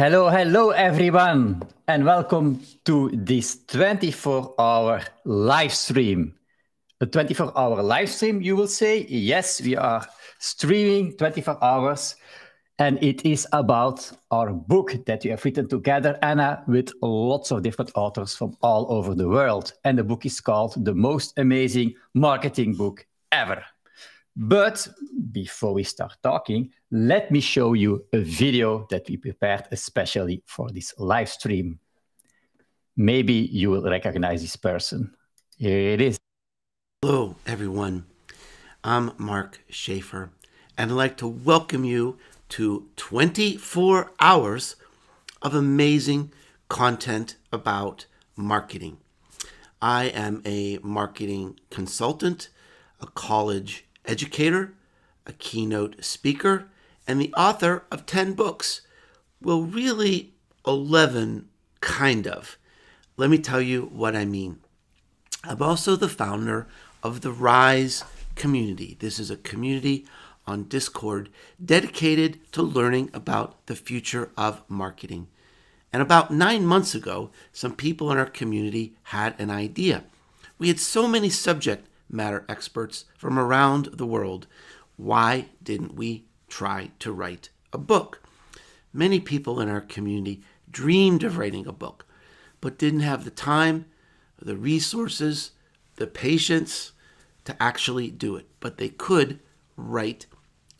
Hello, hello, everyone, and welcome to this 24 hour live stream. A 24 hour live stream, you will say? Yes, we are streaming 24 hours, and it is about our book that we have written together, Anna, with lots of different authors from all over the world. And the book is called The Most Amazing Marketing Book Ever. But before we start talking, let me show you a video that we prepared especially for this live stream. Maybe you will recognize this person. Here it is. Hello, everyone. I'm Mark Schaefer, and I'd like to welcome you to 24 hours of amazing content about marketing. I am a marketing consultant, a college educator, a keynote speaker, and the author of 10 books. Well, really, 11, kind of. Let me tell you what I mean. I'm also the founder of the Rise community. This is a community on Discord dedicated to learning about the future of marketing. And about nine months ago, some people in our community had an idea. We had so many subject matter experts from around the world. Why didn't we try to write a book? Many people in our community dreamed of writing a book, but didn't have the time, the resources, the patience to actually do it. But they could write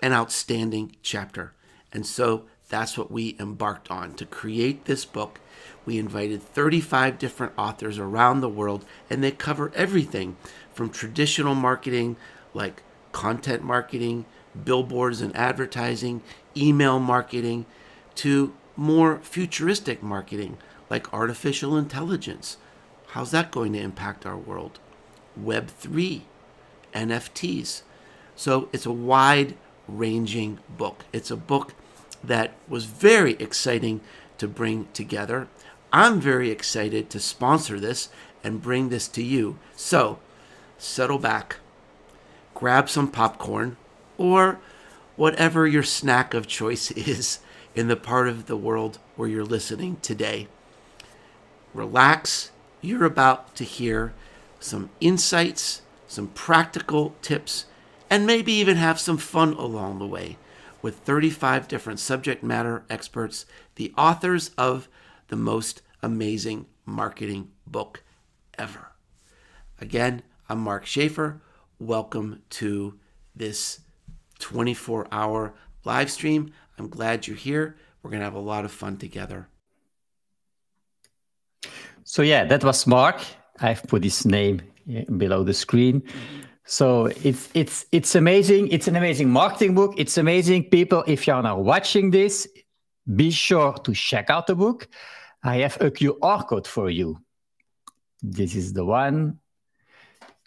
an outstanding chapter. And so that's what we embarked on to create this book. We invited 35 different authors around the world, and they cover everything from traditional marketing like content marketing, billboards and advertising, email marketing, to more futuristic marketing like artificial intelligence. How's that going to impact our world? Web3, NFTs. So it's a wide ranging book. It's a book that was very exciting to bring together. I'm very excited to sponsor this and bring this to you. So settle back, grab some popcorn, or whatever your snack of choice is in the part of the world where you're listening today. Relax, you're about to hear some insights, some practical tips, and maybe even have some fun along the way with 35 different subject matter experts, the authors of the most amazing marketing book ever. Again, I'm Mark Schaefer. Welcome to this 24 hour live stream. I'm glad you're here. We're going to have a lot of fun together. So, yeah, that was Mark. I've put his name below the screen. So it's it's it's amazing. It's an amazing marketing book. It's amazing, people. If you're now watching this, be sure to check out the book. I have a QR code for you. This is the one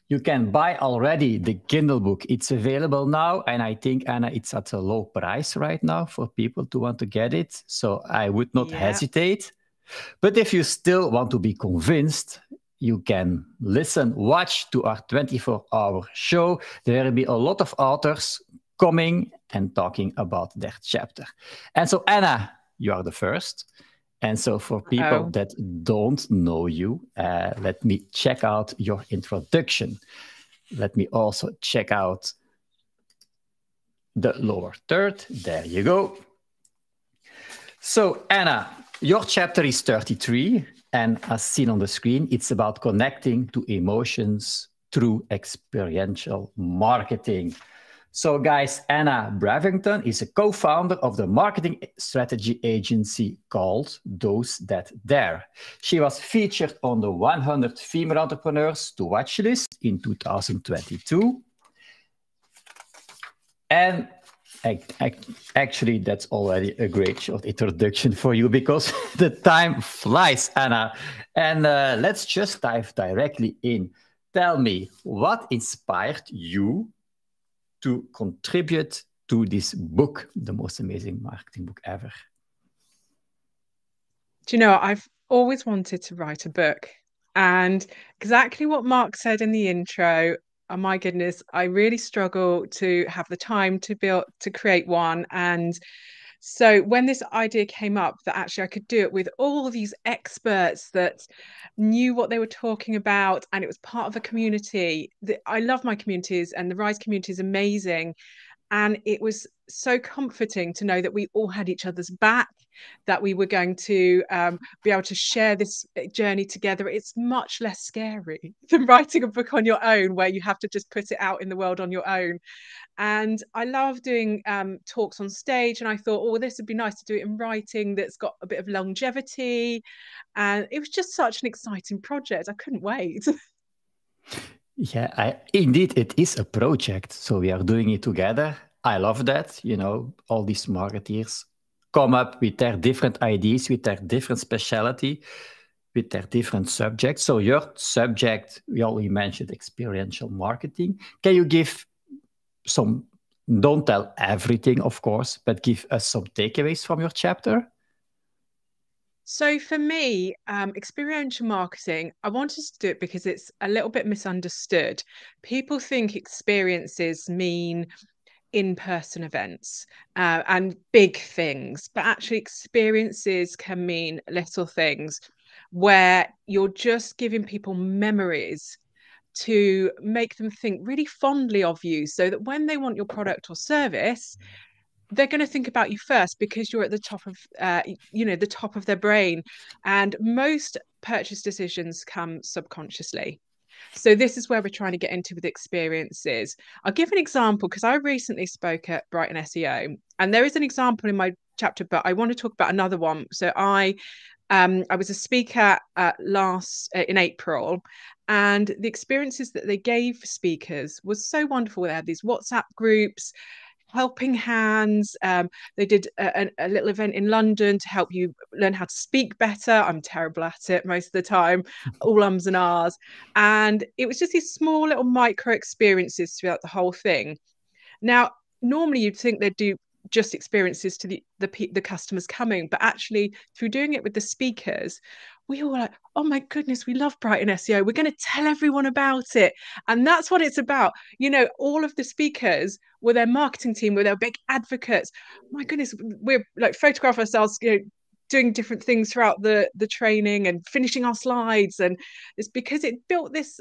you can buy already the Kindle book. It's available now, and I think Anna, it's at a low price right now for people to want to get it. So I would not yeah. hesitate. But if you still want to be convinced, you can listen, watch to our 24-hour show. There will be a lot of authors coming and talking about their chapter. And so, Anna, you are the first. And so, for people oh. that don't know you, uh, let me check out your introduction. Let me also check out the lower third. There you go. So, Anna, your chapter is 33. And as seen on the screen, it's about connecting to emotions through experiential marketing. So, guys, Anna Bravington is a co founder of the marketing strategy agency called Those That Dare. She was featured on the 100 Female Entrepreneurs to Watch list in 2022. And actually, that's already a great short introduction for you because the time flies, Anna. And uh, let's just dive directly in. Tell me, what inspired you to contribute to this book, the most amazing marketing book ever? Do you know, I've always wanted to write a book. And exactly what Mark said in the intro, oh my goodness, I really struggle to have the time to build to create one. And So when this idea came up that actually I could do it with all these experts that knew what they were talking about and it was part of a community, that I love my communities and the Rise community is amazing. And it was so comforting to know that we all had each other's back, that we were going to um, be able to share this uh, journey together. It's much less scary than writing a book on your own, where you have to just put it out in the world on your own. And I love doing um, talks on stage. And I thought, oh, this would be nice to do it in writing that's got a bit of longevity. And it was just such an exciting project. I couldn't wait. Yeah, I, indeed, it is a project. So we are doing it together. I love that. You know, all these marketeers come up with their different ideas, with their different specialty, with their different subjects. So your subject, we already mentioned experiential marketing. Can you give some? Don't tell everything, of course, but give us some takeaways from your chapter. So for me, um, experiential marketing, I wanted to do it because it's a little bit misunderstood. People think experiences mean in-person events uh, and big things, but actually experiences can mean little things where you're just giving people memories to make them think really fondly of you so that when they want your product or service they're going to think about you first because you're at the top of uh, you know the top of their brain. And most purchase decisions come subconsciously so this is where we're trying to get into with experiences i'll give an example because i recently spoke at brighton seo and there is an example in my chapter but i want to talk about another one so i um, I was a speaker uh, last uh, in April, and the experiences that they gave speakers was so wonderful. They had these WhatsApp groups, helping hands. Um, they did a, a, little event in London to help you learn how to speak better. I'm terrible at it most of the time, all ums and ahs. And it was just these small little micro experiences throughout the whole thing. Now, normally you'd think they'd do just experiences to the, the the customers coming but actually through doing it with the speakers we all were like, oh my goodness, we love Brighton SEO. We're going to tell everyone about it. And that's what it's about. You know, all of the speakers were their marketing team, were their big advocates. My goodness, we're like photograph ourselves, you know, doing different things throughout the the training and finishing our slides. And it's because it built this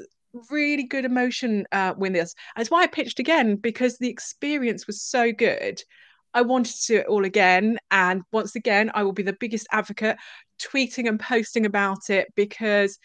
really good emotion uh, with us. It's why I pitched again, because the experience was so good. I wanted to do it all again. And once again, I will be the biggest advocate tweeting and posting about it because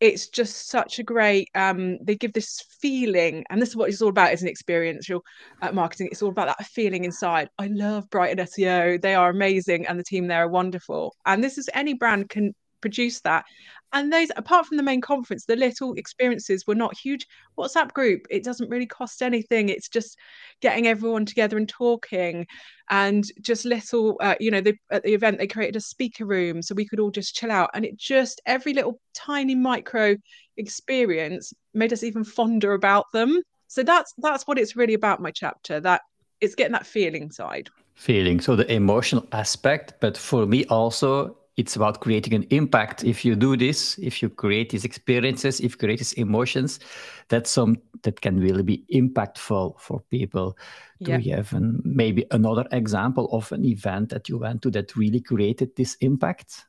it's just such a great um they give this feeling and this is what it's all about is an experiential uh, marketing. It's all about that feeling inside. I love brighton seo they are amazing and the team there are wonderful. And this is any brand can produce that. And those apart from the main conference the little experiences were not huge. Whatsapp group it doesn't really cost anything. It's just getting everyone together and talking and just little uh, you know they, at the event they created a speaker room so we could all just chill out. And it just every little tiny micro experience made us even fonder about them. So that's that's what it's really about my chapter that it's getting that feeling side. Feeling so the emotional aspect but for me also it's about creating an impact if you do this if you create these experiences if you create these emotions that's some that can really be impactful for people do yeah. you have an, maybe another example of an event that you went to that really created this impact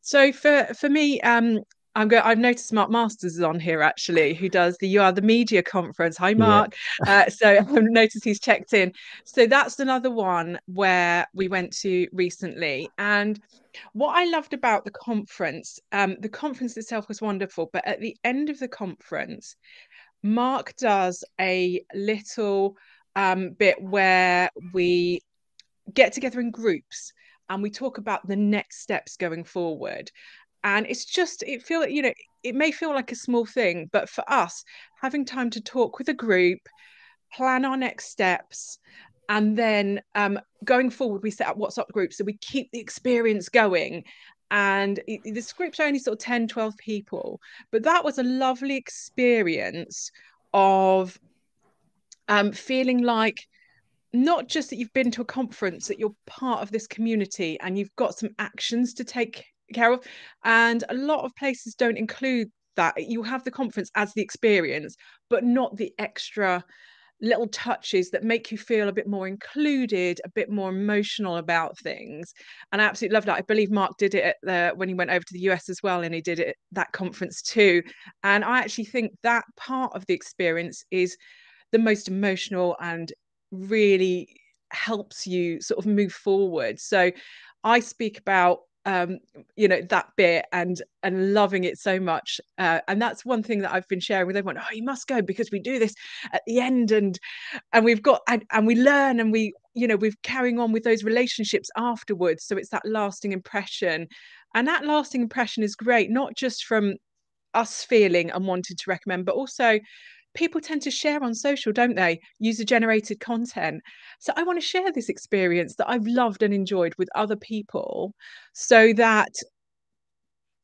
so for for me um I'm going. I've noticed Mark Masters is on here actually, who does the You Are the Media conference. Hi, Mark. Yeah. Uh, so I've noticed he's checked in. So that's another one where we went to recently, and what I loved about the conference, um, the conference itself was wonderful, but at the end of the conference, Mark does a little um, bit where we get together in groups and we talk about the next steps going forward and it's just it feel you know it may feel like a small thing but for us having time to talk with a group plan our next steps and then um, going forward we set up whatsapp groups so we keep the experience going. And this group's only sort of 10 12 people but that was a lovely experience of um, feeling like not just that you've been to a conference that you're part of this community and you've got some actions to take care of. And a lot of places don't include that. You have the conference as the experience, but not the extra little touches that make you feel a bit more included, a bit more emotional about things. And I absolutely love that. I believe Mark did it the, when he went over to the US as well, and he did it that conference too. And I actually think that part of the experience is the most emotional and really helps you sort of move forward. So I speak about um, you know that bit and and loving it so much uh, and that's one thing that i've been sharing with everyone oh you must go because we do this at the end and and we've got and, and we learn and we you know we're carrying on with those relationships afterwards. So it's that lasting impression and that lasting impression is great not just from us feeling and wanting to recommend but also people tend to share on social, don't they? User generated content. So I want to share this experience that I've loved and enjoyed with other people so that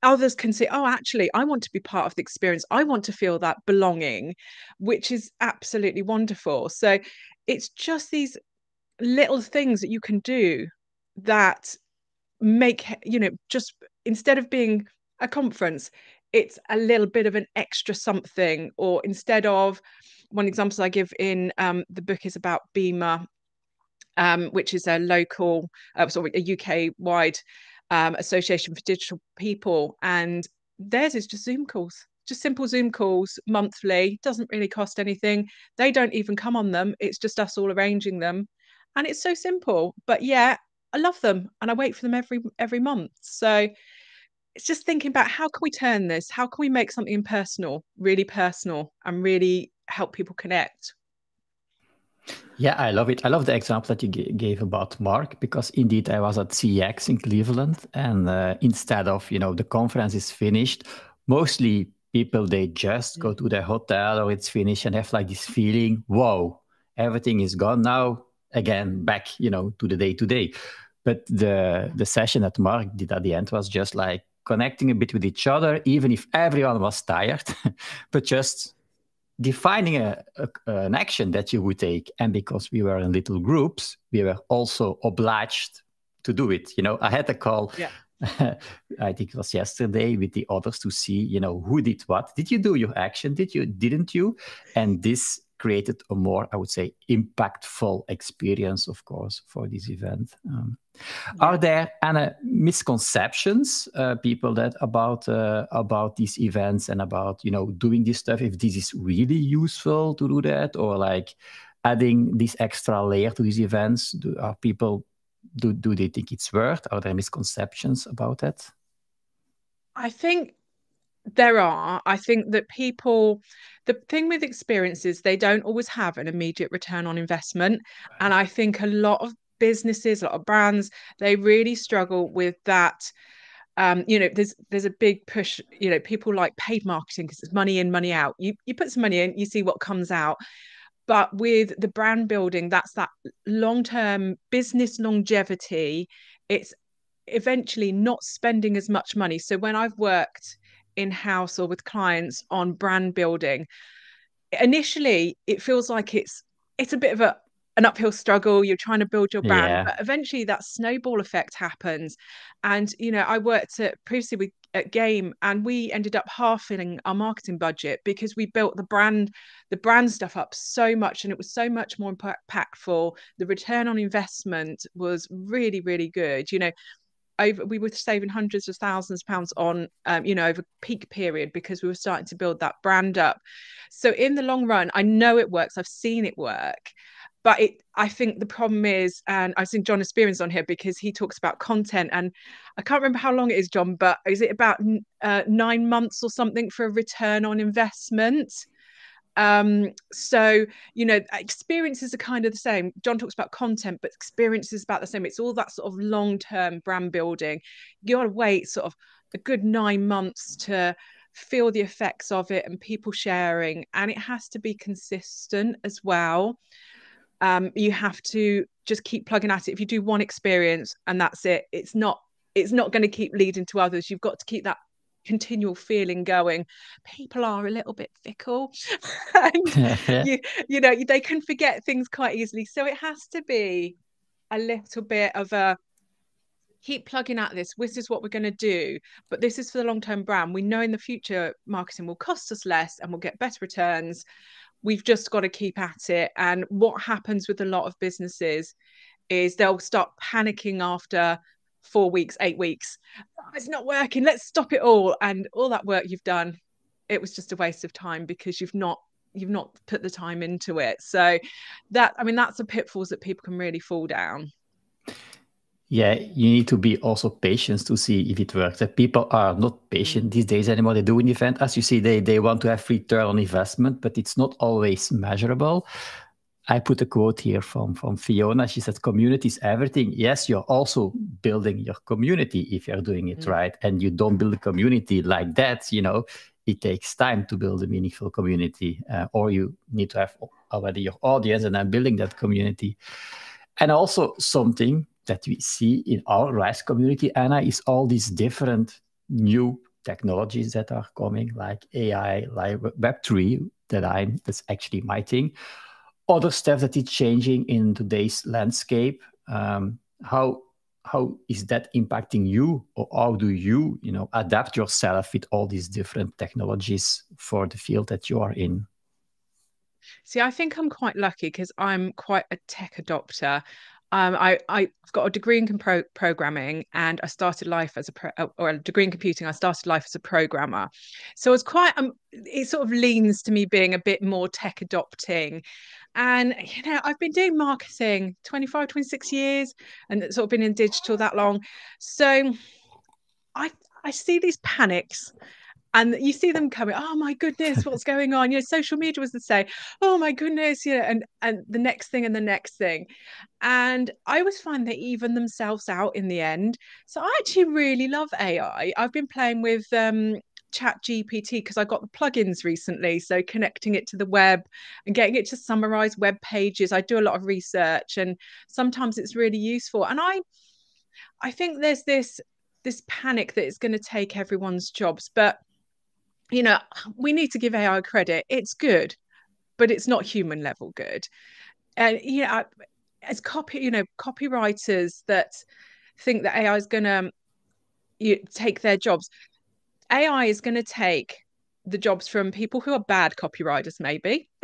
others can say, oh, actually, I want to be part of the experience. I want to feel that belonging, which is absolutely wonderful. So it's just these little things that you can do that make, you know, just instead of being a conference, it's a little bit of an extra something or instead of one example i give in um, the book is about BIMA um, which is a local uh, sorry a uk wide um, association for digital people and theirs is just zoom calls just simple zoom calls monthly doesn't really cost anything. They don't even come on them it's just us all arranging them and it's so simple but yeah i love them and i wait for them every every month. So it's just thinking about how can we turn this? How can we make something personal, really personal, and really help people connect? Yeah, I love it. I love the example that you g- gave about Mark because indeed I was at CEX in Cleveland, and uh, instead of you know the conference is finished, mostly people they just go to their hotel or it's finished and have like this feeling, whoa, everything is gone now. Again, back you know to the day to day. But the the session that Mark did at the end was just like connecting a bit with each other, even if everyone was tired, but just defining a, a, an action that you would take. And because we were in little groups, we were also obliged to do it. You know, I had a call. Yeah. I think it was yesterday with the others to see, you know, who did what. Did you do your action? Did you? Didn't you? And this created a more, I would say, impactful experience, of course, for this event. Um. Are there any misconceptions, uh, people that about uh, about these events and about you know doing this stuff? If this is really useful to do that, or like adding this extra layer to these events, do, are people do do they think it's worth? Are there misconceptions about that? I think there are i think that people the thing with experiences they don't always have an immediate return on investment. And i think a lot of businesses a lot of brands they really struggle with that um, you know there's there's a big push you know people like paid marketing because it's money in money out. You you put some money in you see what comes out. But with the brand building that's that long term business longevity. It's eventually not spending as much money. So when i've worked in house or with clients on brand building. Initially it feels like it's it's a bit of a an uphill struggle. You're trying to build your brand yeah. but eventually that snowball effect happens. And you know i worked at previously with at game and we ended up halving our marketing budget because we built the brand the brand stuff up so much and it was so much more impactful. The return on investment was really really good. You know over we were saving hundreds of thousands of pounds on um, you know over peak period because we were starting to build that brand up. So in the long run i know it works. I've seen it work. But it i think the problem is and i've seen John Espirian on here because he talks about content and i can't remember how long it is john but is it about uh, nine months or something for a return on investment um so you know experiences are kind of the same. John talks about content but experience is about the same. It's all that sort of long term brand building. You got to wait sort of a good nine months to feel the effects of it and people sharing and it has to be consistent as well. Um you have to just keep plugging at it. If you do one experience and that's it it's not it's not going to keep leading to others. You've got to keep that continual feeling going people are a little bit fickle. And you, you know they can forget things quite easily. So it has to be a little bit of a keep plugging at this. This is what we're going to do. But this is for the long term brand. We know in the future marketing will cost us less and we'll get better returns. We've just got to keep at it. And what happens with a lot of businesses is they'll start panicking after four weeks, eight weeks. Oh, it's not working. Let's stop it all. And all that work you've done, it was just a waste of time because you've not you've not put the time into it. So that I mean that's the pitfalls that people can really fall down. Yeah, you need to be also patient to see if it works. That people are not patient these days anymore. They do an event, as you see, they they want to have return on investment, but it's not always measurable. I put a quote here from, from Fiona. She said, community is everything. Yes, you're also building your community if you're doing it mm. right. And you don't build a community like that, you know, it takes time to build a meaningful community, uh, or you need to have already your audience and then building that community. And also something that we see in our RISE community, Anna, is all these different new technologies that are coming, like AI, like Web3, that I'm that's actually my thing other stuff that is changing in today's landscape. Um, how how is that impacting you, or how do you you know adapt yourself with all these different technologies for the field that you are in? See, I think I'm quite lucky because I'm quite a tech adopter. Um, I, I've got a degree in pro- programming and I started life as a pro- uh, or a degree in computing. I started life as a programmer. So it's quite, um, it sort of leans to me being a bit more tech adopting. And, you know, I've been doing marketing 25, 26 years and it's sort of been in digital that long. So I, I see these panics and you see them coming. Oh my goodness what's going on? You know social media was to say oh my goodness you know and and the next thing and the next thing. And i always find they even themselves out in the end. So i actually really love ai i've been playing with um chat gpt because i got the plugins recently so connecting it to the web and getting it to summarize web pages i do a lot of research and sometimes it's really useful and i i think there's this this panic that it's going to take everyone's jobs but you know, we need to give AI credit. It's good, but it's not human level good. And you know, as copy, you know, copywriters that think that AI is going to you, take their jobs, AI is going to take the jobs from people who are bad copywriters, maybe,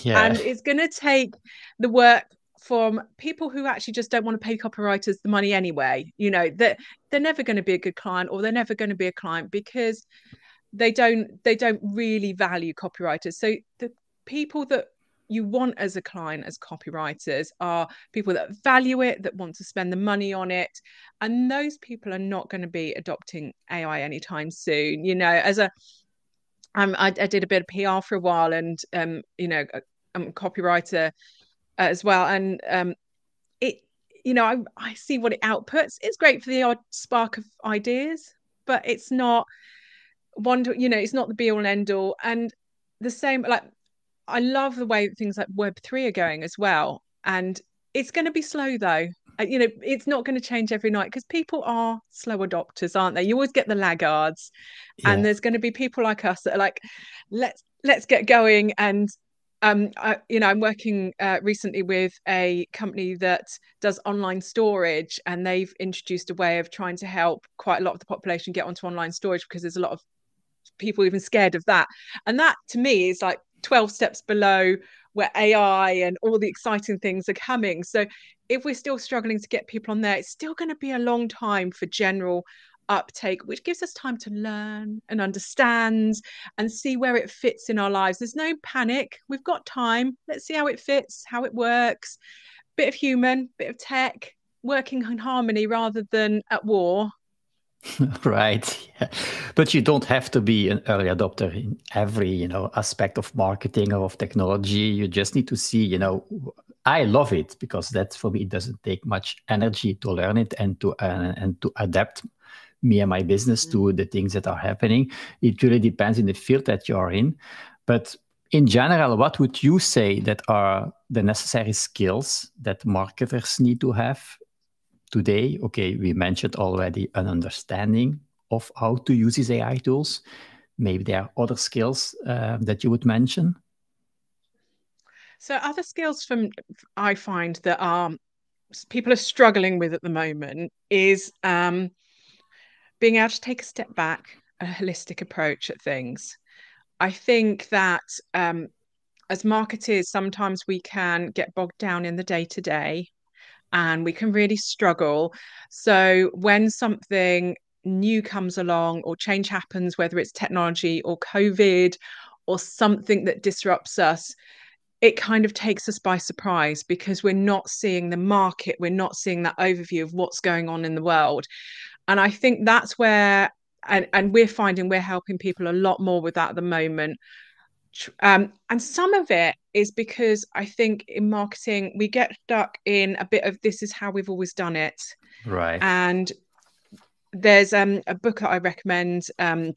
yeah. and it's going to take the work from people who actually just don't want to pay copywriters the money anyway. You know that they're, they're never going to be a good client, or they're never going to be a client because they don't they don't really value copywriters so the people that you want as a client as copywriters are people that value it that want to spend the money on it. And those people are not going to be adopting ai anytime soon you know as a um, I, I did a bit of pr for a while and um, you know i'm a copywriter as well. And um, it you know I, I see what it outputs. It's great for the odd spark of ideas but it's not one you know it's not the be all and end all. And the same like i love the way things like web 3 are going as well and it's going to be slow though uh, you know it's not going to change every night because people are slow adopters aren't they you always get the laggards yeah. and there's going to be people like us that are like let's let's get going and um I, you know i'm working uh, recently with a company that does online storage and they've introduced a way of trying to help quite a lot of the population get onto online storage because there's a lot of people even scared of that. And that to me is like 12 steps below where AI and all the exciting things are coming. So if we're still struggling to get people on there, it's still going to be a long time for general uptake, which gives us time to learn and understand and see where it fits in our lives. There's no panic. We've got time. Let's see how it fits, how it works. Bit of human, bit of tech, working in harmony rather than at war. right yeah. but you don't have to be an early adopter in every you know aspect of marketing or of technology you just need to see you know i love it because that for me it doesn't take much energy to learn it and to uh, and to adapt me and my business mm-hmm. to the things that are happening it really depends in the field that you are in but in general what would you say that are the necessary skills that marketers need to have today, okay, we mentioned already an understanding of how to use these AI tools. Maybe there are other skills uh, that you would mention. So, other skills from I find that are people are struggling with at the moment is um, being able to take a step back, a holistic approach at things. I think that um, as marketers, sometimes we can get bogged down in the day to day and we can really struggle. So when something new comes along or change happens, whether it's technology or COVID or something that disrupts us, it kind of takes us by surprise because we're not seeing the market, we're not seeing that overview of what's going on in the world. And I think that's where, and, and we're finding we're helping people a lot more with that at the moment. Um, and some of it is because I think in marketing, we get stuck in a bit of this is how we've always done it. Right. And there's um, a book that I recommend um,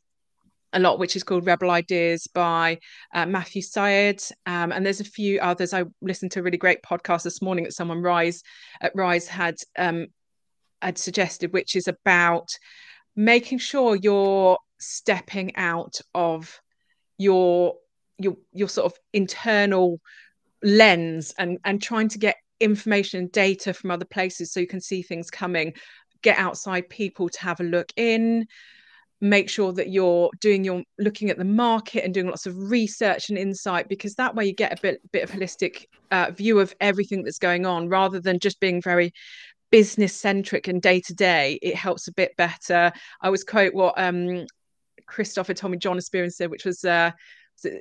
a lot, which is called Rebel Ideas by uh, Matthew Syed. Um, and there's a few others. I listened to a really great podcast this morning that someone Rise at Rise had um, had suggested, which is about making sure you're stepping out of your your your sort of internal lens and and trying to get information and data from other places so you can see things coming. Get outside people to have a look in. Make sure that you're doing your looking at the market and doing lots of research and insight because that way you get a bit bit of holistic uh, view of everything that's going on. Rather than just being very business centric and day to day it helps a bit better. I was quote what um christopher told me John Espirian said which was uh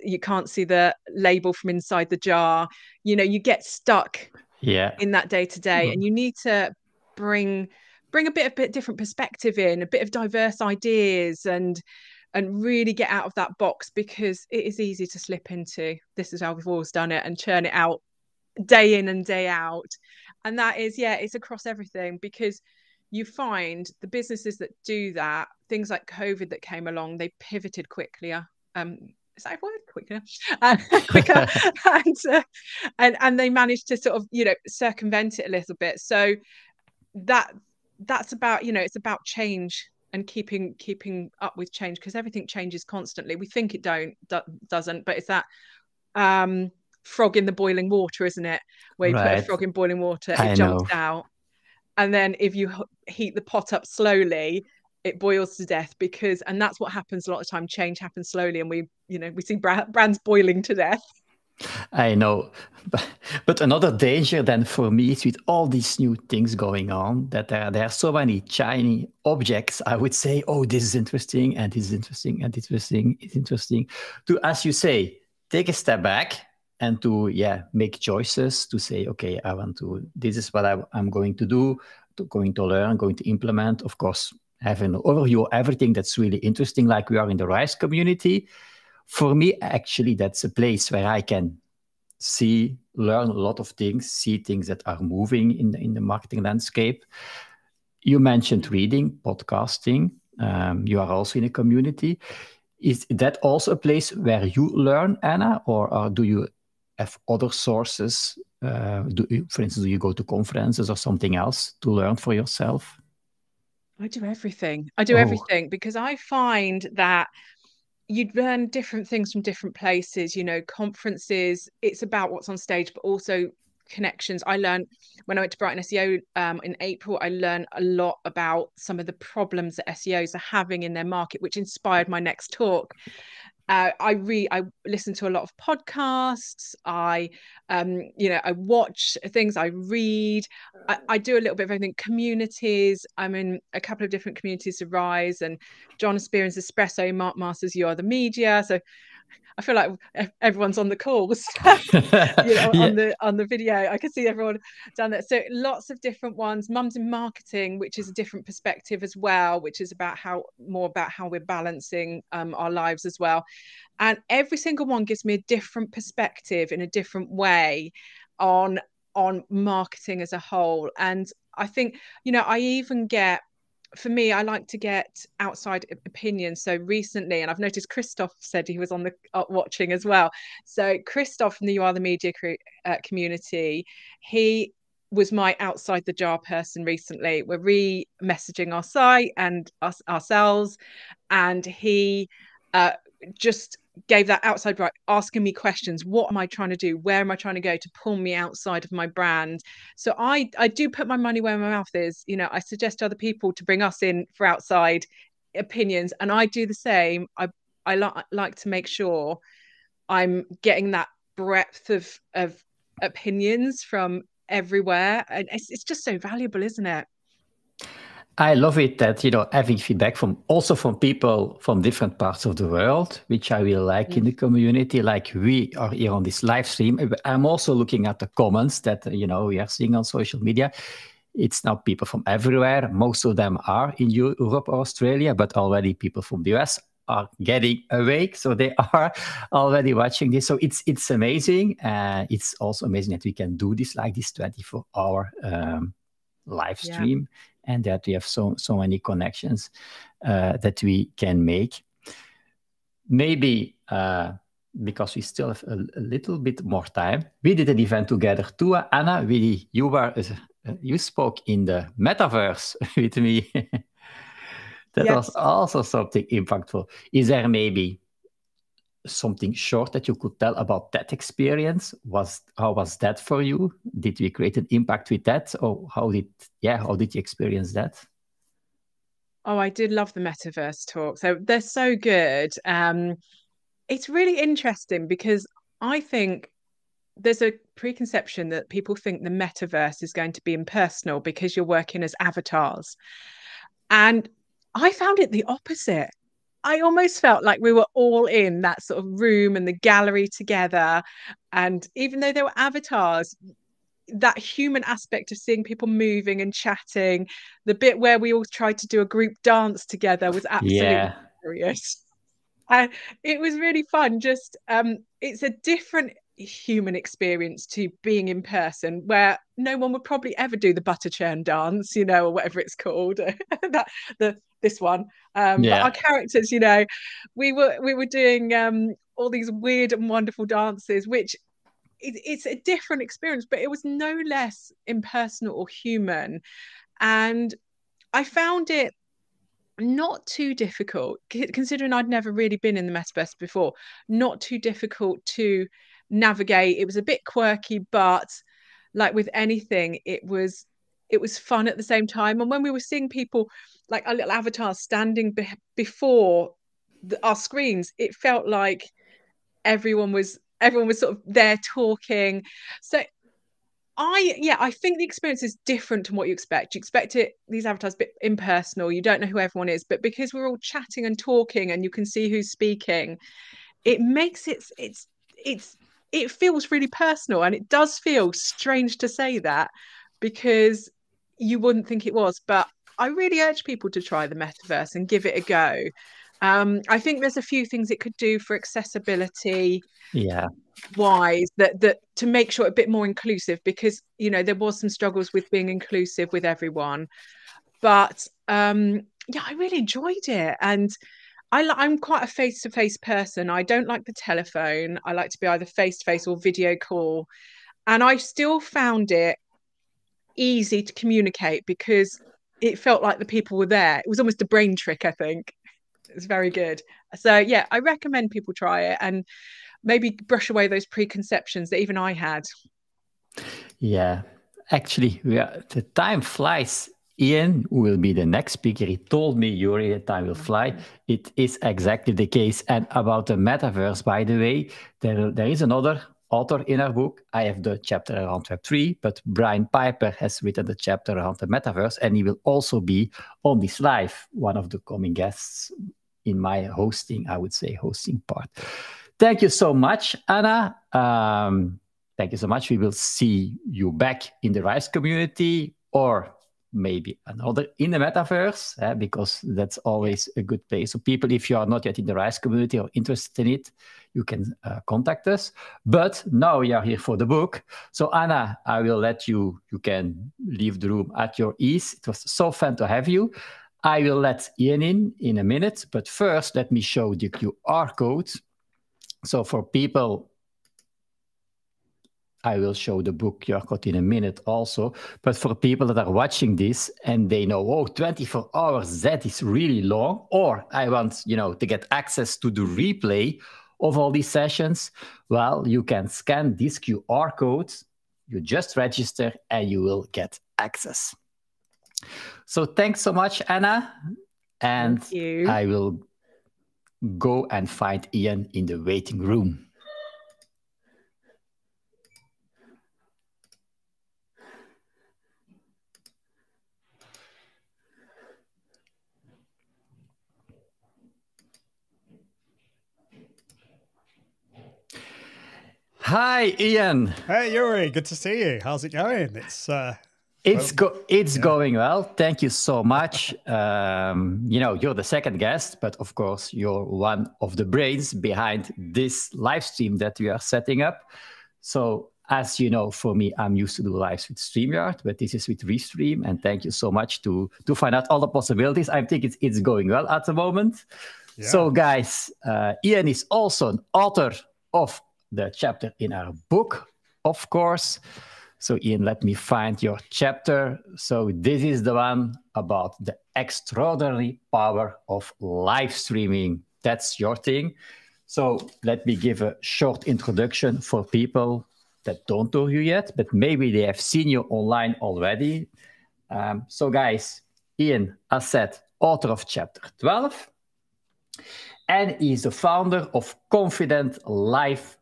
you can't see the label from inside the jar you know you get stuck yeah in that day to day and you need to bring bring a bit of bit different perspective in, a bit of diverse ideas and and really get out of that box because it is easy to slip into this is how we've always done it and churn it out day in and day out. And that is, yeah, it's across everything because you find the businesses that do that, things like COVID that came along, they pivoted quickly. Um, is that a word? Quicker. Uh, quicker. And, uh, and and they managed to sort of you know circumvent it a little bit. So that that's about you know it's about change and keeping keeping up with change because everything changes constantly. We think it don't do, doesn't but it's that um frog in the boiling water isn't it? Where you right. put a frog in boiling water it I jumps out. And then if you heat the pot up slowly it boils to death because and that's what happens a lot of time change happens slowly and we you know we see brands boiling to death I know. But another danger then for me is with all these new things going on that there, there are so many shiny objects. I would say, oh, this is interesting, and this is interesting, and interesting, is interesting. To, as you say, take a step back and to, yeah, make choices to say, okay, I want to, this is what I, am going to do, to, going to learn, going to implement. Of course, have an overview of everything that's really interesting, like we are in the RISE community for me, actually, that's a place where I can see, learn a lot of things, see things that are moving in the, in the marketing landscape. You mentioned reading, podcasting. Um, you are also in a community. Is that also a place where you learn, Anna, or, or do you have other sources? Uh, do you, for instance, do you go to conferences or something else to learn for yourself? I do everything. I do oh. everything because I find that you'd learn different things from different places you know conferences it's about what's on stage but also connections i learned when i went to brighton seo um, in april i learned a lot about some of the problems that seos are having in their market which inspired my next talk uh, I read, I listen to a lot of podcasts. I, um, you know, I watch things. I read. I, I, do a little bit of everything. Communities. I'm in a couple of different communities to Rise and John Espirian's Espresso, Mark Masters, You Are the Media. So I feel like everyone's on the calls, you know, yeah. on the on the video. I can see everyone down there. So lots of different ones. Mums in marketing, which is a different perspective as well, which is about how more about how we're balancing um, our lives as well. And every single one gives me a different perspective in a different way on on marketing as a whole. And I think you know I even get for me, I like to get outside opinions. So recently, and I've noticed Christoph said he was on the uh, watching as well. So Christoph from the You Are the Media uh, community, he was my outside the jar person recently. We're re-messaging our site and us ourselves, and he uh, just gave that outside right asking me questions. What am i trying to do? Where am i trying to go to pull me outside of my brand? So i i do put my money where my mouth is. You know i suggest other people to bring us in for outside opinions. And i do the same. I i li- like to make sure i'm getting that breadth of of opinions from everywhere. And it's, it's just so valuable isn't it I love it that you know having feedback from also from people from different parts of the world, which I really like mm. in the community. Like we are here on this live stream. I'm also looking at the comments that you know we are seeing on social media. It's now people from everywhere. Most of them are in Europe or Australia, but already people from the US are getting awake, so they are already watching this. So it's it's amazing. Uh, it's also amazing that we can do this like this 24 hour um, live stream. Yeah and that we have so so many connections uh, that we can make. Maybe uh, because we still have a, a, little bit more time, we did an event together too. Anna, we you were uh, you spoke in the metaverse with me. that yes. was also something impactful. Is there maybe something short that you could tell about that experience. Was how was that for you? Did we create an impact with that or how did yeah how did you experience that? Oh i did love the metaverse talk. So they're so good. Um it's really interesting because i think there's a preconception that people think the metaverse is going to be impersonal because you're working as avatars. And i found it the opposite I almost felt like we were all in that sort of room and the gallery together. And even though there were avatars, that human aspect of seeing people moving and chatting, the bit where we all tried to do a group dance together was absolutely yeah. hilarious. And it was really fun. Just um, it's a different human experience to being in person where no one would probably ever do the butter churn dance you know or whatever it's called. That the this one. Um yeah. but our characters you know we were we were doing um all these weird and wonderful dances which it, it's a different experience but it was no less impersonal or human. And i found it not too difficult considering I'd never really been in the metaverse before not too difficult to navigate. It was a bit quirky, but like with anything, it was it was fun at the same time. And when we were seeing people like our little avatars standing be- before the, our screens, it felt like everyone was everyone was sort of there talking. So I yeah, I think the experience is different to what you expect. You expect it these avatars a bit impersonal. You don't know who everyone is, but because we're all chatting and talking and you can see who's speaking, it makes it it's it's it feels really personal and it does feel strange to say that because you wouldn't think it was but i really urge people to try the metaverse and give it a go. Um, i think there's a few things it could do for accessibility yeah. wise that that to make sure a bit more inclusive because you know there was some struggles with being inclusive with everyone but um yeah i really enjoyed it and I, I'm quite a face to face person. I don't like the telephone. I like to be either face to face or video call. And I still found it easy to communicate because it felt like the people were there. It was almost a brain trick, I think. It was very good. So, yeah, I recommend people try it and maybe brush away those preconceptions that even I had. Yeah, actually, we are, the time flies Ian will be the next speaker. He told me, Yuri, time will fly. It is exactly the case. And about the metaverse, by the way, there, there is another author in our book. I have the chapter around Web3, but Brian Piper has written the chapter around the metaverse, and he will also be on this live, one of the coming guests in my hosting, I would say, hosting part. Thank you so much, Anna. Um, thank you so much. We will see you back in the Rise community or maybe another in the metaverse eh, because that's always a good place. So people if you are not yet in the rise community or interested in it you can uh, contact us. But now we are here for the book. So anna i will let you you can leave the room at your ease. It was so fun to have you. I will let ian in in a minute. But first let me show the qr code. So for people I will show the book code in a minute also. But for people that are watching this and they know, oh, 24 hours, that is really long, or I want, you know, to get access to the replay of all these sessions, well, you can scan this QR code, you just register and you will get access. So thanks so much, Anna. And I will go and find Ian in the waiting room. Hi, Ian. Hey, Yuri. Good to see you. How's it going? It's uh, it's go it's yeah. going well. Thank you so much. Um, you know, you're the second guest, but of course, you're one of the brains behind this live stream that we are setting up. So, as you know, for me, I'm used to do lives with StreamYard, but this is with Restream. And thank you so much to to find out all the possibilities. I think it's it's going well at the moment. Yeah. So, guys, uh, Ian is also an author of the chapter in our book, of course. So, Ian, let me find your chapter. So, this is the one about the extraordinary power of live streaming. That's your thing. So, let me give a short introduction for people that don't know you yet, but maybe they have seen you online already. Um, so, guys, Ian, as said, author of chapter 12, and he's the founder of Confident Live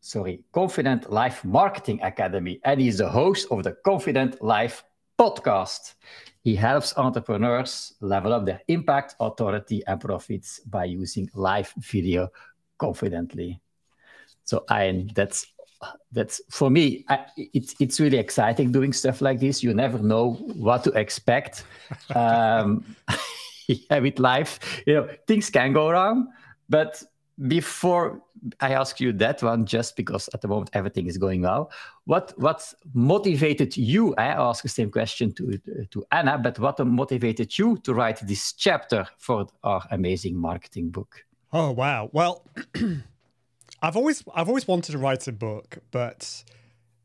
sorry, Confident Live Marketing Academy, and he's the host of the Confident Live podcast. He helps entrepreneurs level up their impact, authority, and profits by using live video confidently. So, I that's that's for me. I, it's it's really exciting doing stuff like this. You never know what to expect. um, yeah, with life, you know, things can go wrong, but before I ask you that one, just because at the moment everything is going well, what what motivated you? I ask the same question to to Anna, but what motivated you to write this chapter for our amazing marketing book? Oh wow! Well, I've always I've always wanted to write a book, but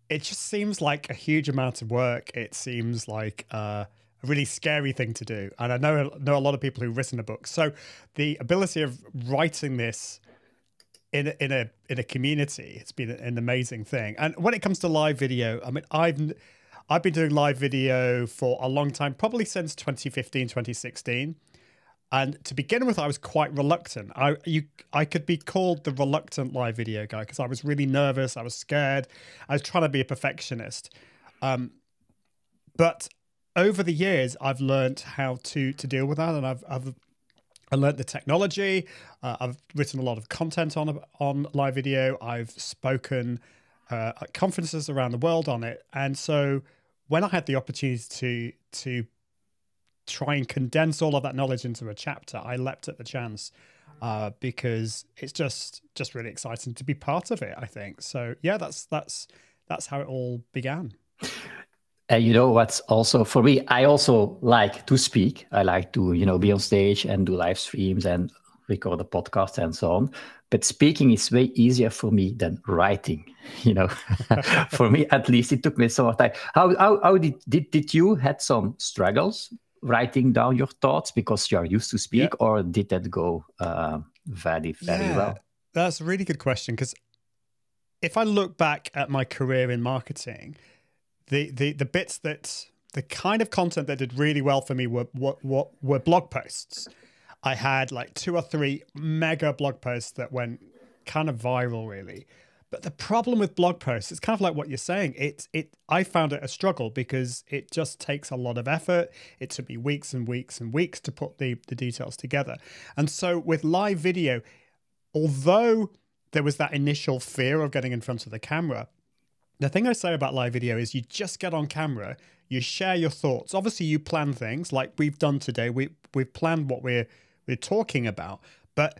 it just seems like a huge amount of work. It seems like uh, a really scary thing to do, and I know know a lot of people who've written a book. So the ability of writing this in a, in a in a community. It's been an amazing thing. And when it comes to live video, I mean, I've I've been doing live video for a long time, probably since 2015, 2016. And to begin with, I was quite reluctant. I you I could be called the reluctant live video guy because I was really nervous. I was scared. I was trying to be a perfectionist. Um, but over the years, I've learned how to to deal with that, and I've I've I learned the technology. Uh, I've written a lot of content on on live video. I've spoken uh, at conferences around the world on it, and so when I had the opportunity to to try and condense all of that knowledge into a chapter, I leapt at the chance uh, because it's just just really exciting to be part of it. I think so. Yeah, that's that's that's how it all began. And you know what's also for me, I also like to speak. I like to, you know, be on stage and do live streams and record a podcast and so on. But speaking is way easier for me than writing. You know, for me at least, it took me so much time. How how, how did, did did you had some struggles writing down your thoughts because you are used to speak, yeah. or did that go uh, very very yeah, well? That's a really good question because if I look back at my career in marketing the the the bits that the kind of content that did really well for me were what were, were blog posts. I had like two or three mega blog posts that went kind of viral, really. But the problem with blog posts, it's kind of like what you're saying. It it I found it a struggle because it just takes a lot of effort. It took me weeks and weeks and weeks to put the the details together. And so with live video, although there was that initial fear of getting in front of the camera, the thing I say about live video is you just get on camera, you share your thoughts. Obviously, you plan things like we've done today. We we've planned what we're we're talking about, but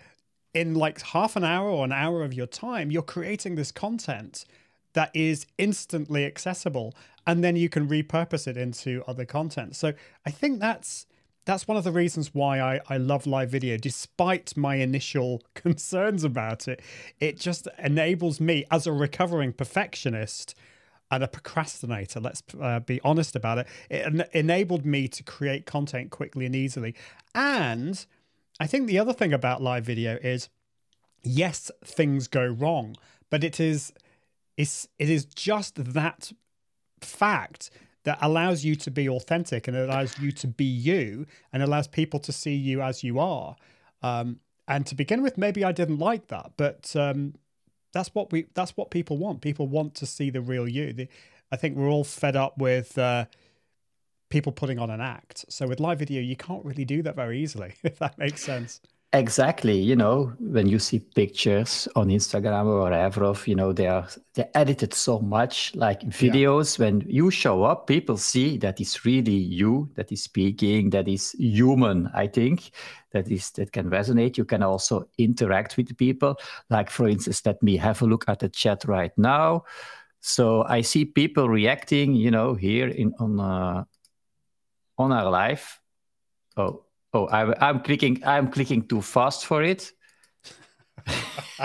in like half an hour or an hour of your time, you're creating this content that is instantly accessible, and then you can repurpose it into other content. So I think that's that's one of the reasons why I, I love live video, despite my initial concerns about it. It just enables me, as a recovering perfectionist and a procrastinator, let's uh, be honest about it, it en- enabled me to create content quickly and easily. And I think the other thing about live video is yes, things go wrong, but it is. It's, it is just that fact that allows you to be authentic and allows you to be you and allows people to see you as you are. Um, and to begin with, maybe I didn't like that, but um, that's what we that's what people want. People want to see the real you. The, I think we're all fed up with uh, people putting on an act. So with live video, you can't really do that very easily, if that makes sense. Exactly. You know, when you see pictures on Instagram or whatever of, you know, they are they edited so much like videos. Yeah. When you show up, people see that it's really you that is speaking, that is human, I think. That is that can resonate. You can also interact with people. Like for instance, let me have a look at the chat right now. So I see people reacting, you know, here in on uh, on our live. Oh, Oh, I, am clicking. I'm clicking too fast for it.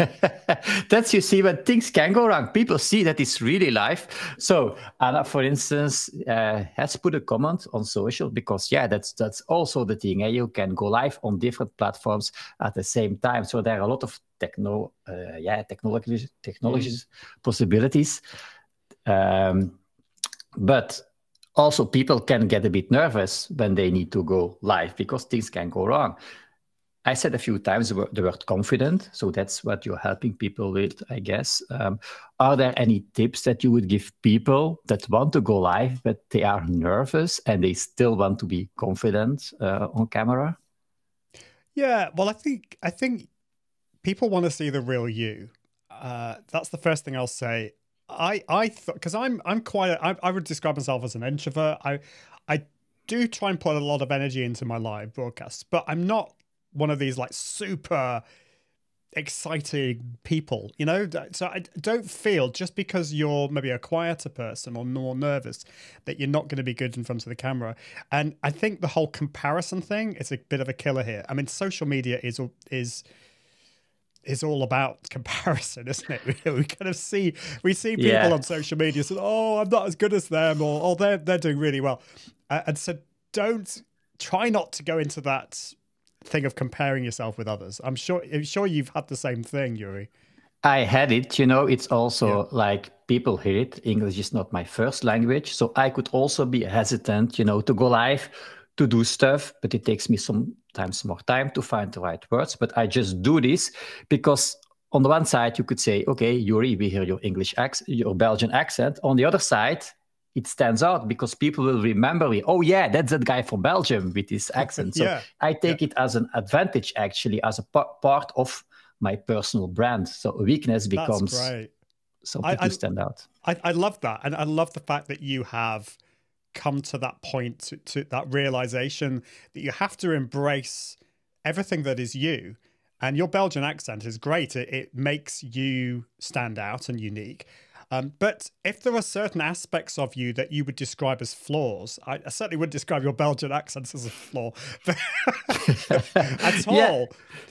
That's you see when things can go wrong. People see that it's really live. So Anna, for instance, uh, has put a comment on social because yeah, that's that's also the thing. Eh? You can go live on different platforms at the same time. So there are a lot of techno, uh, yeah, technology technologies mm. possibilities. Um, but also people can get a bit nervous when they need to go live because things can go wrong. I said a few times the word, confident, so that's what you're helping people with, I guess. Um, are there any tips that you would give people that want to go live but they are nervous and they still want to be confident uh, on camera? Yeah, well, I think I think people want to see the real you. Uh, that's the first thing I'll say. I I thought because I'm I'm quite a, I, I would describe myself as an introvert. I I do try and put a lot of energy into my live broadcasts, but I'm not one of these like super exciting people, you know? So I don't feel just because you're maybe a quieter person or more nervous that you're not going to be good in front of the camera. And I think the whole comparison thing is a bit of a killer here. I mean, social media is is is all about comparison, isn't it? We, kind of see we see people yeah. on social media say, "Oh, I'm not as good as them," or "Oh, they're they're doing really well," uh, and so don't try not to go into that thing of comparing yourself with others. I'm sure I'm sure you've had the same thing, Yuri. I had it, you know, it's also yeah. like people hear it. English is not my first language. So I could also be hesitant, you know, to go live to do stuff, but it takes me sometimes more time to find the right words. But I just do this because on the one side, you could say, okay, Yuri, we hear your English accent, your Belgian accent. On the other side, it stands out because people will remember me. Oh, yeah, that's that guy from Belgium with his accent. So yeah. I take yeah. it as an advantage, actually, as a part of my personal brand. So a weakness becomes something I, I, to stand out. I, I love that. And I love the fact that you have – come to that point to, to that realization that you have to embrace everything that is you and your belgian accent is great it, it makes you stand out and unique um, but if there are certain aspects of you that you would describe as flaws, I, I certainly wouldn't describe your Belgian accent as a flaw at all. Yeah.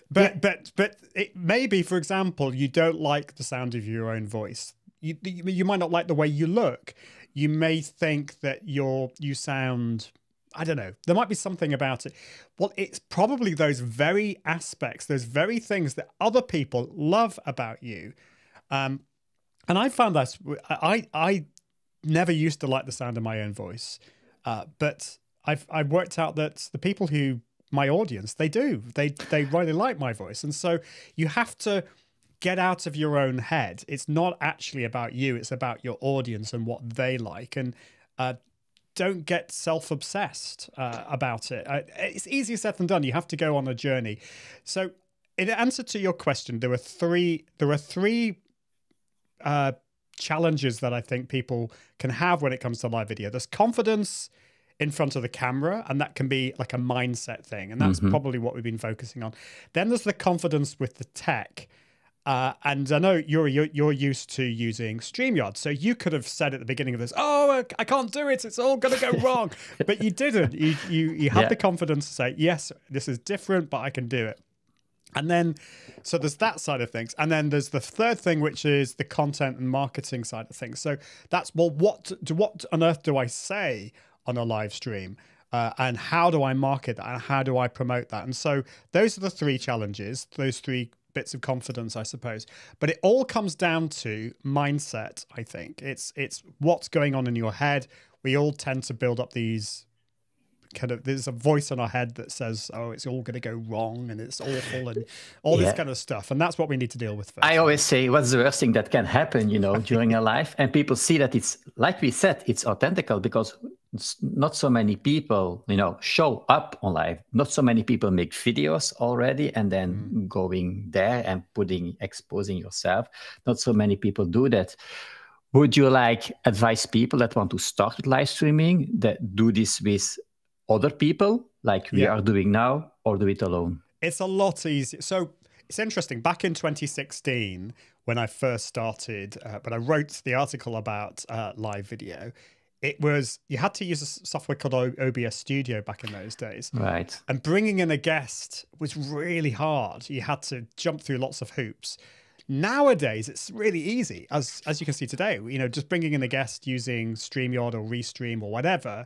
But yeah. but but it maybe, for example, you don't like the sound of your own voice. You you might not like the way you look you may think that you're you sound I don't know. There might be something about it. Well, it's probably those very aspects, those very things that other people love about you. Um, and I found that I I never used to like the sound of my own voice, uh, but I've I've worked out that the people who my audience they do they they really like my voice, and so you have to get out of your own head. It's not actually about you, it's about your audience and what they like. And uh, don't get self obsessed uh, about it. Uh, it's easier said than done. You have to go on a journey. So, in answer to your question, there are three. There are three uh, challenges that I think people can have when it comes to live video. There's confidence in front of the camera, and that can be like a mindset thing, and that's mm-hmm. probably what we've been focusing on. Then there's the confidence with the tech. Uh, and I know you're, you're, you're used to using Streamyard, so you could have said at the beginning of this, "Oh, I can't do it; it's all going to go wrong," but you didn't. You you you had yeah. the confidence to say, "Yes, this is different, but I can do it." And then, so there's that side of things, and then there's the third thing, which is the content and marketing side of things. So that's well, what do what on earth do I say on a live stream? Uh, and how do I market that and how do I promote that? And so those are the three challenges, those three bits of confidence, I suppose. But it all comes down to mindset, I think. It's it's what's going on in your head. We all tend to build up these kind of there's a voice in our head that says, "Oh, it's all going to go wrong and it's awful and all yeah. this kind of stuff." And that's what we need to deal with first. I always say, "What's the worst thing that can happen?" You know, during a life, and people see that it's like we said, it's authentical because not so many people you know show up on live not so many people make videos already and then mm. going there and putting exposing yourself not so many people do that would you like advise people that want to start with live streaming that do this with other people like we yeah. are doing now or do it alone it's a lot easier so it's interesting back in 2016 when i first started uh, but i wrote the article about uh, live video it was you had to use a software called OBS Studio back in those days. Right. And bringing in a guest was really hard. You had to jump through lots of hoops. Nowadays, it's really easy, as as you can see today. You know, just bringing in a guest using Streamyard or Restream or whatever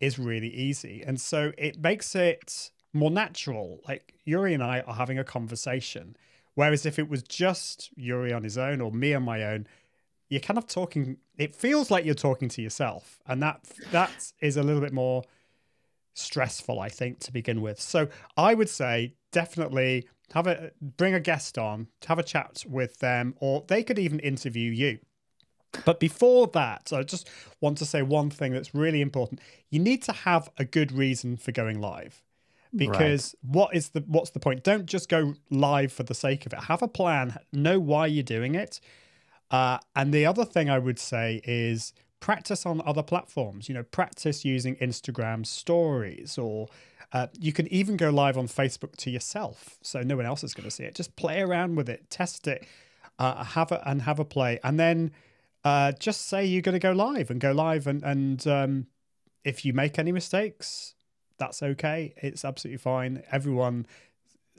is really easy, and so it makes it more natural. Like Yuri and I are having a conversation, whereas if it was just Yuri on his own or me on my own, you're kind of talking it feels like you're talking to yourself. And that that is a little bit more stressful i think to begin with. So i would say definitely have a bring a guest on have a chat with them or they could even interview you but before that i just want to say one thing that's really important. You need to have a good reason for going live. Because right. what is the what's the point? Don't just go live for the sake of it. Have a plan. Know why you're doing it. Uh, and the other thing I would say is practice on other platforms. You know, practice using Instagram stories or uh, you can even go live on Facebook to yourself, so no one else is going to see it. Just play around with it, test it, uh, have a and have a play, and then uh, just say you're going to go live and go live. And and um, if you make any mistakes, that's okay. It's absolutely fine. Everyone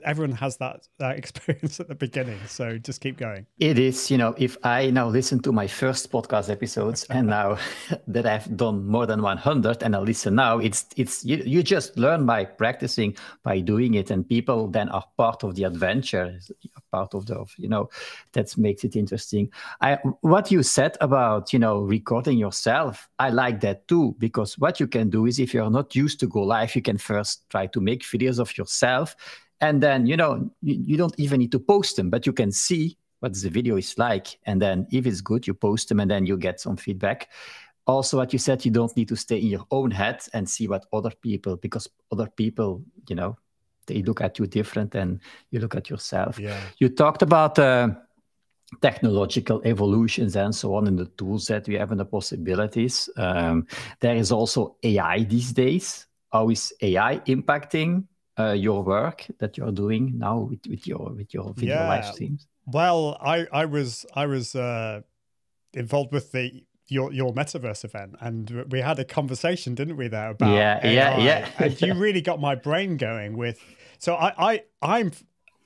everyone has that, that experience at the beginning. So just keep going. It is, you know, if I now listen to my first podcast episodes and now that I've done more than 100 and I listen now, it's, it's, you, you just learn by practicing, by doing it. And people then are part of the adventure, part of the, you know, that makes it interesting. I, what you said about, you know, recording yourself, I like that too, because what you can do is if you're not used to go live, you can first try to make videos of yourself and then you know you, you don't even need to post them but you can see what the video is like. And then if it's good you post them and then you get some feedback. Also what you said you don't need to stay in your own head and see what other people because other people you know they look at you different than you look at yourself. Yeah. you talked about uh, technological evolutions and so on in the tools that we have and the possibilities. Um, there is also ai these days. How is ai impacting uh, your work that you're doing now with, with your with your video yeah. live streams? Well, I I was I was uh, involved with the your your metaverse event, and we had a conversation, didn't we? There about yeah AI, yeah yeah, and you really got my brain going with. So I I I'm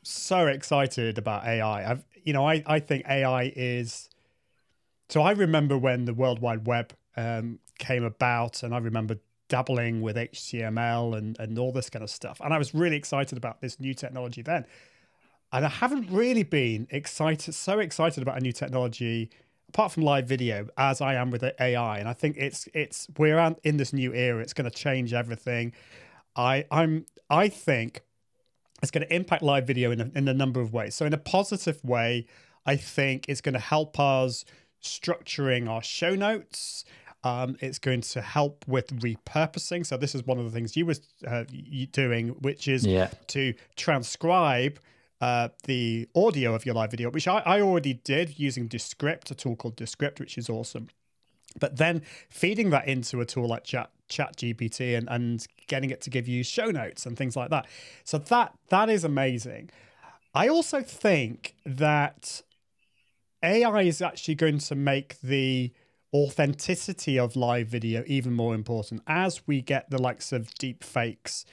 so excited about AI. I've you know I I think AI is. So I remember when the World Wide Web um, came about, and I remember dabbling with HTML and, and all this kind of stuff. And I was really excited about this new technology then. And I haven't really been excited, so excited about a new technology, apart from live video, as I am with AI. And I think it's it's we're in this new era. It's going to change everything. I I'm I think it's going to impact live video in a, in a number of ways. So in a positive way, I think it's going to help us structuring our show notes um, it's going to help with repurposing. So this is one of the things you were uh, doing, which is yeah. to transcribe uh, the audio of your live video, which I, I already did using Descript, a tool called Descript, which is awesome. But then feeding that into a tool like Chat Chat GPT and, and getting it to give you show notes and things like that. So that that is amazing. I also think that AI is actually going to make the authenticity of live video even more important as we get the likes of deep fakes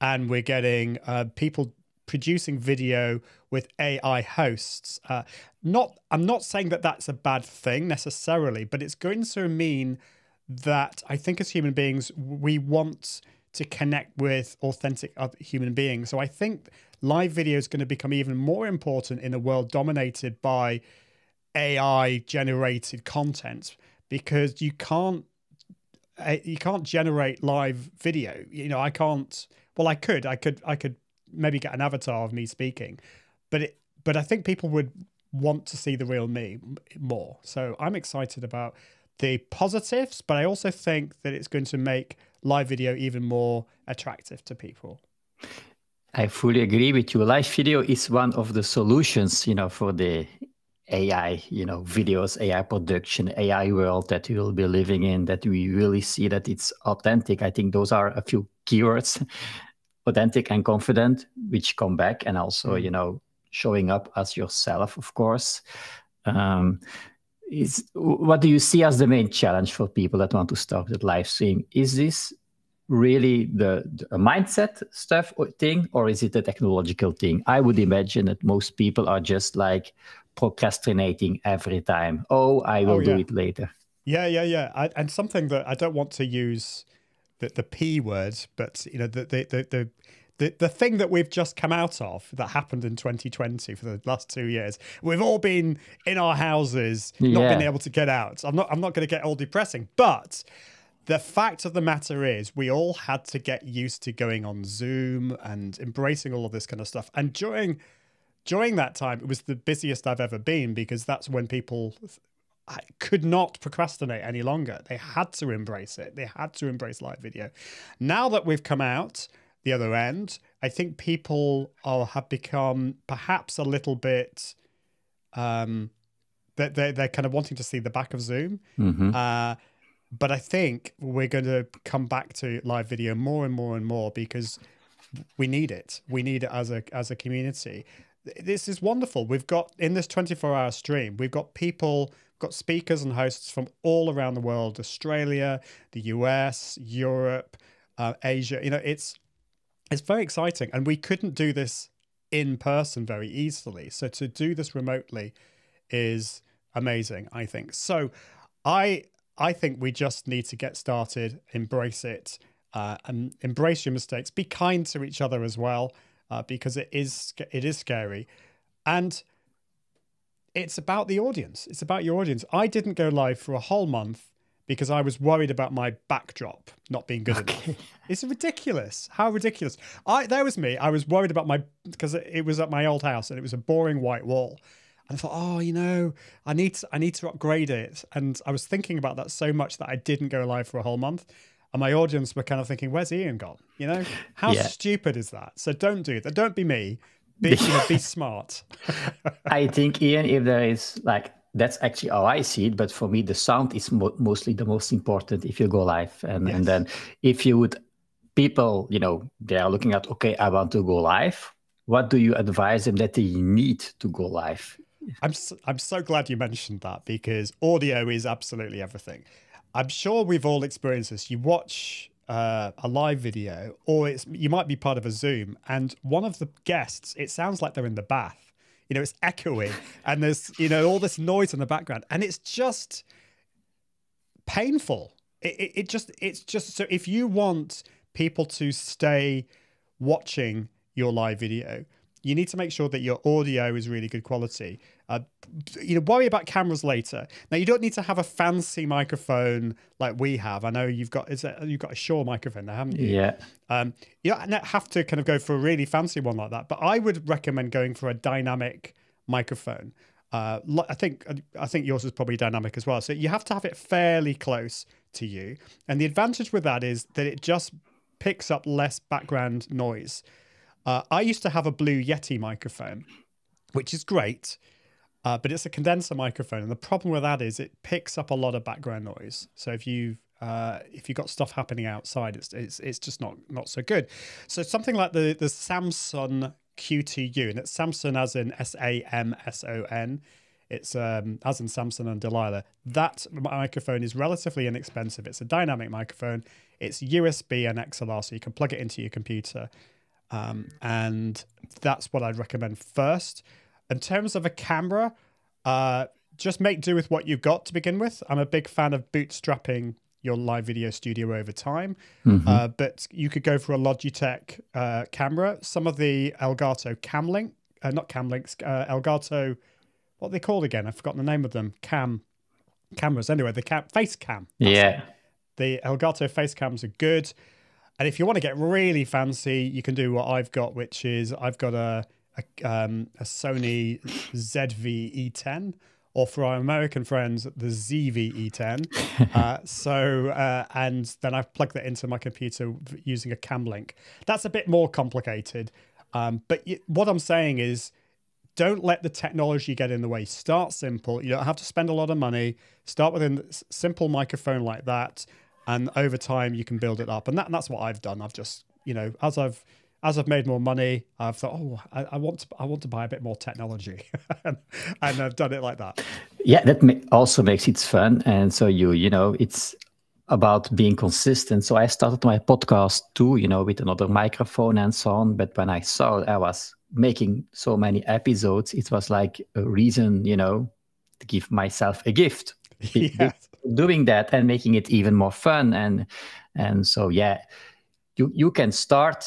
and we're getting uh, people producing video with AI hosts. Uh, not, I'm not saying that that's a bad thing necessarily, but it's going to mean that I think as human beings we want to connect with authentic human beings. So I think live video is going to become even more important in a world dominated by AI generated content because you can't eh, you can't generate live video. You know, I can't. Well, I could. I could. I could maybe get an avatar of me speaking, but it. But I think people would want to see the real me more. So I'm excited about the positives, but I also think that it's going to make live video even more attractive to people. I fully agree with you. Live video is one of the solutions, you know, for the AI, you know, videos, AI production, AI world that we will be living in, that we really see that it's authentic. I think those are a few keywords, authentic and confident, which come back and also, mm. you know, showing up as yourself, of course. Um, is what do you see as the main challenge for people that want to start with live stream? Is this really the, the mindset stuff or thing, or is it a technological thing? I would imagine that most people are just like procrastinating every time. Oh, I will oh, yeah. do it later. Yeah, yeah, yeah. I, and something that I don't want to use the, the P word, but you know, the, the, the, the the, the thing that we've just come out of that happened in 2020 for the last two years we've all been in our houses not yeah. being able to get out i'm not i'm not going to get all depressing but the fact of the matter is we all had to get used to going on zoom and embracing all of this kind of stuff and during during that time it was the busiest i've ever been because that's when people could not procrastinate any longer they had to embrace it they had to embrace live video now that we've come out the other end. I think people are, have become perhaps a little bit um they're, they're, they're kind of wanting to see the back of Zoom. Mm-hmm. Uh, but I think we're going to come back to live video more and more and more because we need it. We need it as a as a community. This is wonderful. We've got in this 24 hour stream, we've got people, got speakers and hosts from all around the world, Australia, the US, Europe, uh, Asia. You know, it's it's very exciting. And we couldn't do this in person very easily. So to do this remotely is amazing, I think. So I I think we just need to get started, embrace it, uh, and embrace your mistakes. Be kind to each other as well, uh, because it is it is scary, and it's about the audience. It's about your audience. I didn't go live for a whole month because I was worried about my backdrop not being good okay. enough. It's ridiculous. How ridiculous. I that was me. I was worried about my because it was at my old house and it was a boring white wall. And I thought, oh, you know, I need to, I need to upgrade it. And I was thinking about that so much that I didn't go live for a whole month. And my audience were kind of thinking, where's Ian gone? You know, how yeah. stupid is that? So don't do that. Don't be me. Be, you know, be smart. I think, Ian, if there is like that's actually how I see it. But for me, the sound is mo- mostly the most important if you go live. And, yes. and then if you would, people, you know, they are looking at, okay, I want to go live. What do you advise them that they need to go live? I'm so, I'm so glad you mentioned that because audio is absolutely everything. I'm sure we've all experienced this. You watch uh, a live video, or it's you might be part of a Zoom, and one of the guests, it sounds like they're in the bath you know, it's echoing and there's, you know, all this noise in the background. And it's just painful. It, it, it just, it's just, so if you want people to stay watching your live video, you need to make sure that your audio is really good quality. Uh, you know, worry about cameras later. Now, you don't need to have a fancy microphone like we have. I know you've got is it, you've got a Shure microphone there, haven't you? Yeah. Um, you don't have to kind of go for a really fancy one like that, but I would recommend going for a dynamic microphone. Uh, I think I think yours is probably dynamic as well. So you have to have it fairly close to you, and the advantage with that is that it just picks up less background noise. Uh, I used to have a Blue Yeti microphone, which is great, uh, but it's a condenser microphone, and the problem with that is it picks up a lot of background noise. So if you uh, if you've got stuff happening outside, it's, it's it's just not not so good. So something like the the Samson Q2U, and it's Samsung as in S A M S O N. It's um, as in Samson and Delilah. That microphone is relatively inexpensive. It's a dynamic microphone. It's USB and XLR, so you can plug it into your computer. Um, and that's what I'd recommend first. In terms of a camera, uh, just make do with what you've got to begin with. I'm a big fan of bootstrapping your live video studio over time, mm-hmm. uh, but you could go for a Logitech uh, camera. Some of the Elgato Camlink, uh, not Camlinks, uh, Elgato, what they called again? I've forgotten the name of them. Cam cameras. Anyway, the cam face cam. Yeah. The Elgato face cams are good. And if you want to get really fancy, you can do what I've got, which is I've got a a, um, a Sony ZV-E10 or for our American friends, the ZV-E10. uh, so, uh, and then I've plugged that into my computer using a cam link. That's a bit more complicated. Um, but y- what I'm saying is, don't let the technology get in the way. Start simple. You don't have to spend a lot of money. Start with a simple microphone like that, and over time you can build it up. And that and that's what I've done. I've just you know as I've as I've made more money, I've thought, oh, I, I want to I want to buy a bit more technology, and I've done it like that. Yeah, that ma- also makes it fun, and so you you know it's about being consistent. So I started my podcast too, you know, with another microphone and so on. But when I saw I was making so many episodes, it was like a reason, you know, to give myself a gift. Yeah. Doing that and making it even more fun. And and so yeah, you you can start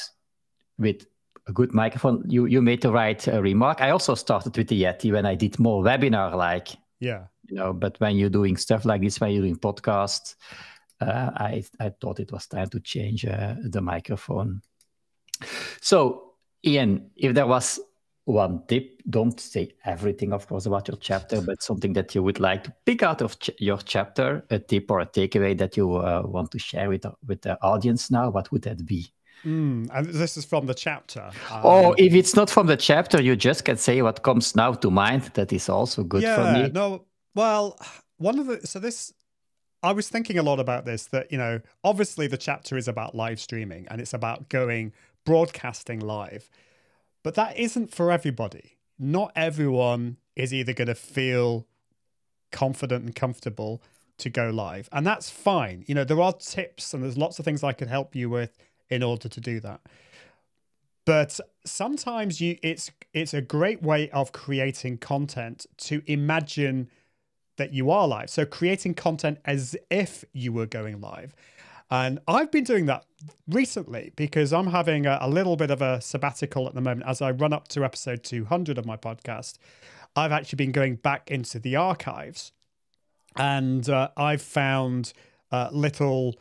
with a good microphone. You you made the right uh, remark. I also started with the Yeti when I did more webinar like Yeah. you know but when you're doing stuff like this when you're doing podcasts uh, i i thought it was time to change uh, the microphone so ian if there was one tip don't say everything of course about your chapter but something that you would like to pick out of ch- your chapter a tip or a takeaway that you uh, want to share with with the audience now what would that be Mm, and this is from the chapter. or Um, if it's not from the chapter you just can say what comes now to mind that is also good yeah, for me Yeah, No, well, one of the so this I was thinking a lot about this that, you know, obviously the chapter is about live streaming and it's about going broadcasting live. But that isn't for everybody. Not everyone is either going to feel confident and comfortable to go live. And that's fine. You know, there are tips and there's lots of things I could help you with in order to do that. But sometimes you it's it's a great way of creating content to imagine that you are live. So creating content as if you were going live. And I've been doing that recently because I'm having a, a, little bit of a sabbatical at the moment as I run up to episode 200 of my podcast. I've actually been going back into the archives and uh, I've found uh, little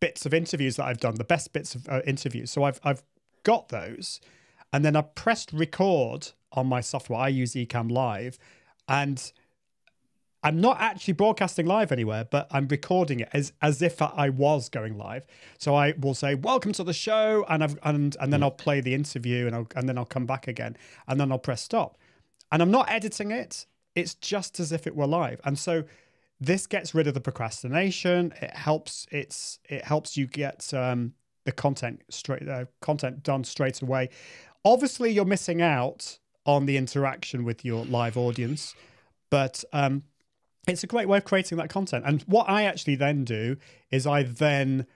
bits of interviews that I've done, the best bits of uh, interviews. So I've, I've got those and then I pressed record on my software. I use Ecamm Live and I'm not actually broadcasting live anywhere, but I'm recording it as as if I was going live. So I will say, "Welcome to the show," and I've and and then I'll play the interview, and I'll and then I'll come back again, and then I'll press stop, and I'm not editing it. It's just as if it were live, and so this gets rid of the procrastination. It helps. It's it helps you get um, the content straight uh, content done straight away. Obviously, you're missing out on the interaction with your live audience, but um, it's a great way of creating that content. And what I actually then do is I then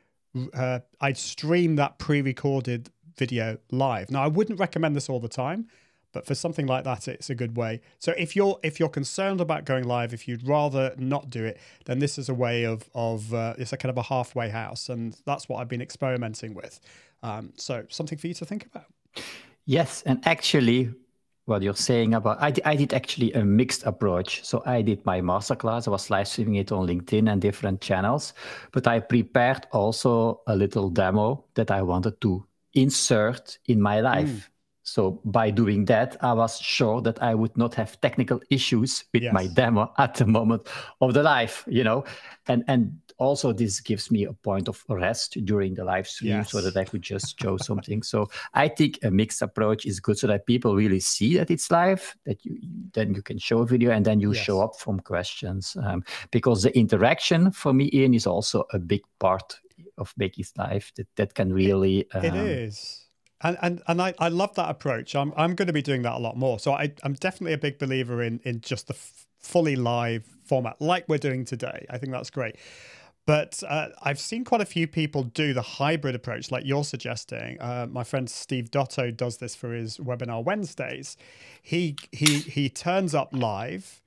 uh, I stream that pre-recorded video live. Now I wouldn't recommend this all the time, but for something like that, it's a good way. So if you're if you're concerned about going live, if you'd rather not do it, then this is a way of of uh, it's a kind of a halfway house, and that's what I've been experimenting with. Um, so something for you to think about. Yes, and actually, what you're saying about I, I did actually a mixed approach so i did my masterclass i was live streaming it on linkedin and different channels but i prepared also a little demo that i wanted to insert in my life mm. so by doing that i was sure that i would not have technical issues with yes. my demo at the moment of the live you know and and also this gives me a point of rest during the live stream yes. so that I could just show something. So I think a mixed approach is good so that people really see that it's live, that you then you can show a video and then you yes. show up from questions. Um, because the interaction for me, Ian, is also a big part of making live that, that can really um, it is. And and and I, I love that approach. I'm I'm going to be doing that a lot more. So I I'm definitely a big believer in in just the fully live format like we're doing today. I think that's great. But uh, I've seen quite a few people do the hybrid approach, like you're suggesting. Uh, my friend Steve Dotto does this for his webinar Wednesdays. He he he turns up live,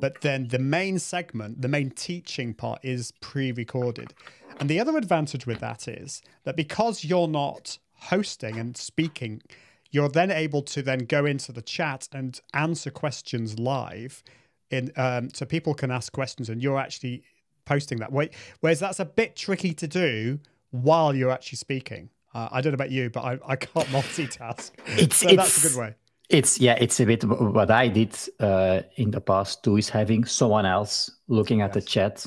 but then the main segment, the main teaching part, is pre-recorded. And the other advantage with that is that because you're not hosting and speaking, you're then able to then go into the chat and answer questions live. In um, so people can ask questions, and you're actually posting that. Whereas that's a bit tricky to do while you're actually speaking. Uh, I don't know about you, but I, I can't multitask. It's, so it's, that's a good way. It's yeah, it's a bit what I did uh, in the past too. Is having someone else looking at yes. the chat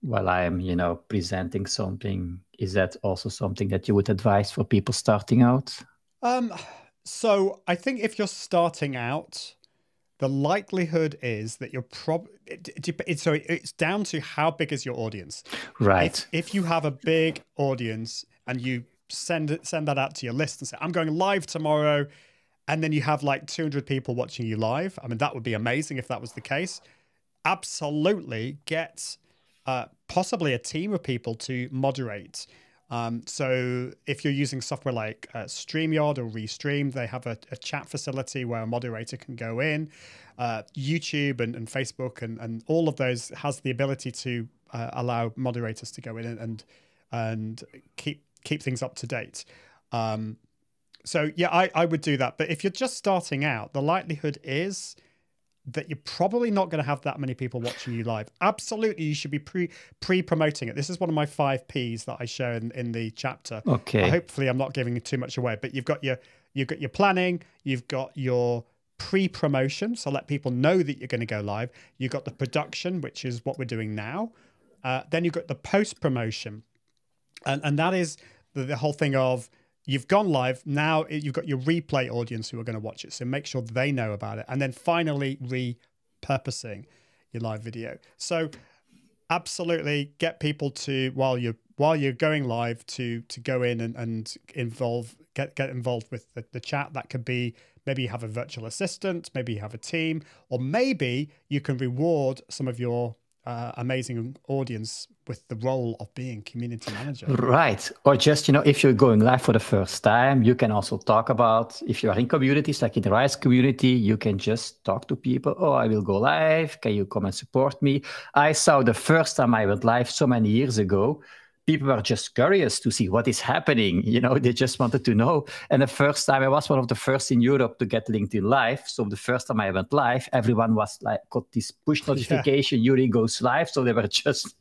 while I am, you know, presenting something. Is that also something that you would advise for people starting out? Um, so I think if you're starting out, the likelihood is that you're probably it, it, so it's down to how big is your audience. Right. If, if you have a big audience and you send it send that out to your list and say, I'm going live tomorrow and then you have like 200 people watching you live. I mean, that would be amazing if that was the case. Absolutely get uh, possibly a team of people to moderate. Um, so if you're using software like uh, StreamYard or Restream, they have a, a, chat facility where a moderator can go in. Uh, YouTube and, and Facebook and, and all of those has the ability to uh, allow moderators to go in and, and keep keep things up to date. Um, so yeah, I, I would do that. But if you're just starting out, the likelihood is that you're probably not going to have that many people watching you live. Absolutely, you should be pre pre promoting it. This is one of my five P's that I show in, in the chapter. Okay. hopefully, I'm not giving too much away. But you've got your you've got your planning, you've got your pre promotion, so let people know that you're going to go live. You've got the production, which is what we're doing now. Uh, then you've got the post promotion, and and that is the, the whole thing of you've gone live now you've got your replay audience who are going to watch it so make sure they know about it and then finally repurposing your live video. So absolutely get people to while you're while you're going live to to go in and, and involve get get involved with the, the chat. That could be maybe you have a virtual assistant maybe you have a team or maybe you can reward some of your uh, amazing audience with the role of being community manager. Right. Or just, you know, if you're going live for the first time, you can also talk about, if you are in communities like in the Rise community, you can just talk to people. Oh, I will go live. Can you come and support me? I saw the first time I went live so many years ago people were just curious to see what is happening. You know, they just wanted to know. And the first time I was one of the first in Europe to get LinkedIn live. So the first time I went live, everyone was like got this push notification, yeah. Yuri goes live. So they were just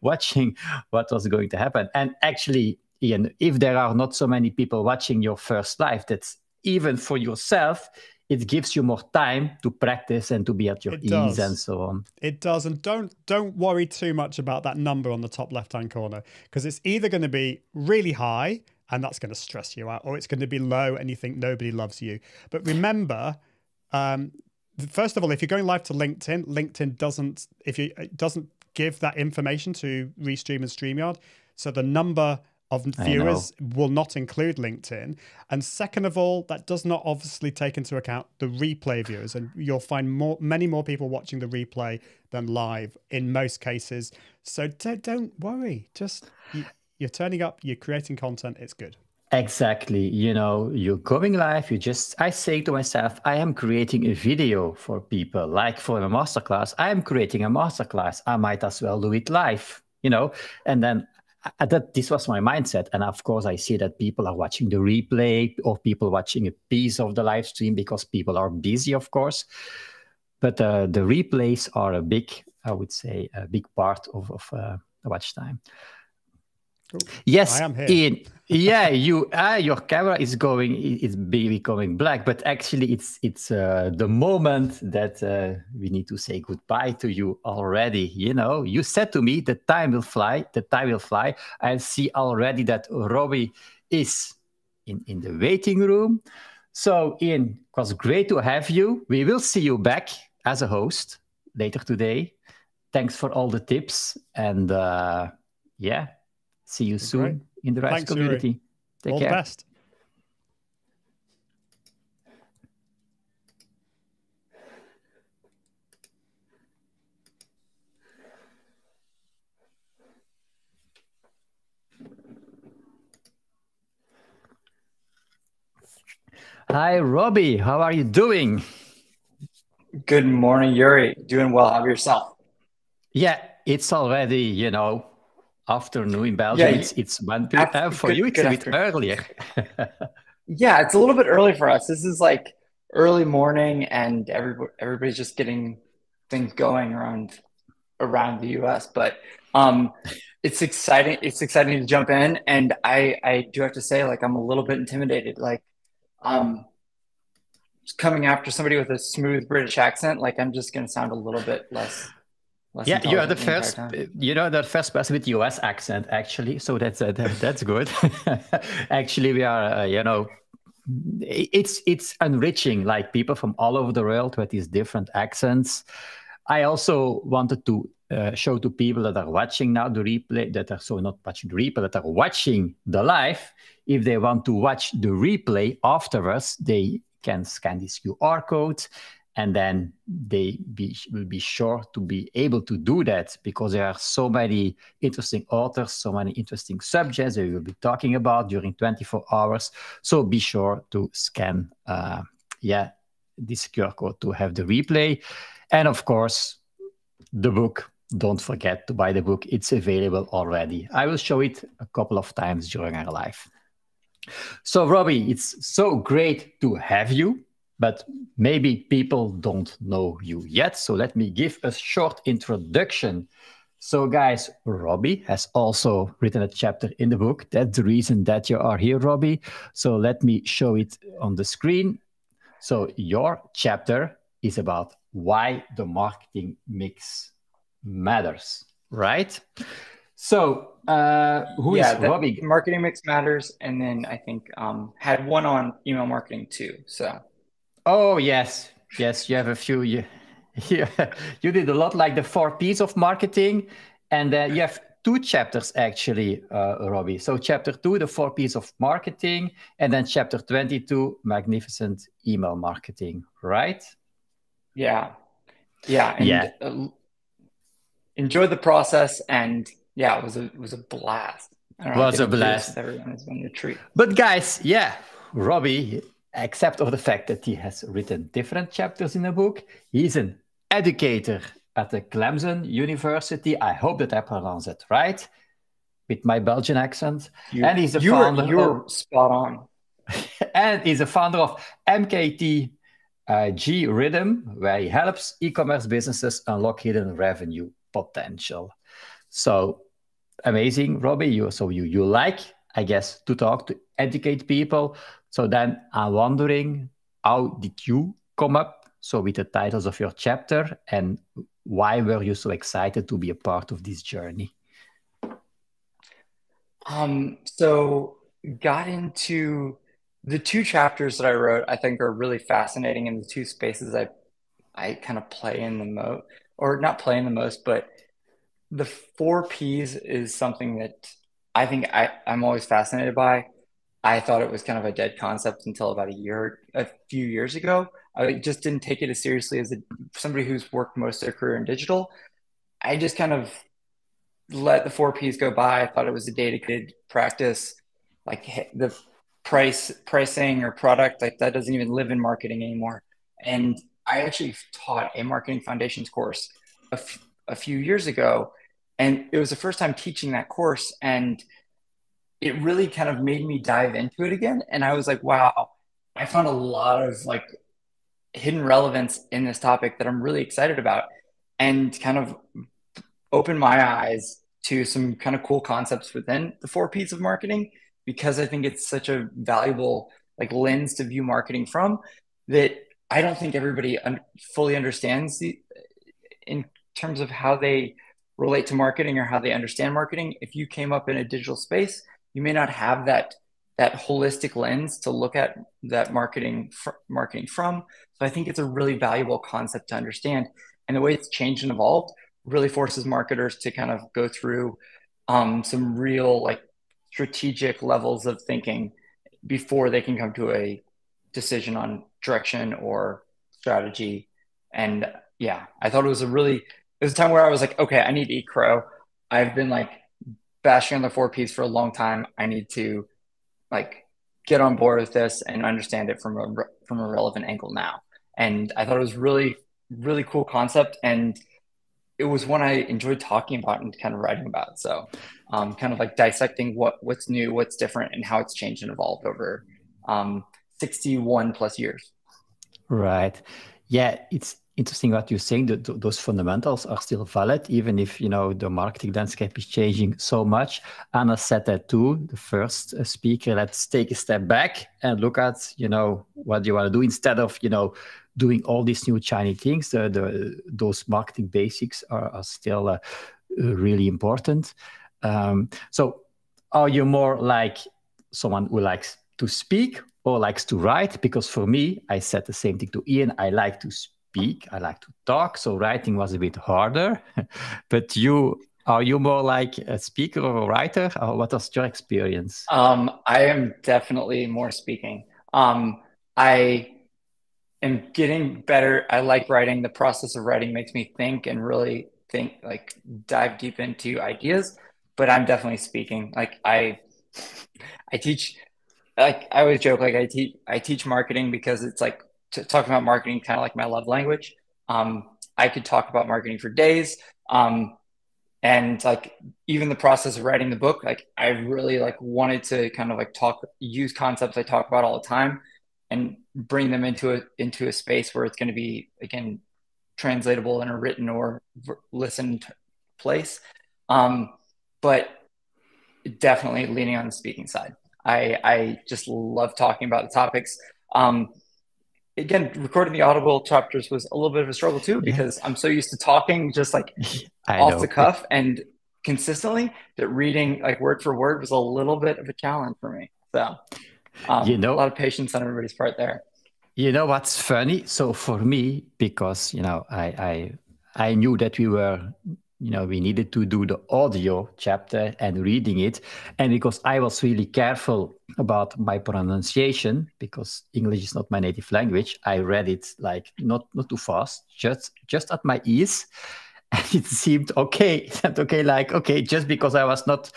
watching what was going to happen. And actually, Ian, if there are not so many people watching your first live, that's even for yourself, it gives you more time to practice and to be at your it ease does. and so on. It does, and don't don't worry too much about that number on the top left hand corner because it's either going to be really high and that's going to stress you out, or it's going to be low and you think nobody loves you. But remember, um, first of all, if you're going live to LinkedIn, LinkedIn doesn't if you it doesn't give that information to Restream and Streamyard, so the number of viewers will not include LinkedIn. And second of all, that does not obviously take into account the replay viewers. And you'll find more, many more people watching the replay than live in most cases. So don't worry. Just you're turning up, you're creating content. It's good. Exactly. You know, you're going live. You just, I say to myself, I am creating a video for people. Like for a masterclass, I am creating a masterclass. I might as well do it live you know and then that this was my mindset. And of course i see that people are watching the replay or people watching a piece of the live stream because people are busy of course. But uh, the replays are a big i would say a big part of, of uh, the watch time. Yes, Ian. Yeah, you uh, your camera is going it's becoming black, but actually it's it's uh, the moment that uh, we need to say goodbye to you already. You know, you said to me the time will fly, the time will fly. I see already that Robbie is in in the waiting room. So Ian, it was great to have you. We will see you back as a host later today. Thanks for all the tips and uh, yeah See you soon Great. In the Rise Thanks, community. Yuri. Take All care. the best. Hi, Robbie. How are you doing? Good morning, Yuri. Doing well. How about yourself? Yeah, it's already, you know, afternoon in Belgium. Yeah, it's it's one after, uh, for good, you. It's a bit earlier. yeah, it's a little bit early for us. This is like early morning, and everybody everybody's just getting things going around around the U.S. But um, it's exciting. It's exciting to jump in, and I I do have to say, like, I'm a little bit intimidated. Like, um, coming after somebody with a smooth British accent, like I'm just going to sound a little bit less. Yeah, you are the first. You know the first person with U.S. accent, actually. So that's uh, that, that's good. actually, we are. Uh, you know, it's it's enriching. Like people from all over the world with these different accents. I also wanted to uh, show to people that are watching now the replay, that are so not watching the replay, that are watching the live. If they want to watch the replay afterwards, they can scan this QR code and then they be, will be sure to be able to do that because there are so many interesting authors, so many interesting subjects that we will be talking about during 24 hours. So be sure to scan, uh, yeah, this QR code to have the replay, and of course, the book. Don't forget to buy the book; it's available already. I will show it a couple of times during our live. So, Robbie, it's so great to have you but maybe people don't know you yet. So let me give a short introduction. So, guys, Robbie has also written a chapter in the book. That's the reason that you are here, Robbie. So let me show it on the screen. So your chapter is about why the marketing mix matters, right? So uh, who is yeah, that- Robbie? marketing mix matters, and then I think um, had one on email marketing too. So Oh yes, yes. You have a few. You, you, you did a lot like the four P's of marketing, and then you have two chapters actually, uh, Robbie. So chapter two, the four P's of marketing, and then chapter twenty-two, magnificent email marketing. Right? yeah, yeah, and Yeah. uh, enjoyed the process, and yeah, it was a it was a blast. I don't know, Was a getting to do this blast. Everyone has been a treat. But guys, yeah, Robbie, except of the fact that he has written different chapters in the book, he's an educator at the Clemson University. I hope that I pronounce it right with my Belgian accent. You, And he's the you were, founder you were of- spot on. and he's a founder of MKT uh, G Rhythm, where he helps e-commerce businesses unlock hidden revenue potential. So amazing, Robbie. You so you you like, I guess, to talk to educate people. So then I'm wondering, how did you come up so with the titles of your chapter, and why were you so excited to be a part of this journey? Um, so got into the two chapters that I wrote, I think are really fascinating in the two spaces I I kind of play in the most, or not play in the most, but the four P's is something that I think I, I'm always fascinated by. I thought it was kind of a dead concept until about a year, a few years ago. I just didn't take it as seriously as a, somebody who's worked most of their career in digital. I just kind of let the four P's go by. I thought it was a data practice, like the price, pricing or product, like that doesn't even live in marketing anymore. And I actually taught a marketing foundations course a, f- a few years ago, and it was the first time teaching that course, and it really kind of made me dive into it again. And I was like, wow, I found a lot of like hidden relevance in this topic that I'm really excited about, and kind of opened my eyes to some kind of cool concepts within the four P's of marketing because I think it's such a valuable like lens to view marketing from that I don't think everybody un- fully understands the in terms of how they relate to marketing or how they understand marketing. If you came up in a digital space, you may not have that that holistic lens to look at that marketing fr- marketing from. So I think it's a really valuable concept to understand, and the way it's changed and evolved really forces marketers to kind of go through um, some real like strategic levels of thinking before they can come to a decision on direction or strategy. And yeah, I thought it was a really it was a time where I was like, okay, I need to eat crow. I've been like bashing on the four P's for a long time. I need to like get on board with this and understand it from a from a relevant angle now. And I thought it was really really cool concept and it was one I enjoyed talking about and kind of writing about. So, um, kind of like dissecting what what's new, what's different, and how it's changed and evolved over um, 61 plus years. Right. Yeah, it's interesting what you're saying that those fundamentals are still valid even if you know the marketing landscape is changing so much. Anna said that too the first uh, speaker. Let's take a step back and look at you know what you want to do instead of you know doing all these new shiny things. The, the those marketing basics are, are still uh, really important. Um, so are you more like someone who likes to speak or likes to write? Because for me i said the same thing to ian. I like to speak i like to talk so writing was a bit harder. But you are you more like a speaker or a writer? Or what was your experience? Um, i am definitely more speaking. Um, i am getting better. I like writing. The process of writing makes me think and really think like dive deep into ideas but i'm definitely speaking. Like i i teach like I always joke, like I teach I teach marketing because it's like talking about marketing kind of like my love language. Um, I could talk about marketing for days. Um, and like even the process of writing the book, like I really like wanted to kind of like talk, use concepts I talk about all the time, and bring them into a into a space where it's going to be again translatable in a written or listened place. Um, but definitely leaning on the speaking side. I, I just love talking about the topics. Um, again, recording the Audible chapters was a little bit of a struggle too because I'm so used to talking just like off know. the cuff and consistently that reading like word for word was a little bit of a challenge for me. So, um, you know, a lot of patience on everybody's part there. You know what's funny? So for me, because you know, I I I knew that we were you know we needed to do the audio chapter and reading it. And because i was really careful about my pronunciation because english is not my native language i read it like not not too fast just just at my ease. And it seemed okay. And okay like okay just because i was not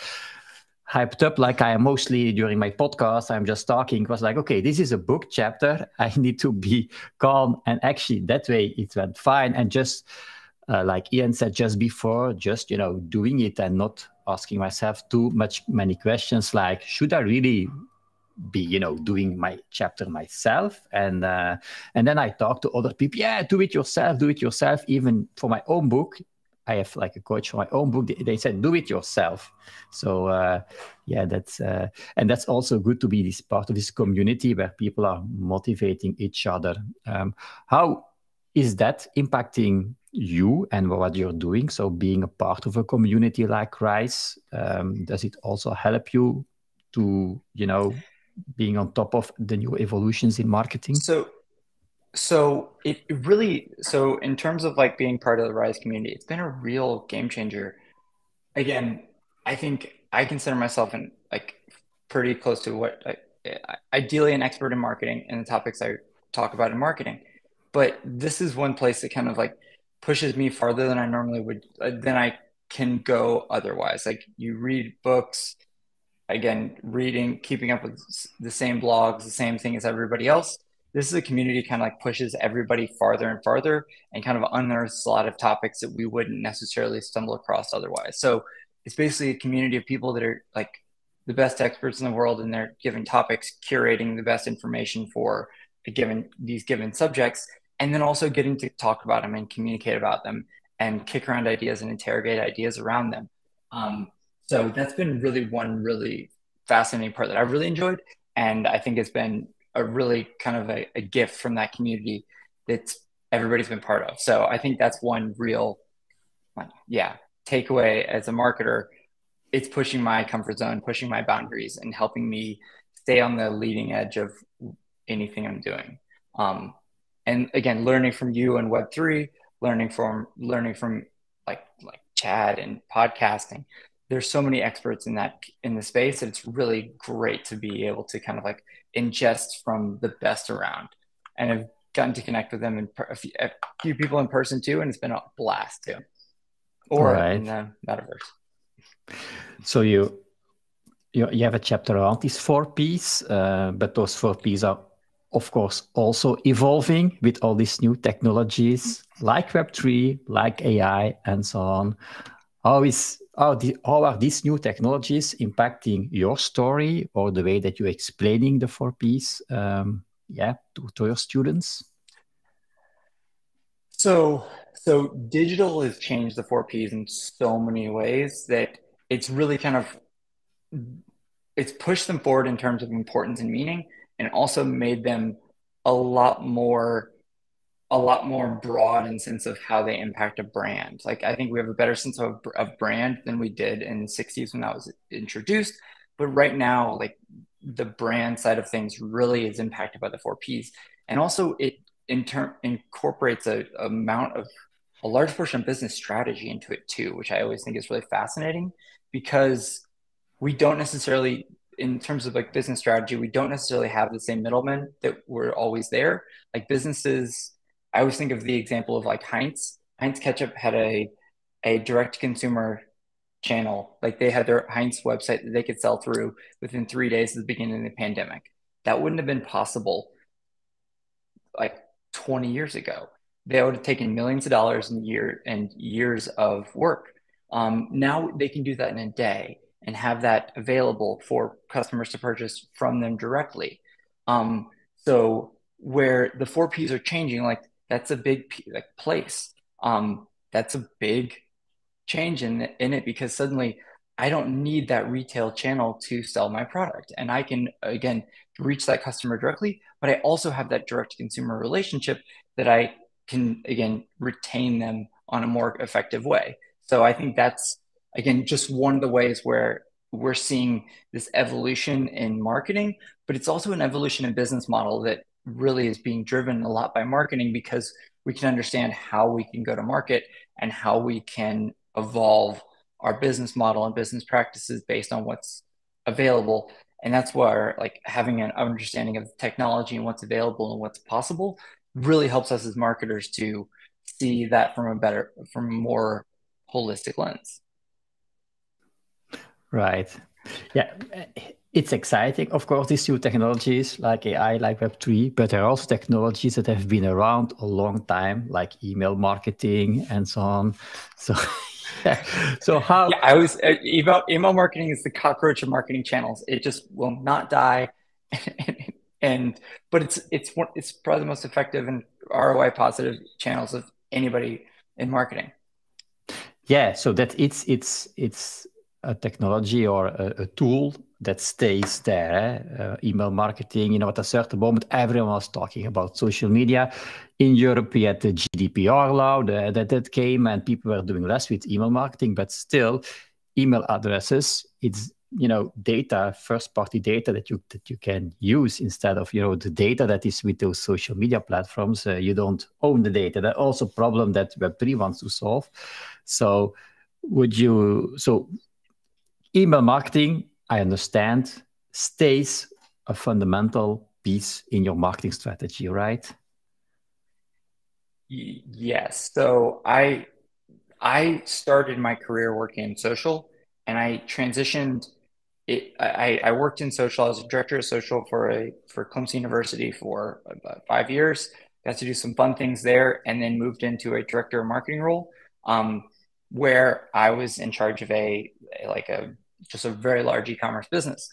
hyped up like i am mostly during my podcast i'm just talking was like okay this is a book chapter. I need to be calm. And actually that way it went fine. And just uh, like Ian said just before, just you know doing it and not asking myself too much many questions like should I really be you know doing my chapter myself and uh, and then I talk to other people. Yeah, do it yourself, do it yourself. Even for my own book, I have like a coach for my own book. They, said do it yourself. So uh, yeah, that's uh, and that's also good to be this part of this community where people are motivating each other. Um, how is that impacting you and what you're doing. So being a part of a community like Rise, um, does it also help you to, you know, being on top of the new evolutions in marketing? So, so it really, so in terms of like being part of the Rise community, it's been a real game changer. Again, I think I consider myself in like pretty close to what I, ideally an expert in marketing and the topics I talk about in marketing. But this is one place that kind of like pushes me farther than I normally would uh, than I can go otherwise. Like you read books, again, reading, keeping up with the same blogs, the same thing as everybody else. This is a community kind of like pushes everybody farther and farther and kind of unearths a lot of topics that we wouldn't necessarily stumble across otherwise. So it's basically a community of people that are like the best experts in the world and they're given topics, curating the best information for a given these given subjects and then also getting to talk about them and communicate about them and kick around ideas and interrogate ideas around them. Um, so that's been really one really fascinating part that I've really enjoyed, and I think it's been a really kind of a, a gift from that community that everybody's been part of. So I think that's one real, yeah, takeaway as a marketer. It's pushing my comfort zone, pushing my boundaries, and helping me stay on the leading edge of anything I'm doing. Um, and again learning from you and web3 learning from learning from like like chad and podcasting. There's so many experts in that in the space that it's really great to be able to kind of like ingest from the best around. And i've gotten to connect with them and a few, a few people in person too and it's been a blast too. Or right. in the metaverse. So you you, you have a chapter around these four P's, uh, but those four P's are of course, also evolving with all these new technologies like Web3, like AI, and so on. How is how, the, how are these new technologies impacting your story or the way that you're explaining the four Ps? Um, yeah, to, to your students. So, so digital has changed the four Ps in so many ways that it's really kind of it's pushed them forward in terms of importance and meaning, and also made them a lot more a lot more broad in sense of how they impact a brand. Like I think we have a better sense of, of brand than we did in the 60s when that was introduced. But right now, like the brand side of things really is impacted by the four Ps. And also it in turn incorporates a amount of a large portion of business strategy into it too, which I always think is really fascinating because we don't necessarily in terms of like business strategy, we don't necessarily have the same middlemen that were always there. Like businesses I always think of the example of like Heinz. Heinz Ketchup had a a direct consumer channel. Like they had their Heinz website that they could sell through within three days of the beginning of the pandemic. That wouldn't have been possible like 20 years ago. They would have taken millions of dollars in year and years of work. Um, now they can do that in a day and have that available for customers to purchase from them directly. Um, so where the four Ps are changing, like that's a big like place. Um, that's a big change in in it because suddenly I don't need that retail channel to sell my product, and I can again reach that customer directly. But I also have that direct consumer relationship that I can again retain them on a more effective way. So I think that's again just one of the ways where we're seeing this evolution in marketing, but it's also an evolution in business model that really is being driven a lot by marketing because we can understand how we can go to market and how we can evolve our business model and business practices based on what's available. And that's where like having an understanding of technology and what's available and what's possible really helps us as marketers to see that from a better from a more holistic lens right yeah it's exciting, of course, these new technologies like AI, like Web3, but there are also technologies that have been around a long time, like email marketing and so on. So, yeah. so how? Yeah, I was uh, email email marketing is the cockroach of marketing channels. It just will not die, and, and but it's it's one it's probably the most effective and ROI positive channels of anybody in marketing. Yeah, so that it's it's it's a technology or a, a tool that stays there. Eh? Uh, email marketing, you know, at a certain moment, everyone was talking about social media. In Europe, we had the GDPR law that, that came, and people were doing less with email marketing, but still, email addresses, it's you know data first party data that you that you can use instead of you know the data that is with those social media platforms uh, you don't own the data that also problem that web3 wants to solve so would you so email marketing I understand, stays a fundamental piece in your marketing strategy, right? Yes. So I I started my career working in social, and I transitioned. It, I, I worked in social. I was a director of social for a for Clemson University for about five years. Got to do some fun things there, and then moved into a director of marketing role, um, where I was in charge of a like a just a very large e-commerce business.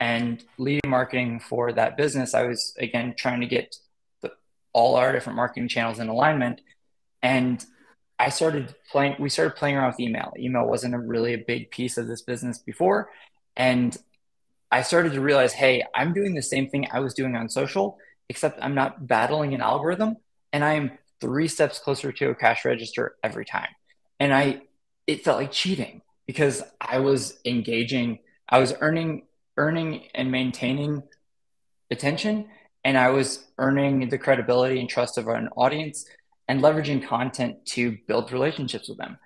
And leading marketing for that business i was again trying to get the, all our different marketing channels in alignment. And i started playing we started playing around with email. Email wasn't a really a big piece of this business before. And i started to realize hey i'm doing the same thing i was doing on social except i'm not battling an algorithm. And i'm three steps closer to a cash register every time and i it felt like cheating because I was engaging, I was earning earning and maintaining attention and I was earning the credibility and trust of an audience and leveraging content to build relationships with them.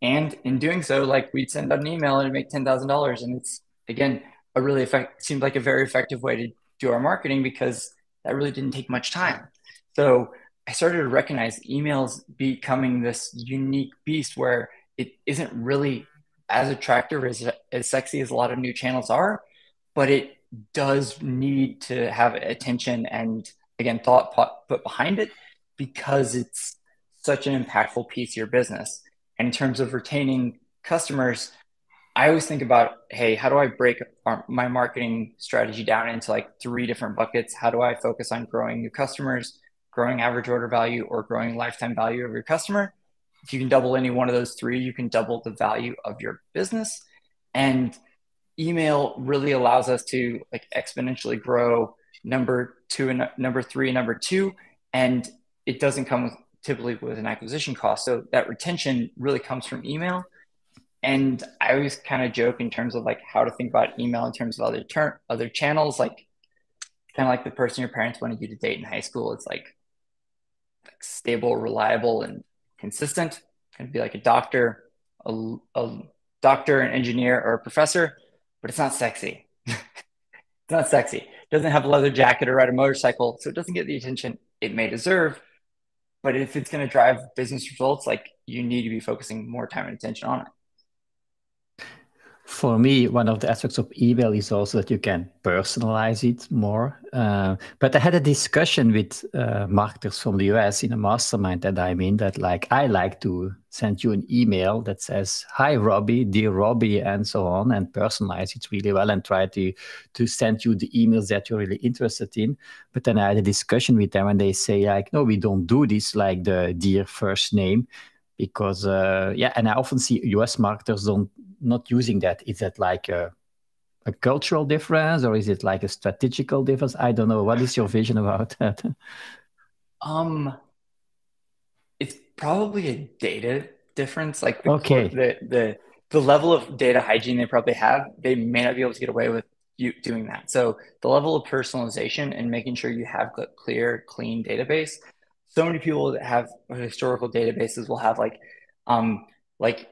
And in doing so, like we'd send out an email and make ten thousand dollars, and it's again a really effect seemed like a very effective way to do our marketing because that really didn't take much time. So I started to recognize emails becoming this unique beast where it isn't really as attractive as as sexy as a lot of new channels are, but it does need to have attention and again thought put behind it because it's such an impactful piece of your business. And in terms of retaining customers, I always think about, hey, how do I break my marketing strategy down into like three different buckets? How do I focus on growing new customers, growing average order value, or growing lifetime value of your customer. If you can double any one of those three, you can double the value of your business. And email really allows us to like exponentially grow number two and number three and number two. And it doesn't come with typically with an acquisition cost. So that retention really comes from email. And I always kind of joke in terms of like how to think about email in terms of other turn other channels, like kind of like the person your parents wanted you to date in high school. It's like, like stable, reliable, and consistent. Can be like a doctor, a, a doctor, an engineer, or a professor, but it's not sexy. it's not sexy. Doesn't have a leather jacket or ride a motorcycle, so it doesn't get the attention it may deserve. But if it's going to drive business results, like you need to be focusing more time and attention on it for me, one of the aspects of email is also that you can personalize it more. Uh, but I had a discussion with uh, marketers from the US in a mastermind that I'm in that like I like to send you an email that says, Hi Robbie, dear Robbie, and so on, and personalize it really well and try to to send you the emails that you're really interested in. But then I had a discussion with them and they say, like, no, we don't do this like the dear first name because uh, yeah and i often see us marketers don't not using that. Is that like a, a cultural difference or is it like a strategical difference? I don't know. What is your vision about that? Um it's probably a data difference. Like the, okay. the, the the level of data hygiene they probably have they may not be able to get away with you doing that. So the level of personalization and making sure you have a clear clean database. So many people that have historical databases will have like um like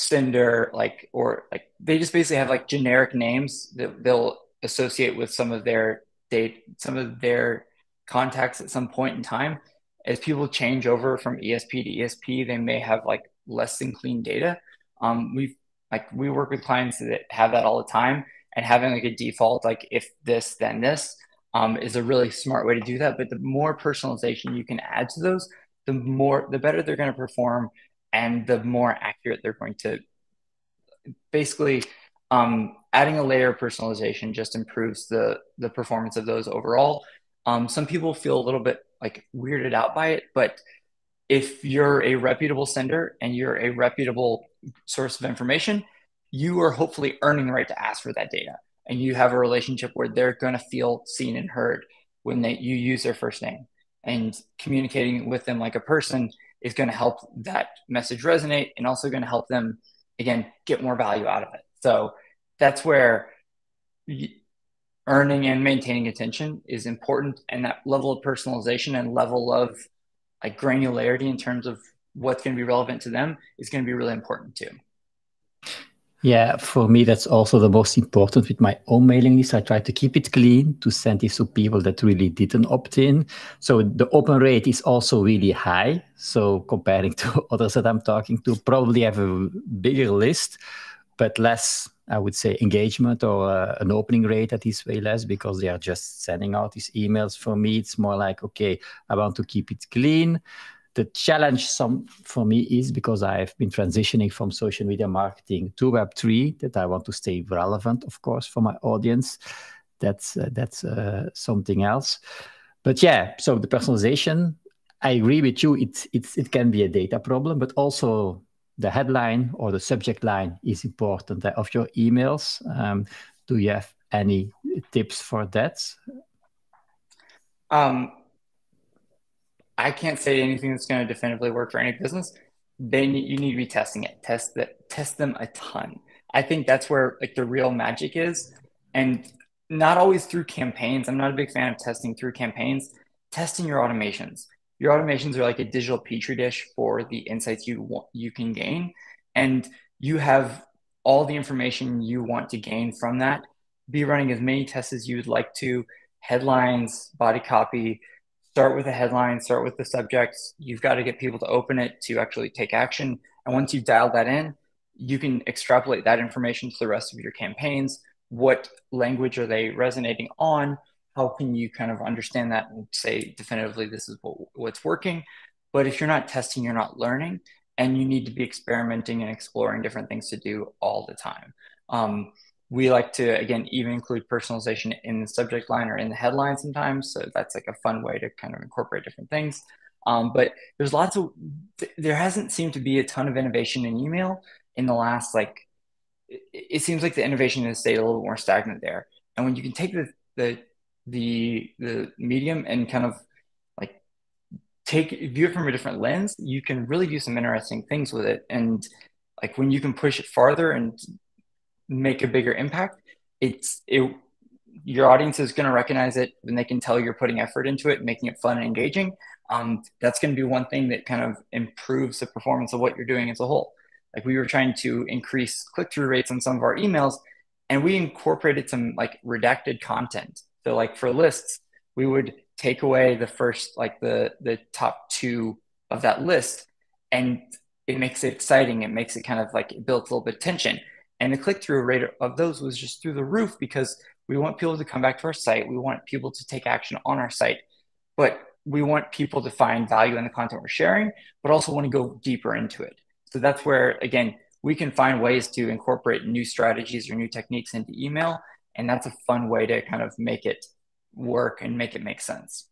sender like or like they just basically have like generic names that they'll associate with some of their date some of their contacts at some point in time as people change over from esp to esp they may have like less than clean data um we like we work with clients that have that all the time and having like a default like if this then this um, is a really smart way to do that. But the more personalization you can add to those, the more, the better they're going to perform, and the more accurate they're going to. Basically, um, adding a layer of personalization just improves the the performance of those overall. Um, some people feel a little bit like weirded out by it, but if you're a reputable sender and you're a reputable source of information, you are hopefully earning the right to ask for that data and you have a relationship where they're going to feel seen and heard when they you use their first name and communicating with them like a person is going to help that message resonate and also going to help them again get more value out of it. So that's where earning and maintaining attention is important and that level of personalization and level of like granularity in terms of what's going to be relevant to them is going to be really important too yeah, for me, that's also the most important with my own mailing list. I try to keep it clean to send it to people that really didn't opt in. So the open rate is also really high. So comparing to others that I'm talking to, probably have a bigger list, but less, I would say, engagement or uh, an opening rate that is way less because they are just sending out these emails. For me, it's more like, okay, I want to keep it clean the challenge some for me is because I've been transitioning from social media marketing to Web3 that I want to stay relevant, of course, for my audience. That's uh, that's uh, something else. But yeah, so the personalization, I agree with you. It it it can be a data problem, but also the headline or the subject line is important uh, of your emails. Um, do you have any tips for that? Um, I can't say anything that's going to definitively work for any business. Then you need to be testing it. Test that. Test them a ton. I think that's where like the real magic is, and not always through campaigns. I'm not a big fan of testing through campaigns. Testing your automations. Your automations are like a digital petri dish for the insights you want, you can gain, and you have all the information you want to gain from that. Be running as many tests as you would like to. Headlines, body copy, start with a headline, start with the subjects. You've got to get people to open it to actually take action. And once you've dialed that in, you can extrapolate that information to the rest of your campaigns. What language are they resonating on? How can you kind of understand that and say definitively this is what, what's working? But if you're not testing, you're not learning, and you need to be experimenting and exploring different things to do all the time. Um, we like to again even include personalization in the subject line or in the headline sometimes. So that's like a fun way to kind of incorporate different things. Um, but there's lots of there hasn't seemed to be a ton of innovation in email in the last like it, it seems like the innovation has stayed a little more stagnant there. And when you can take the the the the medium and kind of like take view it from a different lens you can really do some interesting things with it. And like when you can push it farther and make a bigger impact, it's it your audience is going to recognize it and they can tell you're putting effort into it, making it fun and engaging. Um, that's going to be one thing that kind of improves the performance of what you're doing as a whole. Like we were trying to increase click through rates on some of our emails, and we incorporated some like redacted content. So like for lists, we would take away the first like the the top two of that list, and it makes it exciting. It makes it kind of like it builds a little bit of tension. And the click through rate of those was just through the roof because we want people to come back to our site. We want people to take action on our site, but we want people to find value in the content we're sharing, but also want to go deeper into it. So that's where, again, we can find ways to incorporate new strategies or new techniques into email. And that's a fun way to kind of make it work and make it make sense.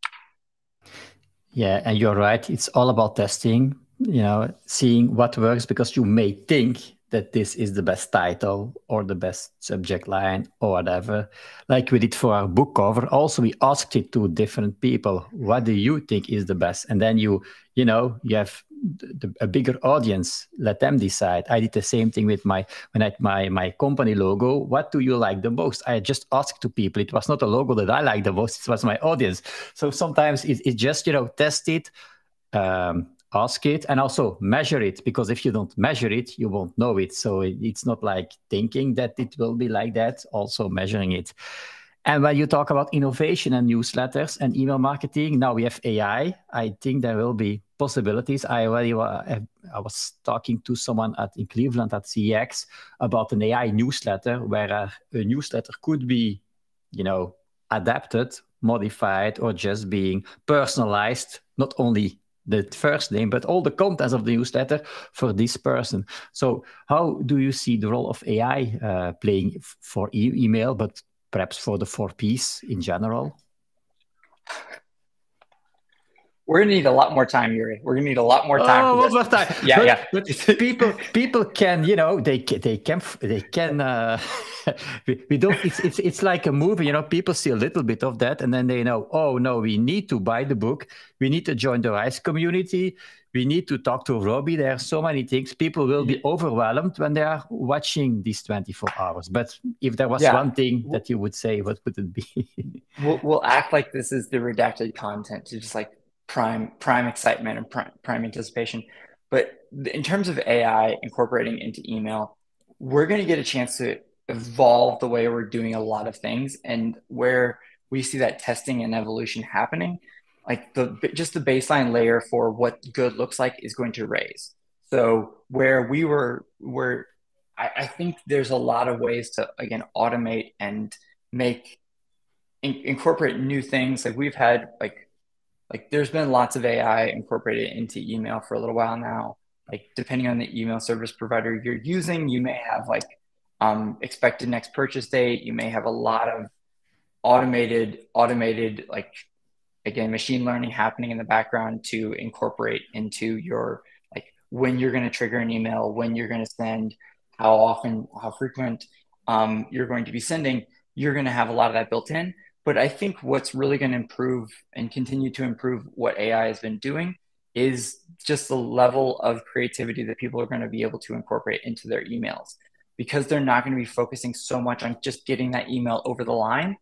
Yeah, and you're right. It's all about testing, you know, seeing what works because you may think that this is the best title or the best subject line or whatever. Like we did for our book cover. Also, we asked it to different people. What do you think is the best? And then you, you know, you have the, a bigger audience. Let them decide. I did the same thing with my when I my my company logo. What do you like the most? I just asked to people. It was not a logo that I liked the most. It was my audience. So sometimes it, it just you know test it. Um, ask it and also measure it because if you don't measure it you won't know it. So it's not like thinking that it will be like that also measuring it. And when you talk about innovation and newsletters and email marketing now we have ai i. Think there will be possibilities. I already i was talking to someone at in cleveland at cex about an ai newsletter where a, a newsletter could be you know adapted modified or just being personalized not only the first name, but all the contents of the newsletter for this person. So, how do you see the role of AI uh, playing for e email, but perhaps for the four Ps in general? We're gonna need a lot more time, Yuri. We're gonna need a lot more time. Oh, more time. Yeah, but, yeah. But people, people can, you know, they they can they can. Uh, we, we don't. It's it's it's like a movie, you know. People see a little bit of that, and then they know, oh no, we need to buy the book. We need to join the Rise community. We need to talk to Robbie. There are so many things. People will be overwhelmed when they are watching these 24 hours. But if there was yeah. one thing that you would say, what would it be? we'll, we'll act like this is the redacted content to just like prime prime excitement and prime, prime anticipation. But in terms of AI incorporating into email, we're going to get a chance to evolve the way we're doing a lot of things and where we see that testing and evolution happening like the just the baseline layer for what good looks like is going to raise so where we were where I, I think there's a lot of ways to again automate and make in, incorporate new things like we've had like like there's been lots of AI incorporated into email for a little while now. Like depending on the email service provider you're using, you may have like um, expected next purchase date. You may have a lot of automated, automated like again machine learning happening in the background to incorporate into your like when you're going to trigger an email, when you're going to send, how often, how frequent um, you're going to be sending. You're going to have a lot of that built in. But I think what's really going to improve and continue to improve what AI has been doing is just the level of creativity that people are going to be able to incorporate into their emails because they're not going to be focusing so much on just getting that email over the line.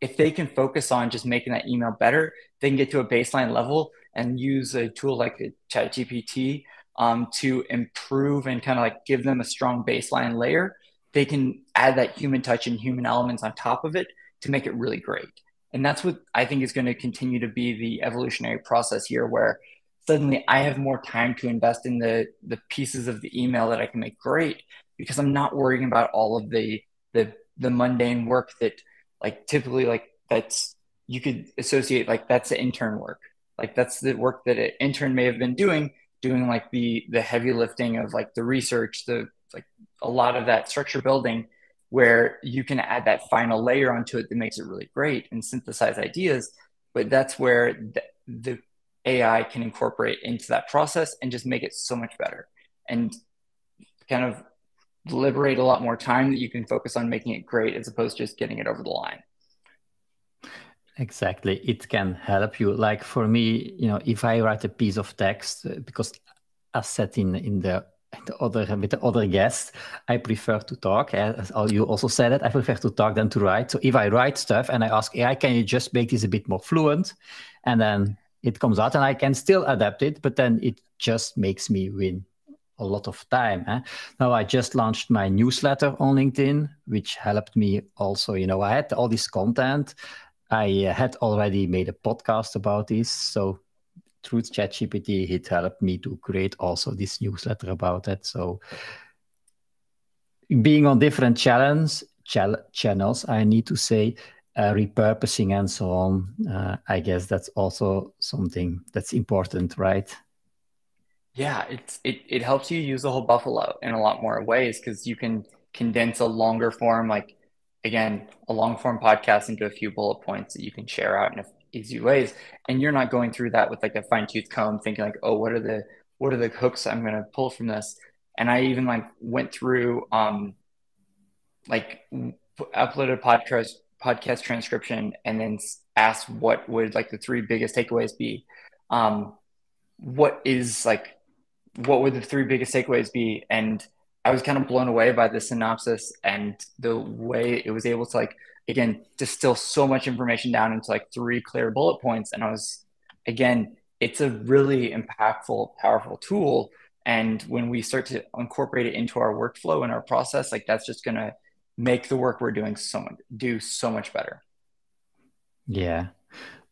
If they can focus on just making that email better, they can get to a baseline level and use a tool like ChatGPT um, to improve and kind of like give them a strong baseline layer. They can add that human touch and human elements on top of it to make it really great. And that's what I think is going to continue to be the evolutionary process here, where suddenly I have more time to invest in the the pieces of the email that I can make great because I'm not worrying about all of the the the mundane work that like typically like that's you could associate like that's the intern work. Like that's the work that an intern may have been doing, doing like the the heavy lifting of like the research, the like a lot of that structure building where you can add that final layer onto it that makes it really great and synthesize ideas. But that's where the, the AI can incorporate into that process and just make it so much better and kind of liberate a lot more time that you can focus on making it great as opposed to just getting it over the line. Exactly. It can help you. Like for me, you know, if I write a piece of text, because as said in, in the the other with the other guests, I prefer to talk. As you also said it, I prefer to talk than to write. So if I write stuff and I ask AI, can you just make this a bit more fluent? And then it comes out and I can still adapt it, but then it just makes me win a lot of time. Eh? Now I just launched my newsletter on LinkedIn, which helped me also. You know, I had all this content. I uh, had already made a podcast about this, so through ChatGPT, it helped me to create also this newsletter about it. So being on different channels, channels, I need to say uh, repurposing and so on. Uh, I guess that's also something that's important, right? Yeah, it's it it helps you use the whole Buffalo in a lot more ways because you can condense a longer form, like again, a long form podcast into a few bullet points that you can share out in a, easy ways, and you're not going through that with like a fine tooth comb, thinking like, oh, what are the what are the hooks I'm going to pull from this? And I even like went through um like uploaded podcast podcast transcription and then asked what would like the three biggest takeaways be. Um, what is like what would the three biggest takeaways be? And I was kind of blown away by the synopsis and the way it was able to like again distill so much information down into like three clear bullet points. And I was again, it's a really impactful, powerful tool. And when we start to incorporate it into our workflow and our process, like that's just gonna make the work we're doing so much do so much better. Yeah.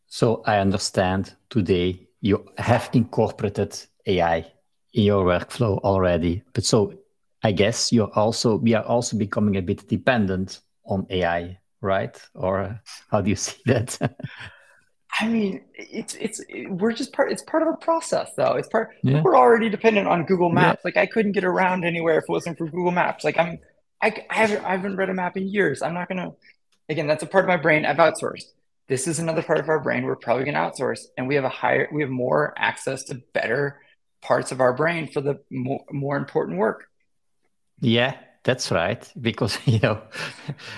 So I understand today you have incorporated AI in your workflow already. But so I guess you're also we are also becoming a bit dependent on AI, right? Or how do you see that? I mean, it's it's we're just part. It's part of a process, though. It's part. Yeah. We're already dependent on Google Maps. Yeah. Like I couldn't get around anywhere if it wasn't for Google Maps. Like I'm, I, I haven't I haven't read a map in years. I'm not gonna. Again, that's a part of my brain I've outsourced. This is another part of our brain we're probably gonna outsource, and we have a higher, we have more access to better parts of our brain for the more, more important work. Yeah, that's right. Because you know,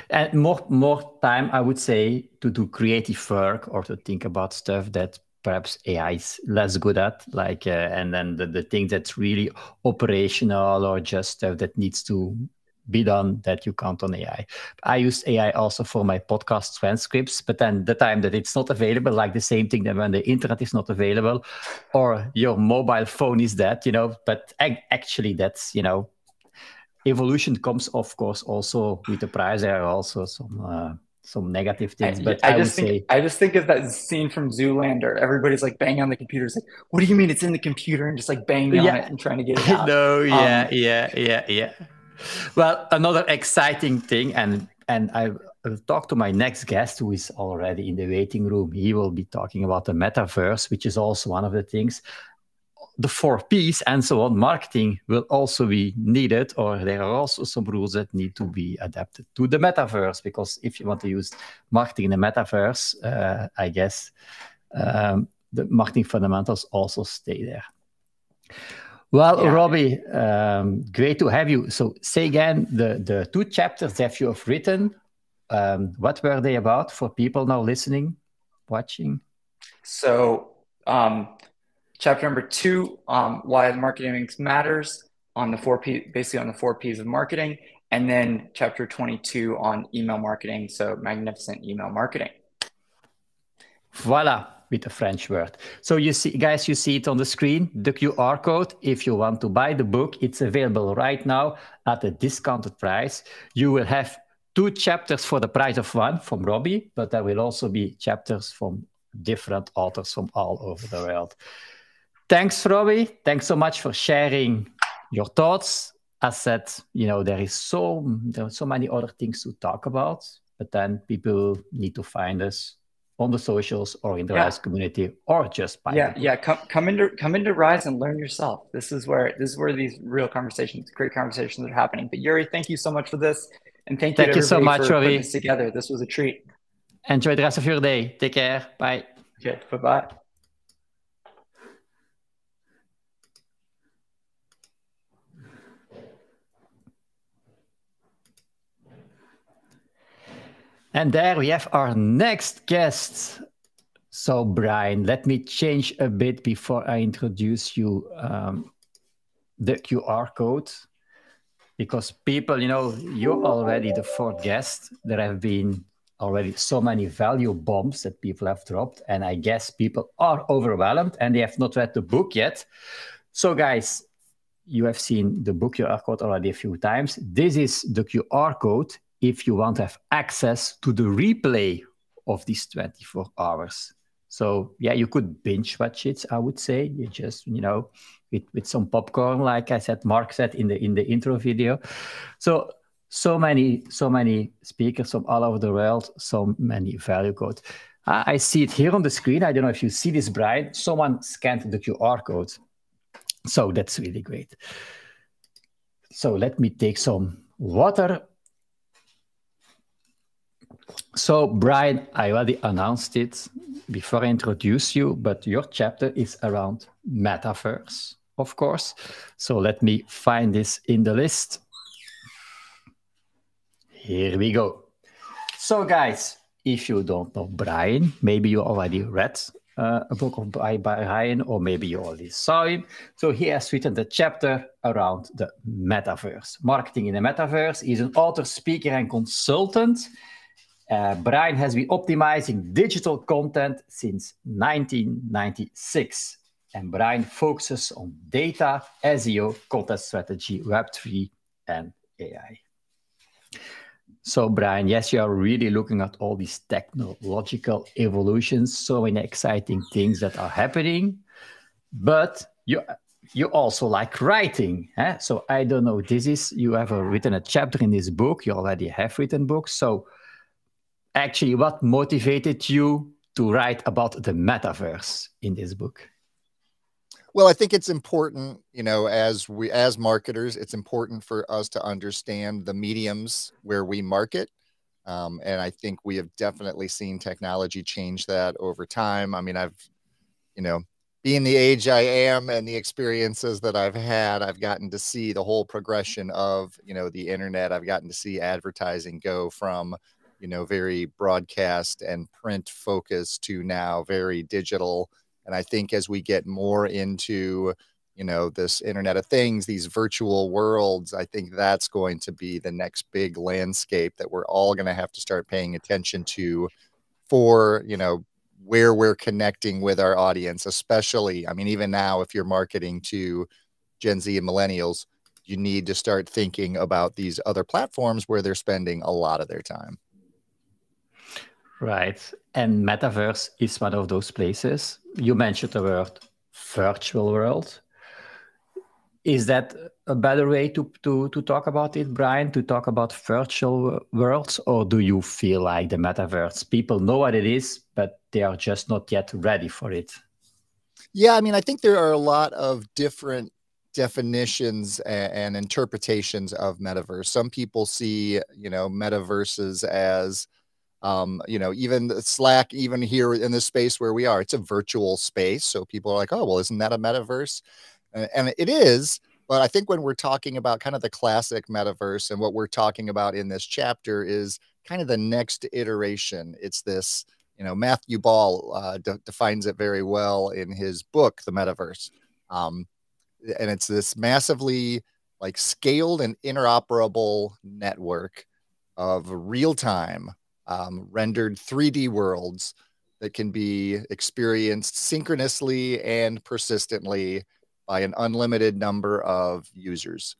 and more more time, I would say, to do creative work or to think about stuff that perhaps AI is less good at, like, uh, and then the, the thing that's really operational or just stuff that needs to be done that you count on AI. I use AI also for my podcast transcripts, but then the time that it's not available, like the same thing that when the internet is not available or your mobile phone is dead, you know, but actually that's, you know, evolution comes, of course, also with the price. There are also some, uh, some negative things, but I, I just think say, I just think of that scene from Zoolander. Everybody's like banging on the computer. It's like, what do you mean it's in the computer? And just like banging yeah. on it and trying to get it out. no, yeah, um, yeah, yeah, yeah. Well, another exciting thing, and and I will talk to my next guest who is already in the waiting room. He will be talking about the metaverse, which is also one of the things. The four P's and so on, marketing will also be needed, or there are also some rules that need to be adapted to the metaverse. Because if you want to use marketing in the metaverse, uh, I guess um, the marketing fundamentals also stay there. Well, yeah. Robbie, um, great to have you. So, say again the, the two chapters that you have written. Um, what were they about for people now listening, watching? So, um, chapter number two, um, why marketing matters on the four P, basically on the four P's of marketing, and then chapter 22 on email marketing. So, magnificent email marketing. Voila with a French word. So you see, guys, you see it on the screen, the QR code. If you want to buy the book, it's available right now at a discounted price. You will have two chapters for the price of one from Robbie, but there will also be chapters from different authors from all over the world. Thanks, Robbie. Thanks so much for sharing your thoughts. As said, you know, there is so there are so many other things to talk about, but then people need to find us on the socials or in the yeah. Rise community or just by yeah yeah come come into come into Rise and learn yourself. This is where this is where these real conversations, great conversations are happening. But Yuri, thank you so much for this. And thank you, thank you so much, for putting this together. This was a treat. Enjoy the rest of your day. Take care. Bye. Okay. Bye bye. And there we have our next guest. So, Brian, let me change a bit before I introduce you um, the QR code. Because people, you know, you're already the fourth guest. There have been already so many value bombs that people have dropped. And I guess people are overwhelmed and they have not read the book yet. So, guys, you have seen the book QR code already a few times. This is the QR code if you want to have access to the replay of these 24 hours. So yeah, you could binge watch it, I would say. You just, you know, with, with some popcorn, like I said, Mark said in the in the intro video. So so many, so many speakers from all over the world, so many value codes. I see it here on the screen. I don't know if you see this, Brian. Someone scanned the QR code. So that's really great. So let me take some water so, Brian, I already announced it before I introduce you, but your chapter is around metaverse, of course. So, let me find this in the list. Here we go. So, guys, if you don't know Brian, maybe you already read uh, a book of by Brian, or maybe you already saw him. So he has written the chapter around the metaverse, marketing in the metaverse. He's an author, speaker, and consultant. Uh, Brian has been optimizing digital content since 1996. And Brian focuses on data, SEO, content strategy, Web3, and AI. So, Brian, yes, you are really looking at all these technological evolutions, so many exciting things that are happening. But you you also like writing. Eh? So I don't know. This is you have written a chapter in this book. You already have written books. So actually what motivated you to write about the metaverse in this book? Well, I think it's important, you know, as we as marketers, it's important for us to understand the mediums where we market. Um, and I think we have definitely seen technology change that over time. I mean, I've, you know, being the age I am and the experiences that I've had, I've gotten to see the whole progression of, you know, the internet. I've gotten to see advertising go from you know, very broadcast and print focused to now very digital. And I think as we get more into, you know, this Internet of Things, these virtual worlds, I think that's going to be the next big landscape that we're all going to have to start paying attention to for, you know, where we're connecting with our audience, especially, I mean, even now, if you're marketing to Gen Z and millennials, you need to start thinking about these other platforms where they're spending a lot of their time. Right. And metaverse is one of those places. You mentioned the word virtual world. Is that a better way to, to, to talk about it, Brian, to talk about virtual worlds? Or do you feel like the metaverse, people know what it is, but they are just not yet ready for it? Yeah, I mean, I think there are a lot of different definitions and, and interpretations of metaverse. Some people see, you know, metaverses as um, you know, even Slack, even here in this space where we are, it's a virtual space. So people are like, oh, well, isn't that a metaverse? And, it is. But I think when we're talking about kind of the classic metaverse and what we're talking about in this chapter is kind of the next iteration. It's this, you know, Matthew Ball uh, de- defines it very well in his book, The Metaverse. Um, and it's this massively like scaled and interoperable network of real time um, rendered 3D worlds that can be experienced synchronously and persistently by an unlimited number of users,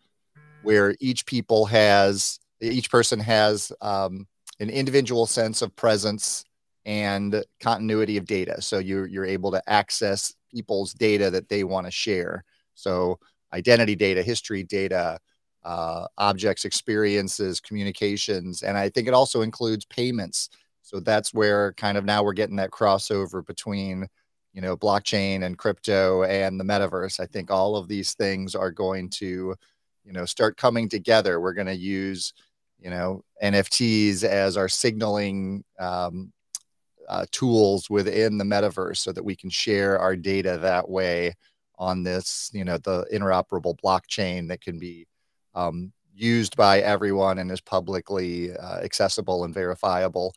where each people has each person has um, an individual sense of presence and continuity of data. So you're you're able to access people's data that they want to share. So identity data, history data, uh, objects, experiences, communications, and I think it also includes payments. So that's where kind of now we're getting that crossover between, you know, blockchain and crypto and the metaverse. I think all of these things are going to, you know, start coming together. We're going to use, you know NFTs as our signaling um, uh, tools within the metaverse, so that we can share our data that way on this, you know, the interoperable blockchain that can be um, used by everyone and is publicly uh, accessible and verifiable.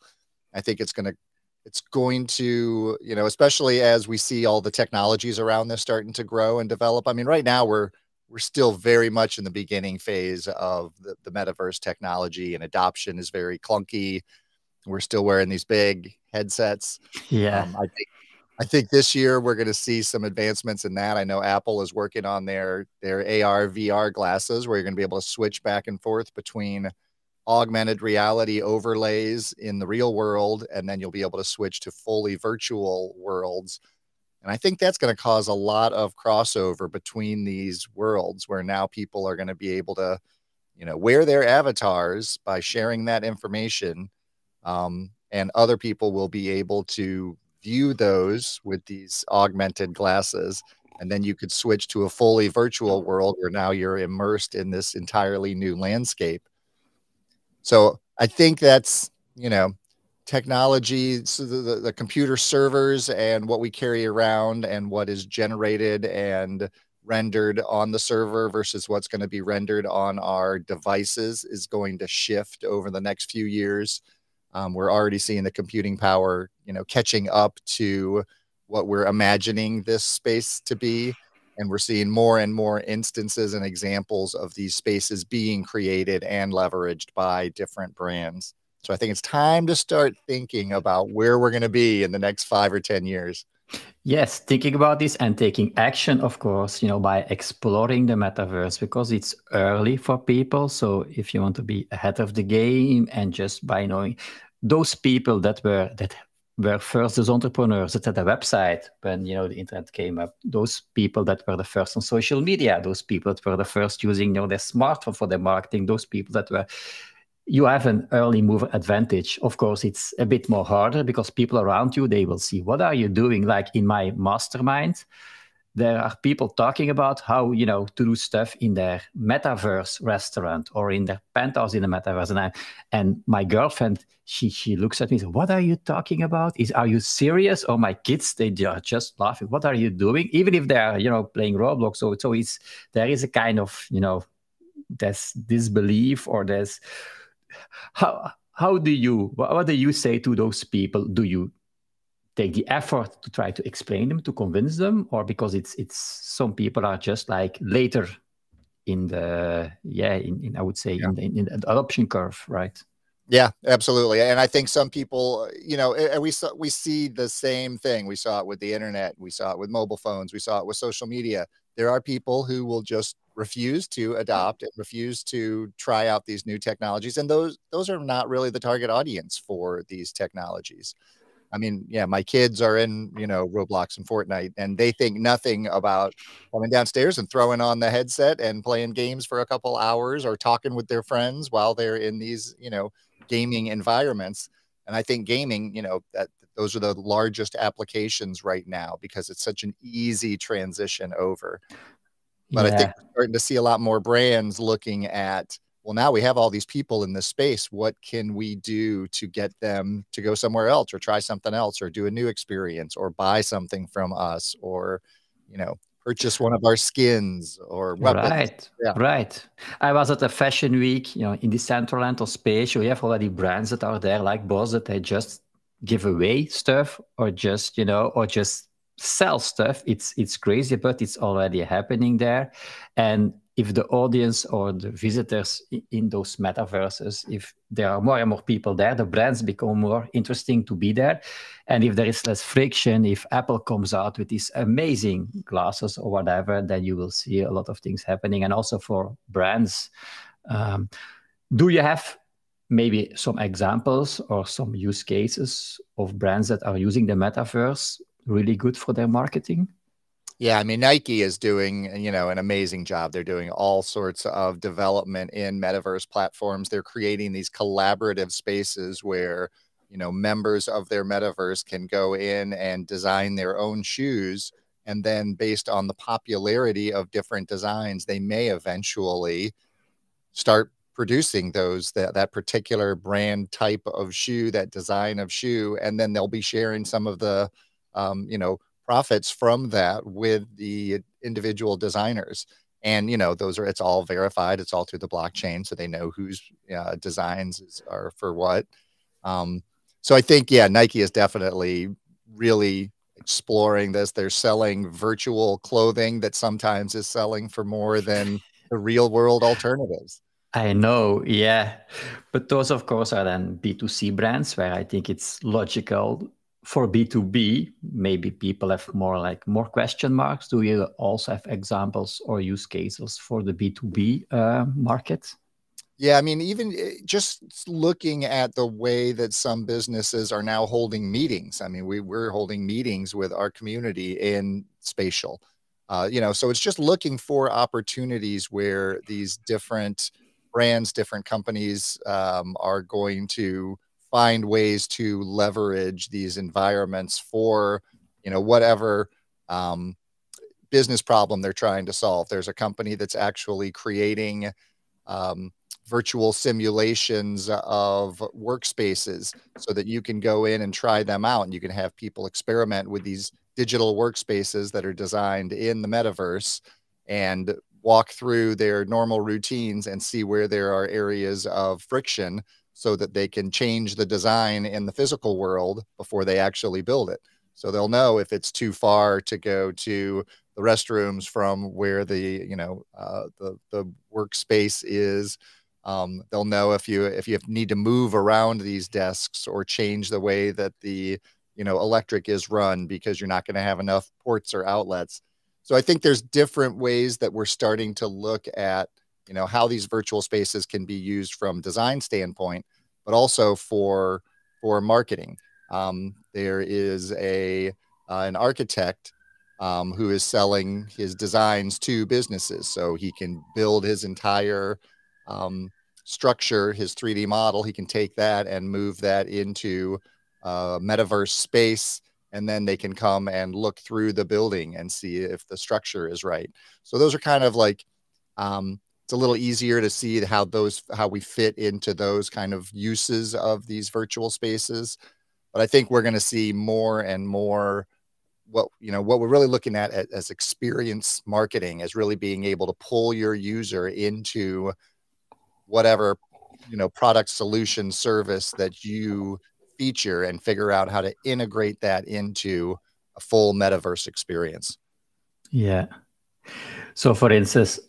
I think it's going to it's going to you know especially as we see all the technologies around this starting to grow and develop. I mean right now we're we're still very much in the beginning phase of the, the metaverse technology and adoption is very clunky. We're still wearing these big headsets. Yeah. Um, i think i think this year we're going to see some advancements in that i know apple is working on their their ar vr glasses where you're going to be able to switch back and forth between augmented reality overlays in the real world, and then you'll be able to switch to fully virtual worlds. And I think that's going to cause a lot of crossover between these worlds where now people are going to be able to, you know, wear their avatars by sharing that information. Um, and other people will be able to view those with these augmented glasses. And then you could switch to a fully virtual world where now you're immersed in this entirely new landscape. So I think that's, you know, technology, so the, the, the, computer servers and what we carry around and what is generated and rendered on the server versus what's going to be rendered on our devices is going to shift over the next few years. Um, we're already seeing the computing power, you know, catching up to what we're imagining this space to be and we're seeing more and more instances and examples of these spaces being created and leveraged by different brands. So I think it's time to start thinking about where we're going to be in the next five or 10 years. Yes, thinking about this and taking action, of course, you know, by exploring the metaverse because it's early for people. So if you want to be ahead of the game and just by knowing those people that were that were first those entrepreneurs that had a website when you know the internet came up those people that were the first on social media those people that were the first using you know their smartphone for their marketing those people that were you have an early mover advantage. Of course it's a bit more harder because people around you they will see what are you doing? Like in my mastermind there are people talking about how you know to do stuff in their metaverse restaurant or in their penthouse in the metaverse. And I, and my girlfriend she she looks at me and says what are you talking about? Is are you serious? Or my kids they are just laughing. What are you doing? Even if they're you know playing roblox. So so it's there is a kind of you know there's disbelief or there's how how do you what do you say to those people? Do you take the effort to try to explain them to convince them or because it's it's some people are just like later in the yeah in, in i would say yeah. in, the, in the adoption curve right? Yeah absolutely. And i think some people you know and we saw we see the same thing. We saw it with the internet. We saw it with mobile phones. We saw it with social media. There are people who will just refuse to adopt and refuse to try out these new technologies. And those those are not really the target audience for these technologies I mean, yeah, my kids are in, you know, Roblox and Fortnite, and they think nothing about coming downstairs and throwing on the headset and playing games for a couple hours or talking with their friends while they're in these, you know, gaming environments. And I think gaming, you know, that those are the largest applications right now because it's such an easy transition over. But yeah. I think we're starting to see a lot more brands looking at well, now we have all these people in this space. What can we do to get them to go somewhere else or try something else or do a new experience or buy something from us or, you know, purchase one of our skins or weapons. Right, yeah. right. I was at a fashion week, you know, in the Decentraland or space. We have already brands that are there, like Boss, that they just give away stuff or just, you know, or just sell stuff. It's it's crazy, but it's already happening there. And if the audience or the visitors in those metaverses, if there are more and more people there, the brands become more interesting to be there. And if there is less friction, if Apple comes out with these amazing glasses or whatever, then you will see a lot of things happening. And also for brands, um, do you have maybe some examples or some use cases of brands that are using the metaverse really good for their marketing? Yeah, I mean Nike is doing, you know, an amazing job. They're doing all sorts of development in metaverse platforms. They're creating these collaborative spaces where, you know, members of their metaverse can go in and design their own shoes and then based on the popularity of different designs, they may eventually start producing those that that particular brand type of shoe, that design of shoe, and then they'll be sharing some of the um, you know profits from that with the individual designers. And you know those are it's all verified it's all through the blockchain so they know whose uh, designs are for what. Um, so i think yeah nike is definitely really exploring this. They're selling virtual clothing that sometimes is selling for more than the real world alternatives. I know, yeah. But those, of course, are then B2C brands where I think it's logical for B2B, maybe people have more like more question marks. Do you also have examples or use cases for the B2B uh, market? Yeah, I mean, even eh, just looking at the way that some businesses are now holding meetings. I mean, we, we're holding meetings with our community in spatial. Uh, you know, so it's just looking for opportunities where these different brands, different companies um, are going to find ways to leverage these environments for you know whatever um, business problem they're trying to solve. There's a company that's actually creating um, virtual simulations of workspaces so that you can go in and try them out and you can have people experiment with these digital workspaces that are designed in the metaverse and walk through their normal routines and see where there are areas of friction so that they can change the design in the physical world before they actually build it. So they'll know if it's too far to go to the restrooms from where the you know uh, the the workspace is. Um, they'll know if you if you need to move around these desks or change the way that the you know electric is run because you're not going to have enough ports or outlets. So I think there's different ways that we're starting to look at you know how these virtual spaces can be used from design standpoint but also for for marketing. Um, there is a uh, an architect um, who is selling his designs to businesses. So he can build his entire um, structure his 3d model. He can take that and move that into uh, metaverse space and then they can come and look through the building and see if the structure is right. So those are kind of like um, it's a little easier to see how those how we fit into those kind of uses of these virtual spaces but i think we're going to see more and more what you know what we're really looking at as experience marketing as really being able to pull your user into whatever you know product solution service that you feature and figure out how to integrate that into a full metaverse experience. Yeah. So for instance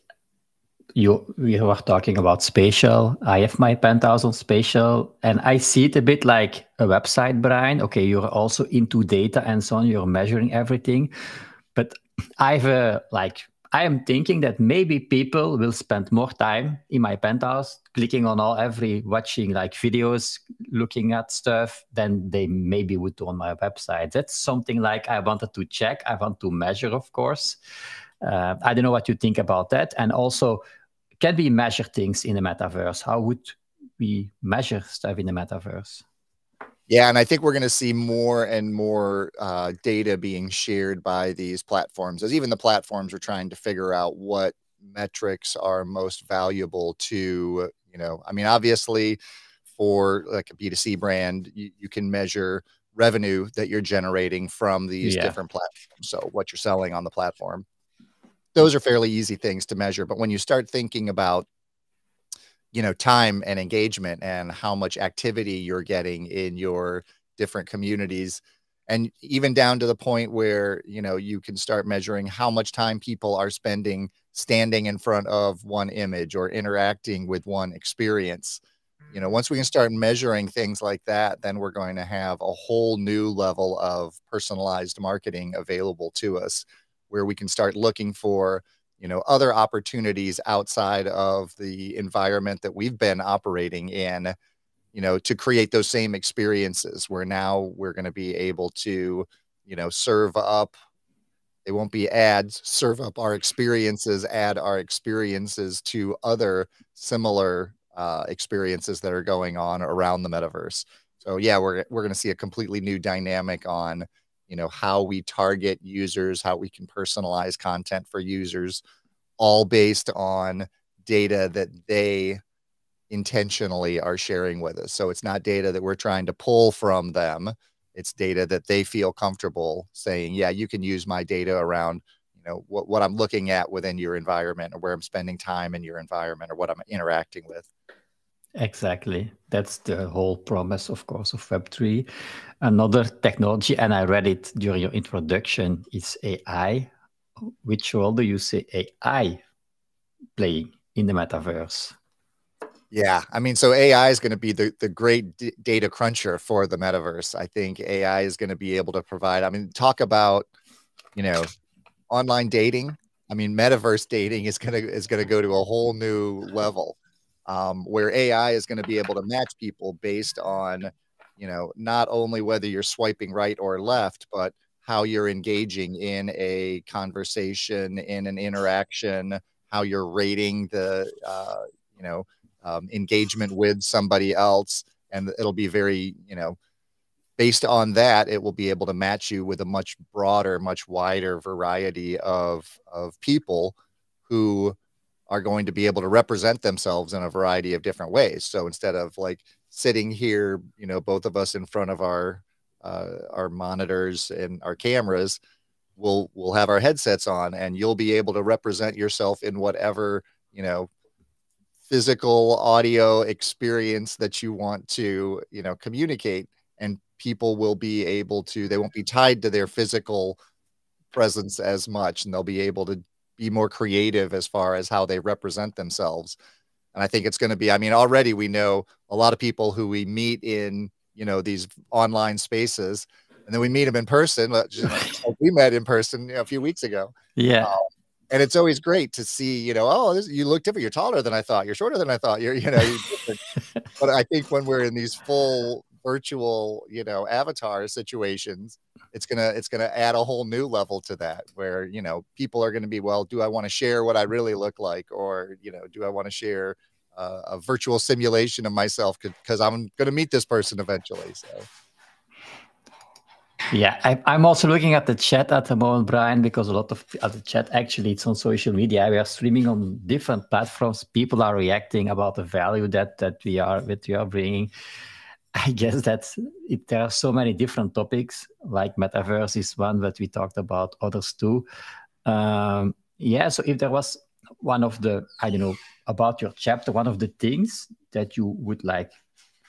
you we were talking about spatial. I have my penthouse on spatial, and I see it a bit like a website, Brian. Okay, you're also into data and so on. You're measuring everything, but I've a like I am thinking that maybe people will spend more time in my penthouse clicking on all every watching like videos, looking at stuff than they maybe would do on my website. That's something like I wanted to check. I want to measure, of course. Uh, I don't know what you think about that. And also, can we measure things in the metaverse? How would we measure stuff in the metaverse? Yeah, and I think we're going to see more and more uh, data being shared by these platforms, as even the platforms are trying to figure out what metrics are most valuable to, you know, I mean, obviously, for like a B2C brand, you, you can measure revenue that you're generating from these yeah. different platforms. So, what you're selling on the platform those are fairly easy things to measure. But when you start thinking about, you know, time and engagement and how much activity you're getting in your different communities, and even down to the point where, you know, you can start measuring how much time people are spending standing in front of one image or interacting with one experience. You know, once we can start measuring things like that, then we're going to have a whole new level of personalized marketing available to us where we can start looking for you know other opportunities outside of the environment that we've been operating in you know to create those same experiences where now we're going to be able to you know serve up they won't be ads serve up our experiences add our experiences to other similar uh, experiences that are going on around the metaverse. So yeah we're, we're going to see a completely new dynamic on you know how we target users how we can personalize content for users all based on data that they intentionally are sharing with us. So it's not data that we're trying to pull from them. It's data that they feel comfortable saying, yeah, you can use my data around, you know, what, what I'm looking at within your environment or where I'm spending time in your environment or what I'm interacting with. Exactly. That's the whole promise, of course, of Web3. Another technology, and I read it during your introduction, is AI. Which role do you see AI playing in the metaverse? Yeah, I mean, so AI is going to be the, the great data cruncher for the metaverse. I think AI is going to be able to provide, I mean, talk about, you know, online dating. I mean, metaverse dating is going to is going to go to a whole new level um, where AI is going to be able to match people based on, you know, not only whether you're swiping right or left, but how you're engaging in a conversation, in an interaction, how you're rating the, uh, you know, um, engagement with somebody else, and it'll be very, you know, based on that, it will be able to match you with a much broader, much wider variety of of people who are going to be able to represent themselves in a variety of different ways. So instead of like sitting here, you know, both of us in front of our uh, our monitors and our cameras, we'll we'll have our headsets on, and you'll be able to represent yourself in whatever you know physical audio experience that you want to you know communicate and people will be able to they won't be tied to their physical presence as much and they'll be able to be more creative as far as how they represent themselves and i think it's going to be i mean already we know a lot of people who we meet in you know these online spaces and then we meet them in person we met in person you know, a few weeks ago yeah um, and it's always great to see, you know, oh, this, you look different. You're taller than I thought. You're shorter than I thought. You're, you know, you're but I think when we're in these full virtual, you know, avatar situations, it's gonna it's gonna add a whole new level to that, where you know people are gonna be, well, do I want to share what I really look like, or you know, do I want to share uh, a virtual simulation of myself because I'm gonna meet this person eventually. So. Yeah, I, am also looking at the chat at the moment, Brian, because a lot of, of the chat actually it's on social media. We are streaming on different platforms. People are reacting about the value that that we are that we are bringing. I guess that it, there are so many different topics, like metaverse is one that we talked about, others too. Um, yeah, so if there was one of the, I don't know, about your chapter, one of the things that you would like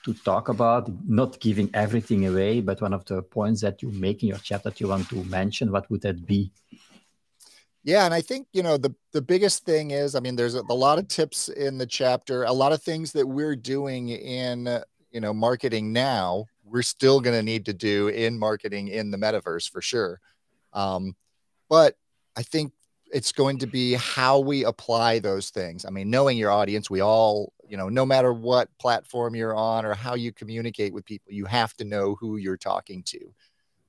to talk about, not giving everything away, but one of the points that you make in your chapter that you want to mention, what would that be? Yeah, and I think you know the the biggest thing is, I mean, there's a, a lot of tips in the chapter, a lot of things that we're doing in you know marketing now. We're still going to need to do in marketing in the metaverse for sure. Um, but I think it's going to be how we apply those things. I mean, knowing your audience, we all you know no matter what platform you're on or how you communicate with people you have to know who you're talking to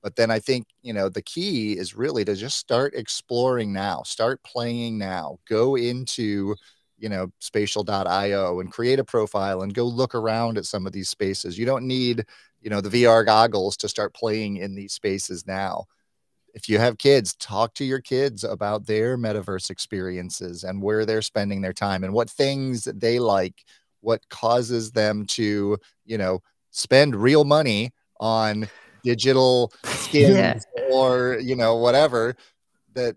but then i think you know the key is really to just start exploring now start playing now go into you know spatial.io and create a profile and go look around at some of these spaces you don't need you know the vr goggles to start playing in these spaces now if you have kids, talk to your kids about their metaverse experiences and where they're spending their time and what things they like, what causes them to, you know, spend real money on digital skins yeah. or, you know, whatever that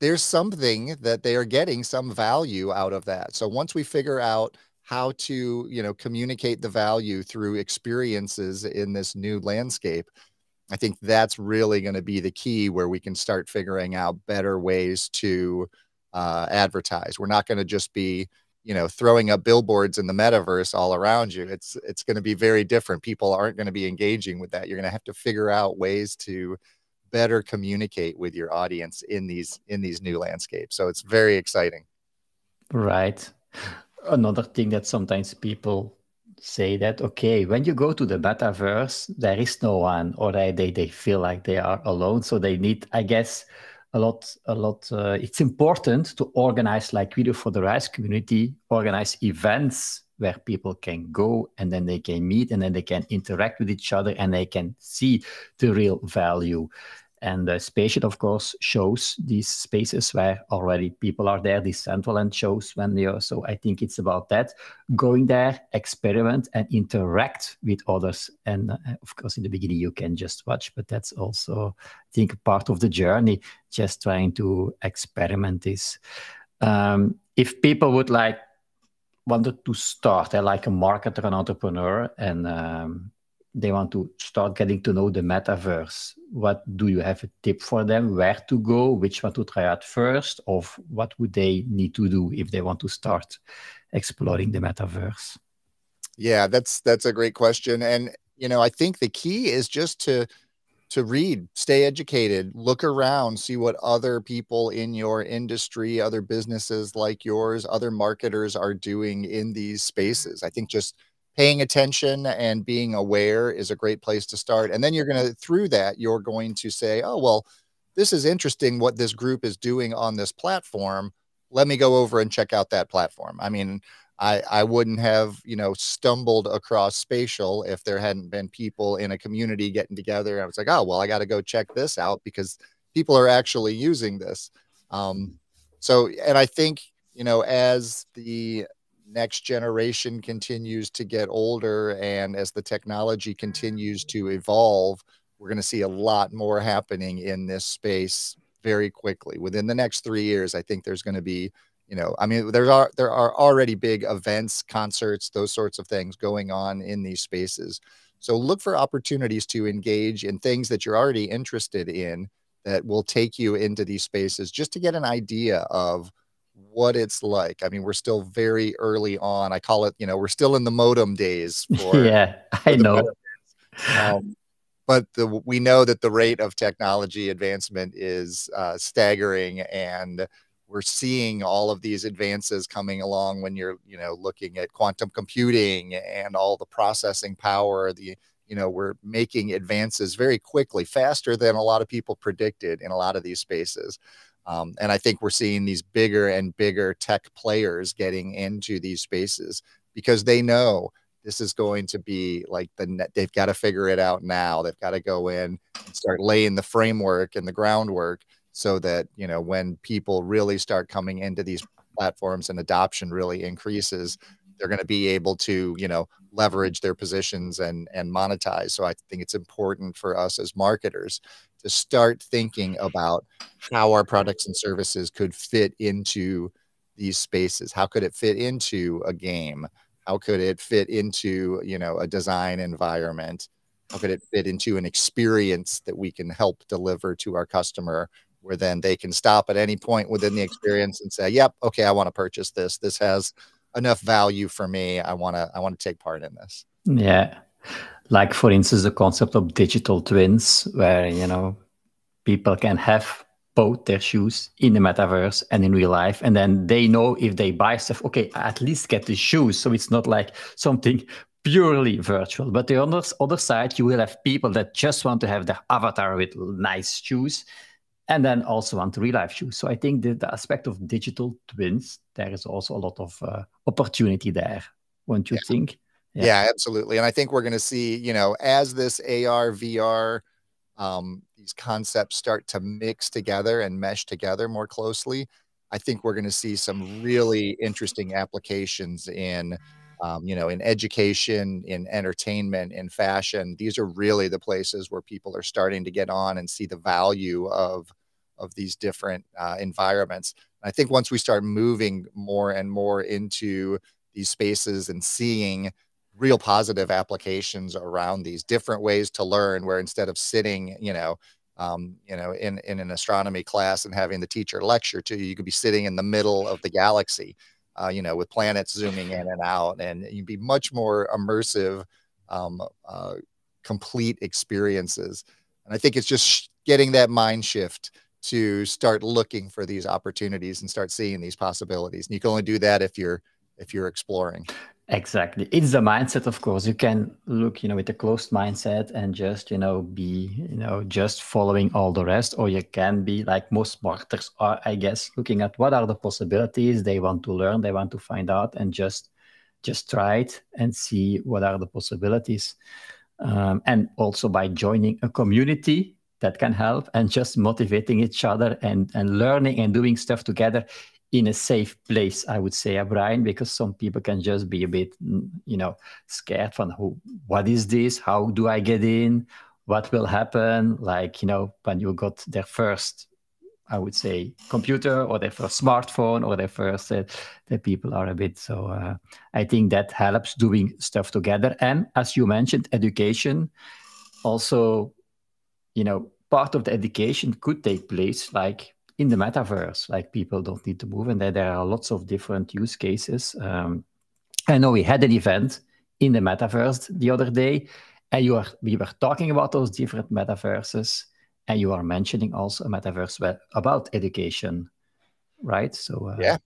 there's something that they are getting some value out of that. So once we figure out how to, you know, communicate the value through experiences in this new landscape, I think that's really going to be the key where we can start figuring out better ways to uh, advertise. We're not going to just be, you know, throwing up billboards in the metaverse all around you. It's it's going to be very different. People aren't going to be engaging with that. You're going to have to figure out ways to better communicate with your audience in these in these new landscapes. So it's very exciting. Right. Another thing that sometimes people say that okay when you go to the metaverse there is no one or they, they, feel like they are alone so they need i guess a lot a lot uh, it's important to organize like we do for the rise community organize events where people can go and then they can meet and then they can interact with each other and they can see the real value And uh, Spatial, of course, shows these spaces where already people are there. Decentraland shows when they are. So I think it's about that going there, experiment, and interact with others. And uh, of course, in the beginning, you can just watch, but that's also, I think, part of the journey, just trying to experiment this. Um, if people would like wanted to start, they're like a marketer, an entrepreneur, and um, they want to start getting to know the metaverse, what do you have a tip for them? Where to go? Which one to try out first? Of what would they need to do if they want to start exploring the metaverse? Yeah, that's that's a great question, and you know, I think the key is just to to read, stay educated, look around, see what other people in your industry, other businesses like yours, other marketers are doing in these spaces. I think just paying attention and being aware is a great place to start. And then you're going to, through that, you're going to say, oh, well, this is interesting what this group is doing on this platform. Let me go over and check out that platform. I mean, I, I wouldn't have, you know, stumbled across spatial if there hadn't been people in a community getting together. I was like, oh, well, I got to go check this out because people are actually using this. Um, so, and I think, you know, as the next generation continues to get older and as the technology continues to evolve, we're going to see a lot more happening in this space very quickly. Within the next three years, I think there's going to be, you know, I mean, there are there are already big events, concerts, those sorts of things going on in these spaces. So look for opportunities to engage in things that you're already interested in that will take you into these spaces just to get an idea of what it's like. I mean, we're still very early on. I call it, you know, we're still in the modem days. For, yeah, I know. Um, but the, we know that the rate of technology advancement is uh, staggering, and we're seeing all of these advances coming along. When you're, you know, looking at quantum computing and all the processing power, the you know, we're making advances very quickly, faster than a lot of people predicted in a lot of these spaces. Um, and I think we're seeing these bigger and bigger tech players getting into these spaces because they know this is going to be like the net. They've got to figure it out now. They've got to go in and start laying the framework and the groundwork so that, you know, when people really start coming into these platforms and adoption really increases, they're going to be able to, you know, leverage their positions and and monetize. So I think it's important for us as marketers to start thinking about how our products and services could fit into these spaces. How could it fit into a game? How could it fit into, you know, a design environment? How could it fit into an experience that we can help deliver to our customer where then they can stop at any point within the experience and say, "Yep, okay, I want to purchase this. This has enough value for me. I want to I want to take part in this." Yeah like for instance the concept of digital twins where you know people can have both their shoes in the metaverse and in real life and then they know if they buy stuff okay at least get the shoes so it's not like something purely virtual but the other, other side you will have people that just want to have their avatar with nice shoes and then also want real life shoes so i think the, the aspect of digital twins there is also a lot of uh, opportunity there won't you yeah. think yeah. yeah. absolutely. And I think we're going to see, you know, as this AR, VR, um, these concepts start to mix together and mesh together more closely, I think we're going to see some really interesting applications in, um, you know, in education, in entertainment, in fashion. These are really the places where people are starting to get on and see the value of of these different uh, environments. I think once we start moving more and more into these spaces and seeing real positive applications around these different ways to learn where instead of sitting you know um, you know in, in an astronomy class and having the teacher lecture to you you could be sitting in the middle of the galaxy uh, you know with planets zooming in and out and you'd be much more immersive um, uh, complete experiences. And i think it's just getting that mind shift to start looking for these opportunities and start seeing these possibilities. And you can only do that if you're if you're exploring Exactly. It's the mindset, of course. You can look, you know, with a closed mindset and just, you know, be, you know, just following all the rest, or you can be like most marketers are, I guess, looking at what are the possibilities they want to learn, they want to find out, and just, just try it and see what are the possibilities. Um, and also by joining a community, that can help and just motivating each other and and learning and doing stuff together in a safe place i would say brian because some people can just be a bit mm, you know scared from who what is this? How do i get in? What will happen? Like you know when you got their first i would say computer or their first smartphone or their first uh, the people are a bit so uh, i think that helps doing stuff together. And as you mentioned education also you know part of the education could take place like in the metaverse like people don't need to move and there, there are lots of different use cases. Um, i know we had an event in the metaverse the other day and you are we were talking about those different metaverses and you are mentioning also a metaverse about education right? So uh, yeah.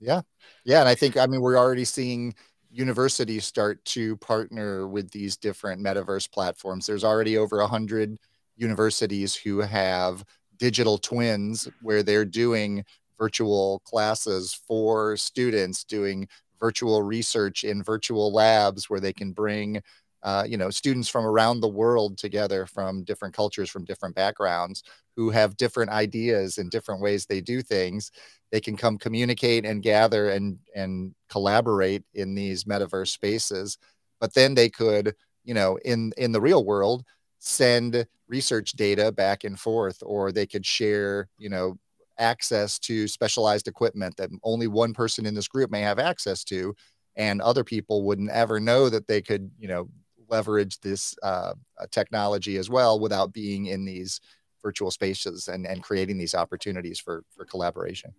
Yeah. Yeah and i think i mean we're already seeing universities start to partner with these different metaverse platforms. There's already over a 100 universities who have digital twins where they're doing virtual classes for students doing virtual research in virtual labs where they can bring uh, you know students from around the world together from different cultures from different backgrounds who have different ideas and different ways they do things. They can come communicate and gather and and collaborate in these metaverse spaces. But then they could you know in in the real world send research data back and forth or they could share you know access to specialized equipment that only one person in this group may have access to and other people wouldn't ever know that they could you know leverage this uh, technology as well without being in these virtual spaces and, and creating these opportunities for for collaboration.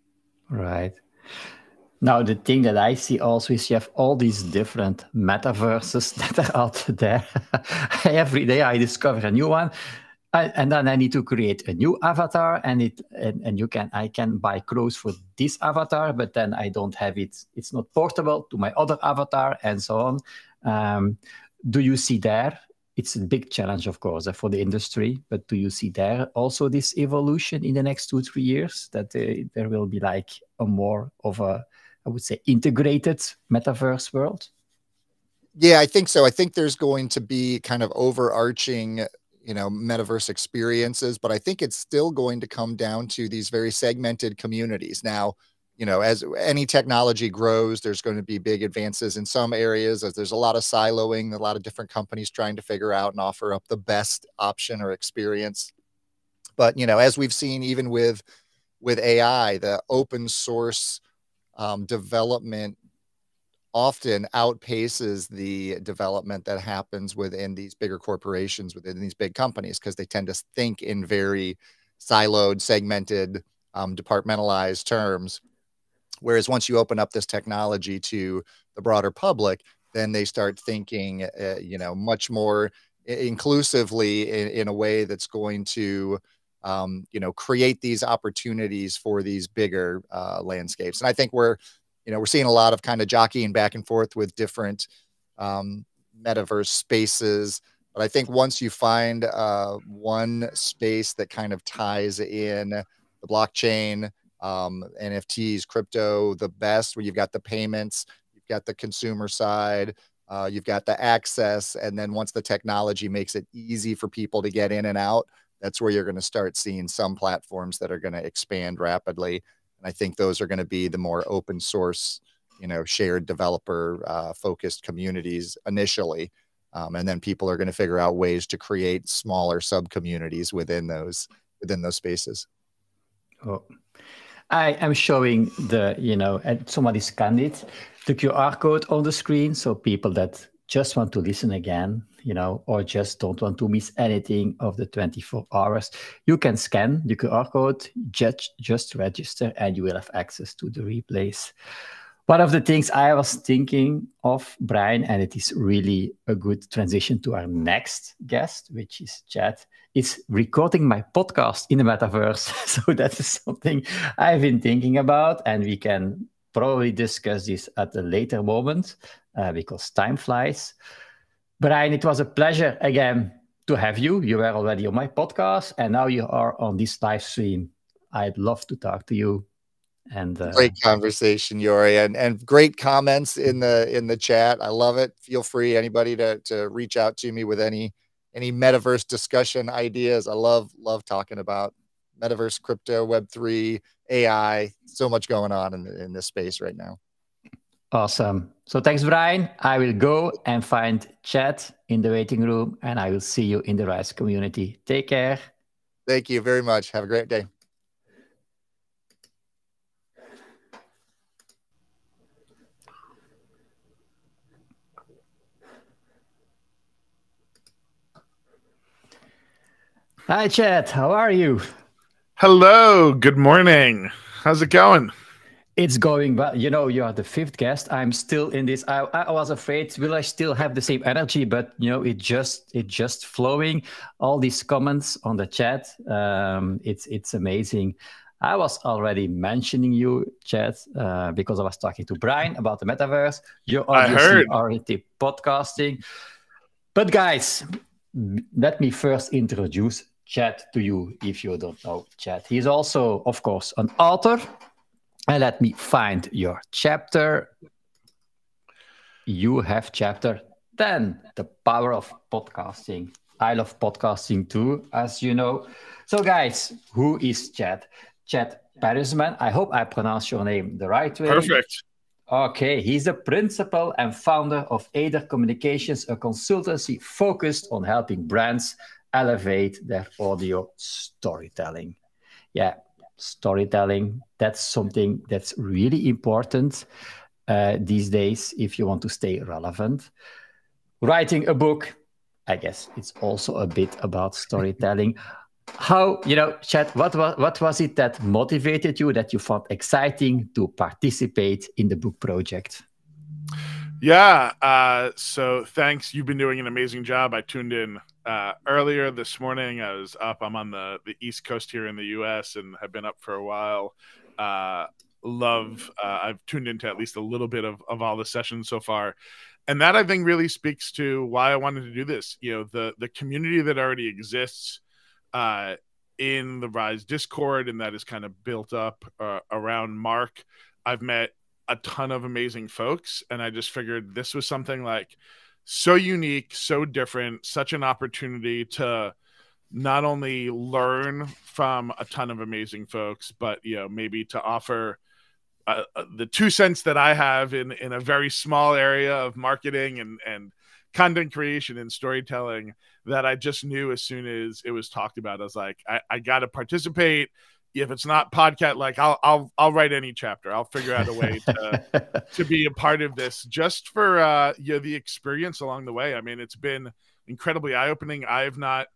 Right now, the thing that I see also is you have all these different metaverses that are out there. Every day I discover a new one. And then I need to create a new avatar, and it and, and you can I can buy clothes for this avatar, but then I don't have it. It's not portable to my other avatar, and so on. Um, do you see there? It's a big challenge, of course, for the industry. But do you see there also this evolution in the next two three years that uh, there will be like a more of a I would say, integrated metaverse world? Yeah, I think so. I think there's going to be kind of overarching, you know, metaverse experiences, but I think it's still going to come down to these very segmented communities. Now, you know, as any technology grows, there's going to be big advances in some areas. As there's a lot of siloing, a lot of different companies trying to figure out and offer up the best option or experience. But you know, as we've seen, even with with AI, the open source um, development often outpaces the development that happens within these bigger corporations, within these big companies, because they tend to think in very siloed, segmented, um, departmentalized terms. Whereas once you open up this technology to the broader public, then they start thinking, uh, you know, much more inclusively in, in a way that's going to um, you know, create these opportunities for these bigger uh, landscapes. And I think we're, you know, we're seeing a lot of kind of jockeying back and forth with different um, metaverse spaces. But I think once you find uh, one space that kind of ties in the blockchain, um, NFTs, crypto, the best, where you've got the payments, you've got the consumer side, uh, you've got the access, and then once the technology makes it easy for people to get in and out, that's where you're going to start seeing some platforms that are going to expand rapidly. And I think those are going to be the more open source, you know, shared developer uh, focused communities initially. Um, and then people are going to figure out ways to create smaller sub communities within those within those spaces. Oh. I am showing the, you know, and somebody scanned it, the QR code on the screen. So people that just want to listen again, you know, or just don't want to miss anything of the 24 hours, you can scan the QR code, just, just register, and you will have access to the replays. One of the things I was thinking of, Brian, and it is really a good transition to our next guest, which is Chad, is recording my podcast in the metaverse. so that is something I've been thinking about, and we can probably discuss this at a later moment uh, because time flies. Brian, it was a pleasure again to have you. You were already on my podcast, and now you are on this live stream. I'd love to talk to you. And uh, great conversation, Joeri, and and great comments in the in the chat. I love it. Feel free anybody to to reach out to me with any any metaverse discussion ideas. I love love talking about metaverse, crypto, Web three, AI. So much going on in, in this space right now. Awesome. So thanks, Brian. I will go and find Chad in the waiting room, and I will see you in the Rise community. Take care. Thank you very much. Have a great day. Hi, Chad. How are you? Hello. Good morning. How's it going? It's going well. You know, you are the fifth guest. I'm still in this. I, I was afraid, will I still have the same energy? But you know, it just it just flowing. All these comments on the chat. Um, it's it's amazing. I was already mentioning you, Chad, uh, because I was talking to Brian about the metaverse. You're obviously already podcasting. But guys, let me first introduce Chad to you if you don't know Chad. He's also, of course, an author. And let me find your chapter. You have chapter 10, The Power of Podcasting. I love podcasting too, as you know. So, guys, who is Chad? Chad Parizman. I hope I pronounced your name the right way. Perfect. Okay, he's the principal and founder of Aider Communications, a consultancy focused on helping brands elevate their audio storytelling. Yeah, storytelling, that's something that's really important uh, these days if you want to stay relevant. Writing a book, I guess it's also a bit about storytelling. How, you know, Chad, what was, what was it that motivated you, that you found exciting to participate in the book project? Yeah. Uh, so thanks. You've been doing an amazing job. I tuned in uh, earlier this morning. I was up. I'm on the the East Coast here in the U.S. and have been up for a while. Uh, love. Uh, I've tuned into at least a little bit of of all the sessions so far, and that I think really speaks to why I wanted to do this. You know, the the community that already exists uh, in the Rise Discord and that is kind of built up uh, around Mark. I've met a ton of amazing folks, and I just figured this was something like so unique, so different, such an opportunity to not only learn from a ton of amazing folks, but you know maybe to offer uh, uh, the two cents that I have in in a very small area of marketing and and content creation and storytelling that I just knew as soon as it was talked about. I was like, I, I got to participate if it's not podcast like I'll I'll I'll write any chapter. I'll figure out a way to to be a part of this just for uh you know the experience along the way. I mean, it's been incredibly eye-opening. I have not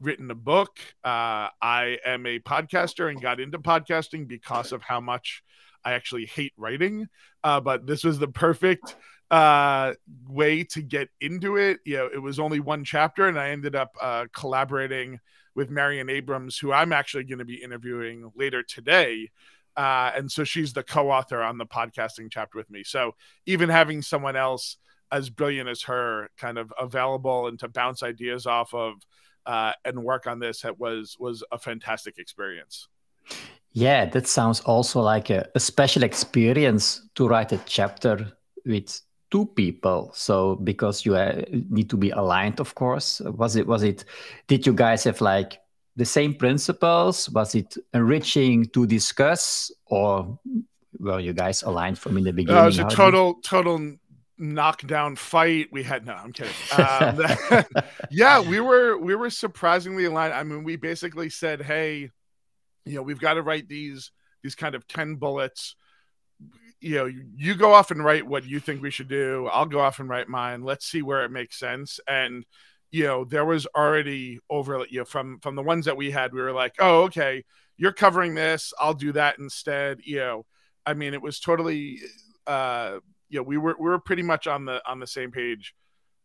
written a book. Uh I am a podcaster and got into podcasting because of how much I actually hate writing. Uh but this was the perfect uh way to get into it. You know, it was only one chapter and I ended up uh collaborating with Marion Abrams, who I'm actually going to be interviewing later today. Uh, and so she's the co-author on the podcasting chapter with me. So even having someone else as brilliant as her kind of available and to bounce ideas off of uh, and work on this was was a fantastic experience. Yeah, that sounds also like a, a special experience to write a chapter with two people. So because you uh, need to be aligned of course was it was it did you guys have like the same principles? Was it enriching to discuss or were you guys aligned from in the beginning? uh, it was a total total knockdown fight. We had no i'm kidding. Um, yeah we were we were surprisingly aligned. I mean we basically said hey you know we've got to write these these kind of 10 bullets you know, you go off and write what you think we should do. I'll go off and write mine. Let's see where it makes sense. And you know, there was already over you know from from the ones that we had, we were like, oh, okay, you're covering this. I'll do that instead. You know, I mean, it was totally, uh, you know, we were we were pretty much on the on the same page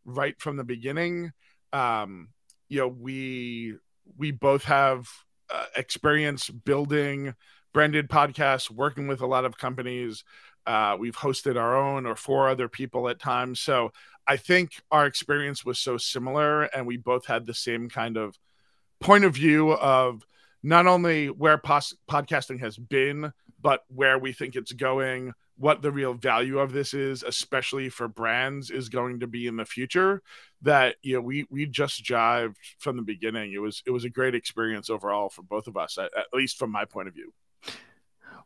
right from the beginning. Um, you know, we we both have uh, experience building branded podcasts, working with a lot of companies. Uh, we've hosted our own or four other people at times. So I think our experience was so similar, and we both had the same kind of point of view of not only where podcasting has been, but where we think it's going, what the real value of this is, especially for brands, is going to be in the future. That you know, we we just jived from the beginning. It was it was a great experience overall for both of us, at, at least from my point of view.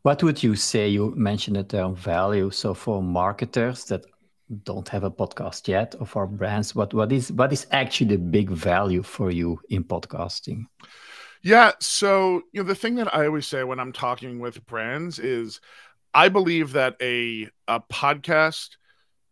What would you say? You mentioned the term um, value. So for marketers that don't have a podcast yet, or for brands, what what is what is actually the big value for you in podcasting? Yeah. So, you know, the thing that I always say when I'm talking with brands is I believe that a a podcast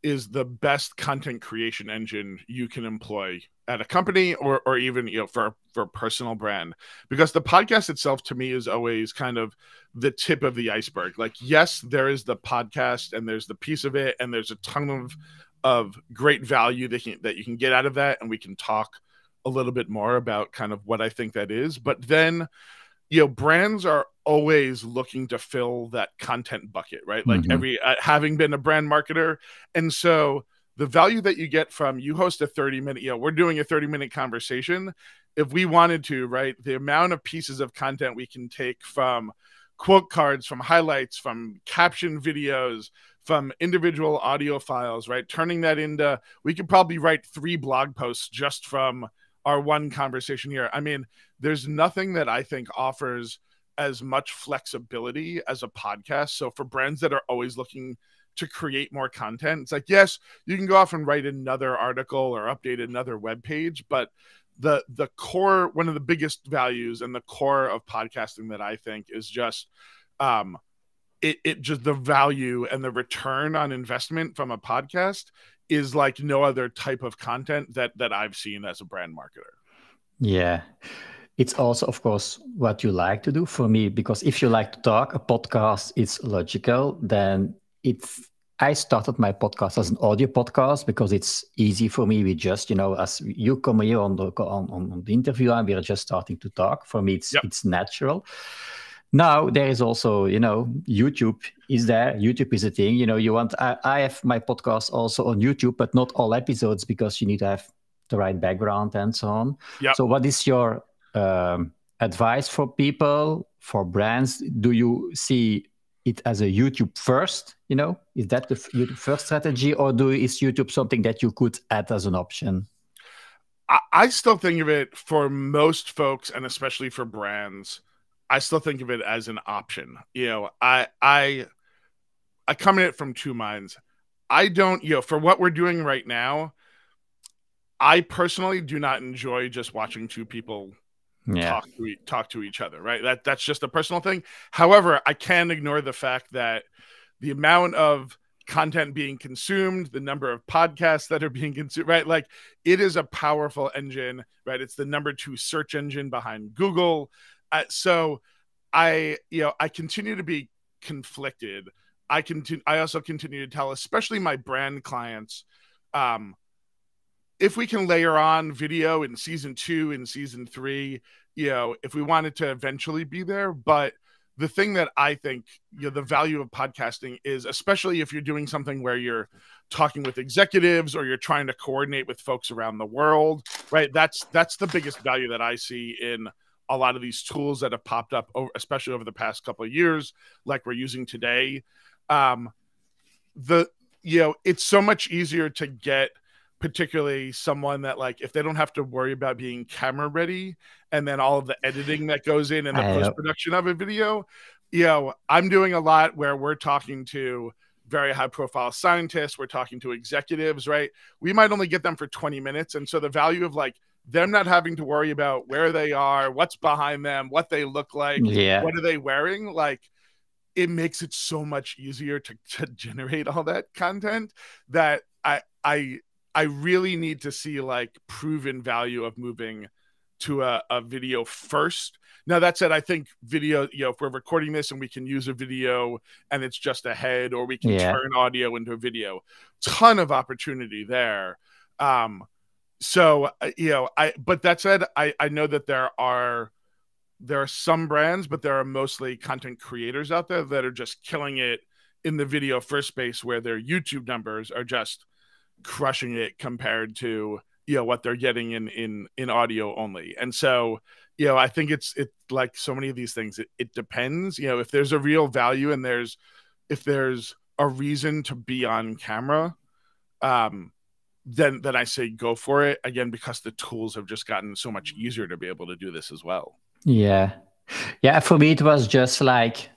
is the best content creation engine you can employ at a company or or even you know for for personal brand. Because the podcast itself to me is always kind of the tip of the iceberg. Like yes there is the podcast and there's the piece of it and there's a ton of of great value that can, that you can get out of that and we can talk a little bit more about kind of what I think that is. But then you know brands are always looking to fill that content bucket right? Like mm-hmm. every uh, having been a brand marketer. And so the value that you get from you host a 30 minute you know we're doing a 30 minute conversation. If we wanted to right the amount of pieces of content we can take from quote cards from highlights from caption videos from individual audio files right turning that into we could probably write three blog posts just from our one conversation here. I mean there's nothing that I think offers as much flexibility as a podcast. So for brands that are always looking to create more content, it's like, yes, you can go off and write another article or update another web page, but the the core one of the biggest values and the core of podcasting that I think is just um it, it just the value and the return on investment from a podcast is like no other type of content that that I've seen as a brand marketer. Yeah it's also of course what you like to do. For me because if you like to talk a podcast is logical then it's i started my podcast as an audio podcast because it's easy for me. We just you know as you come here on the on, on the interview and we're just starting to talk. For me it's yep. it's natural. Now there is also you know youtube is there. Youtube is a thing. You know you want i, I have my podcast also on youtube but not all episodes because you need to have the right background and so on. Yep. so what is your um, advice for people for brands? Do you see it as a youtube first you know? Is that the first strategy or do is youtube something that you could add as an option? I, I still think of it for most folks and especially for brands i still think of it as an option. You know i i i come at it from two minds. I don't you know for what we're doing right now i personally do not enjoy just watching two people yeah. talk to talk to each other, right? That that's just a personal thing. However, I can't ignore the fact that the amount of content being consumed, the number of podcasts that are being consumed, right? Like it is a powerful engine, right? It's the number two search engine behind Google. Uh, so I, you know, I continue to be conflicted. I continue. I also continue to tell, especially my brand clients, um, if we can layer on video in season two and season three, you know, if we wanted to eventually be there, but the thing that I think you know the value of podcasting is especially if you're doing something where you're talking with executives or you're trying to coordinate with folks around the world, right? That's that's the biggest value that I see in a lot of these tools that have popped up over, especially over the past couple of years like we're using today. Um the you know, it's so much easier to get particularly someone that like if they don't have to worry about being camera ready and then all of the editing that goes in and the post production of a video you know i'm doing a lot where we're talking to very high profile scientists we're talking to executives right? We might only get them for 20 minutes and so the value of like them not having to worry about where they are what's behind them what they look like yeah. what are they wearing like it makes it so much easier to, to generate all that content that i i I really need to see like proven value of moving to a, a video first. Now that said, I think video, you know, if we're recording this and we can use a video and it's just a head, or we can yeah. turn audio into a video, ton of opportunity there. Um, so uh, you know, I but that said, I I know that there are there are some brands, but there are mostly content creators out there that are just killing it in the video first space where their YouTube numbers are just crushing it compared to you know what they're getting in in in audio only and so you know i think it's it like so many of these things it, it depends you know if there's a real value and there's if there's a reason to be on camera, um, then then I say go for it again because the tools have just gotten so much easier to be able to do this as well. Yeah, yeah. For me, it was just like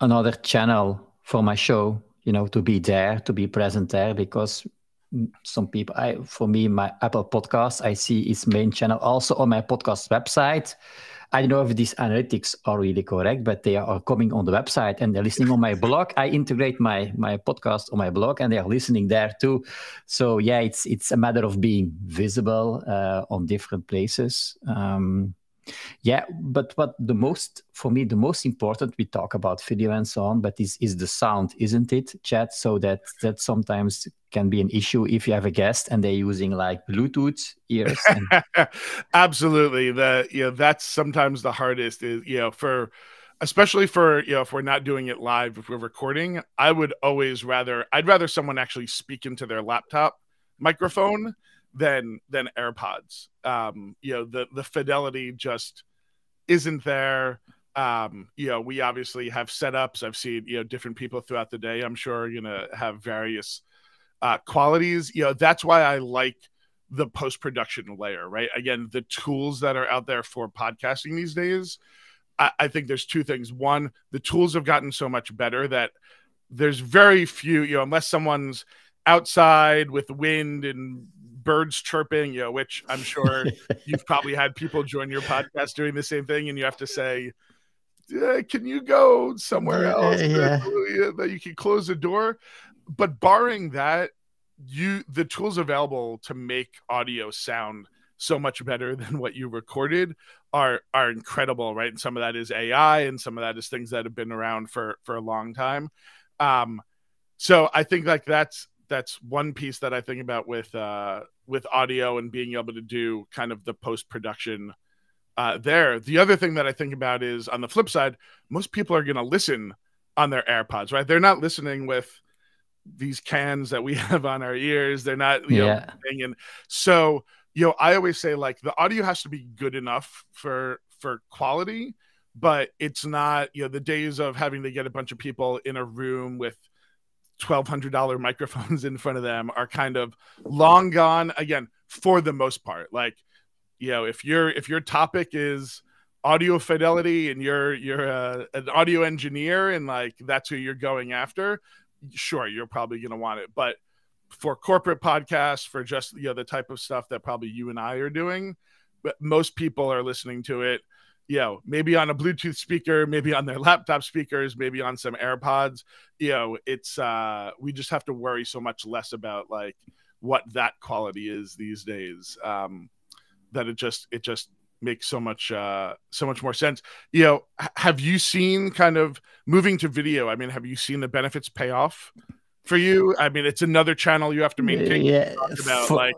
another channel for my show. You know, to be there, to be present there, because some people, I for me, my Apple Podcast, I see its main channel also on my podcast website. I don't know if these analytics are really correct, but they are coming on the website and they're listening on my blog. I integrate my my podcast on my blog, and they are listening there too. So yeah, it's it's a matter of being visible uh, on different places. Um, yeah, but what the most for me, the most important, we talk about video and so on, but is is the sound, isn't it, Chad? So that that sometimes can be an issue if you have a guest and they're using like Bluetooth ears. And... Absolutely, the you know that's sometimes the hardest is you know for especially for you know if we're not doing it live if we're recording i would always rather i'd rather someone actually speak into their laptop microphone than than AirPods. Um, you know, the the fidelity just isn't there. Um, you know, we obviously have setups. I've seen you know different people throughout the day. I'm sure you're gonna have various uh, qualities. You know, that's why I like the post production layer. Right. Again, the tools that are out there for podcasting these days. I, I think there's two things. One, the tools have gotten so much better that there's very few. You know, unless someone's outside with wind and birds chirping, you know, which I'm sure you've probably had people join your podcast doing the same thing, and you have to say, "Can you go somewhere else yeah. that you can close the door?" But barring that, you the tools available to make audio sound so much better than what you recorded are are incredible, right? And some of that is AI, and some of that is things that have been around for for a long time. Um, so I think like that's that's one piece that I think about with uh, with audio and being able to do kind of the post production uh, there. The other thing that I think about is on the flip side, most people are going to listen on their AirPods, right? They're not listening with these cans that we have on our ears. They're not, you yeah. know, and so you know, I always say like the audio has to be good enough for for quality, but it's not, you know, the days of having to get a bunch of people in a room with $1200 microphones in front of them are kind of long gone again for the most part like you know if your if your topic is audio fidelity and you're you're a, an audio engineer and like that's who you're going after sure you're probably going to want it but for corporate podcasts for just you know the type of stuff that probably you and I are doing but most people are listening to it you know, maybe on a Bluetooth speaker, maybe on their laptop speakers, maybe on some AirPods. You know, it's uh we just have to worry so much less about like what that quality is these days. Um that it just it just makes so much uh so much more sense. You know, have you seen kind of moving to video? I mean, have you seen the benefits pay off for you? I mean, it's another channel you have to maintain. Yeah, about for, like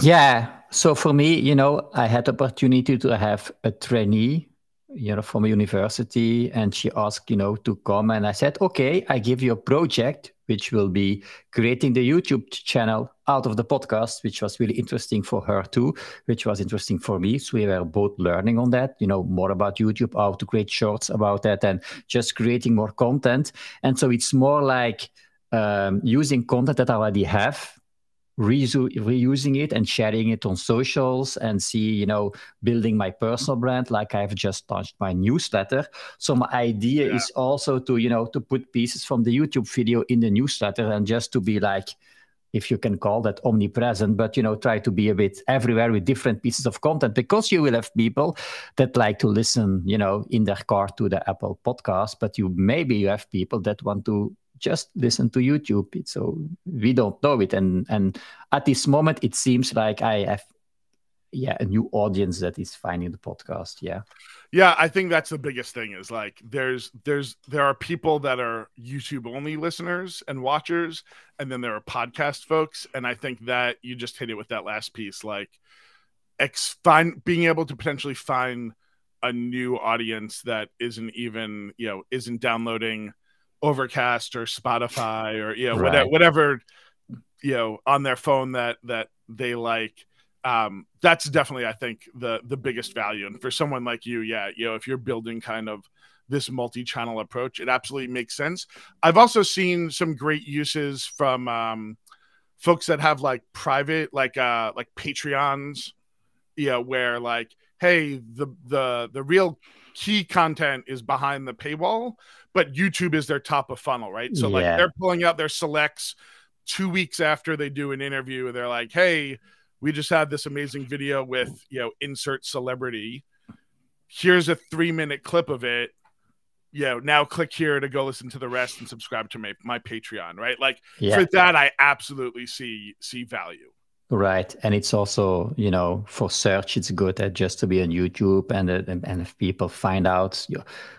yeah. So for me, you know, I had the opportunity to have a trainee, you know, from a university, and she asked, you know, to come, and I said, okay, I give you a project which will be creating the YouTube channel out of the podcast, which was really interesting for her too, which was interesting for me. So we were both learning on that, you know, more about YouTube, how to create shorts about that, and just creating more content. And so it's more like um, using content that I already have reusing it and sharing it on socials and see you know building my personal brand like i've just launched my newsletter so my idea yeah. is also to you know to put pieces from the youtube video in the newsletter and just to be like if you can call that omnipresent but you know try to be a bit everywhere with different pieces of content because you will have people that like to listen you know in their car to the apple podcast but you maybe you have people that want to just listen to YouTube. So we don't know it, and and at this moment, it seems like I have yeah a new audience that is finding the podcast. Yeah, yeah, I think that's the biggest thing is like there's there's there are people that are YouTube only listeners and watchers, and then there are podcast folks, and I think that you just hit it with that last piece, like ex- find being able to potentially find a new audience that isn't even you know isn't downloading Overcast or Spotify or you know right. whatever, whatever you know on their phone that that they like. Um, that's definitely I think the the biggest value. And for someone like you, yeah, you know, if you're building kind of this multi-channel approach. It absolutely makes sense. I've also seen some great uses from um, folks that have like private, like uh, like Patreons, you know, where like, hey, the the the real key content is behind the paywall, but YouTube is their top of funnel, right? So yeah. like they're pulling out their selects two weeks after they do an interview, and they're like, hey, we just had this amazing video with you know insert celebrity. Here's a three minute clip of it you know, now click here to go listen to the rest and subscribe to my, my Patreon, right? Like yeah. for that, I absolutely see see value. Right, and it's also you know for search, it's good at just to be on YouTube and and, and if people find out,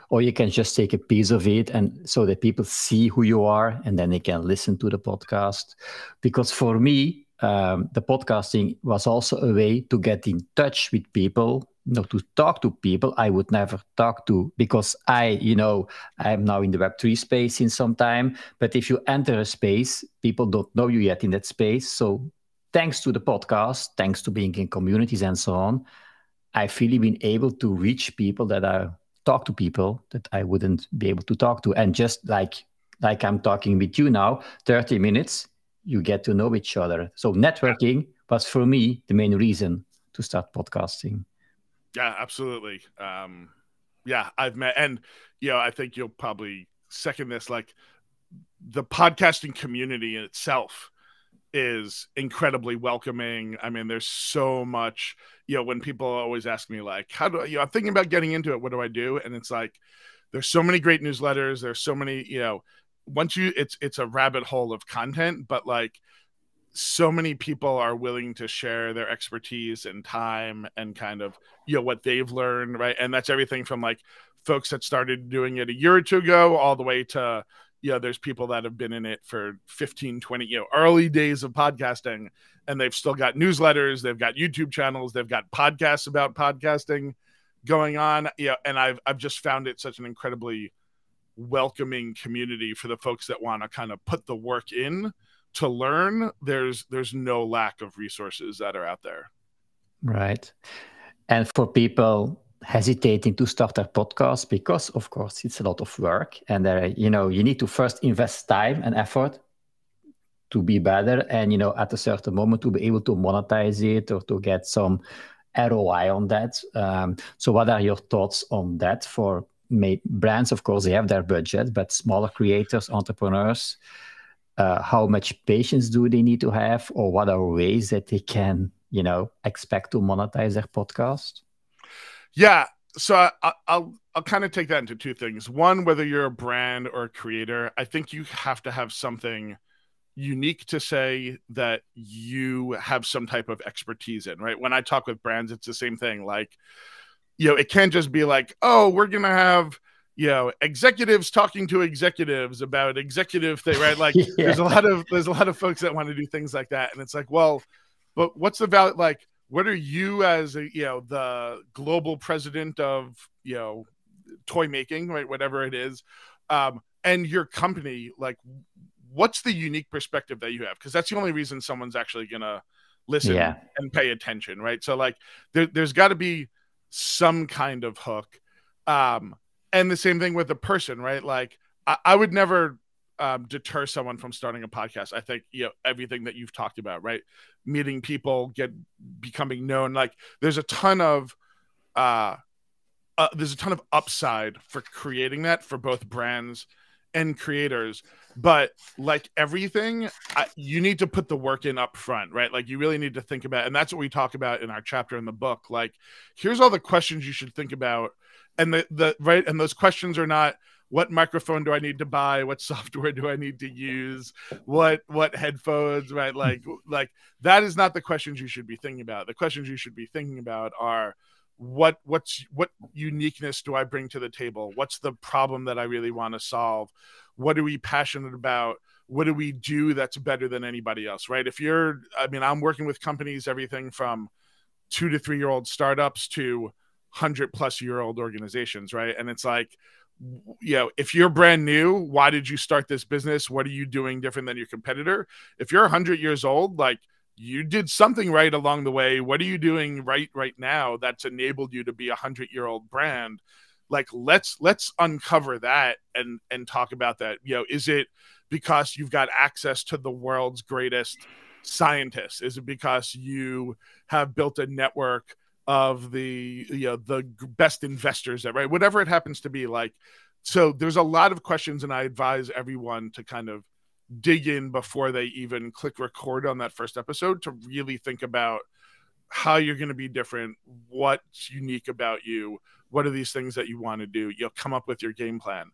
or you can just take a piece of it and so that people see who you are and then they can listen to the podcast. Because for me, um, the podcasting was also a way to get in touch with people you know, to talk to people I would never talk to because I, you know, I'm now in the Web3 space in some time. But if you enter a space, people don't know you yet in that space. So thanks to the podcast, thanks to being in communities and so on, I've really been able to reach people that I talk to people that I wouldn't be able to talk to. And just like like I'm talking with you now, 30 minutes, you get to know each other. So networking was for me the main reason to start podcasting. Yeah, absolutely. Um, yeah, I've met, and you know, I think you'll probably second this. Like the podcasting community in itself is incredibly welcoming. I mean, there's so much. You know, when people always ask me like, "How do I, you know?" I'm thinking about getting into it. What do I do? And it's like, there's so many great newsletters. There's so many. You know, once you, it's it's a rabbit hole of content, but like so many people are willing to share their expertise and time and kind of you know what they've learned right and that's everything from like folks that started doing it a year or two ago all the way to you know there's people that have been in it for 15 20 you know early days of podcasting and they've still got newsletters they've got youtube channels they've got podcasts about podcasting going on you know, and i've i've just found it such an incredibly welcoming community for the folks that want to kind of put the work in to learn. There's there's no lack of resources that are out there. Right. And for people hesitating to start their podcast because of course it's a lot of work and there you know you need to first invest time and effort to be better and you know at a certain moment to be able to monetize it or to get some roi on that. Um, so what are your thoughts on that? For brands of course they have their budget but smaller creators entrepreneurs uh, how much patience do they need to have or what are ways that they can you know expect to monetize their podcast yeah so I, i'll i'll kind of take that into two things. One whether you're a brand or a creator i think you have to have something unique to say that you have some type of expertise in right? When i talk with brands it's the same thing like you know it can't just be like oh we're gonna have you know executives talking to executives about executive thing right? Like yeah. there's a lot of there's a lot of folks that want to do things like that and it's like well but what's the value like what are you as a, you know the global president of you know toy making right whatever it is um and your company like what's the unique perspective that you have because that's the only reason someone's actually gonna listen yeah. and pay attention right so like there, there's got to be some kind of hook um and the same thing with the person, right? Like I, I would never um, deter someone from starting a podcast. I think you know everything that you've talked about, right? Meeting people, get becoming known. Like there's a ton of uh, uh, there's a ton of upside for creating that for both brands and creators but like everything I, you need to put the work in up front right like you really need to think about and that's what we talk about in our chapter in the book like here's all the questions you should think about and the the right and those questions are not what microphone do I need to buy? What software do I need to use? What what headphones? Right, like like that is not the questions you should be thinking about. The questions you should be thinking about are what what's what uniqueness do I bring to the table? What's the problem that I really want to solve? What are we passionate about? What do we do that's better than anybody else? Right? If you're, I mean, I'm working with companies, everything from two to three year old startups to hundred plus year old organizations, right? And it's like, you know, if you're brand new, why did you start this business? What are you doing different than your competitor? If you're 100 years old, like you did something right along the way. What are you doing right right now that's enabled you to be a 100 year old brand? like let's let's uncover that and and talk about that you know is it because you've got access to the world's greatest scientists is it because you have built a network of the you know the best investors that right whatever it happens to be like so there's a lot of questions and i advise everyone to kind of dig in before they even click record on that first episode to really think about how you're going to be different what's unique about you what are these things that you want to do you'll come up with your game plan.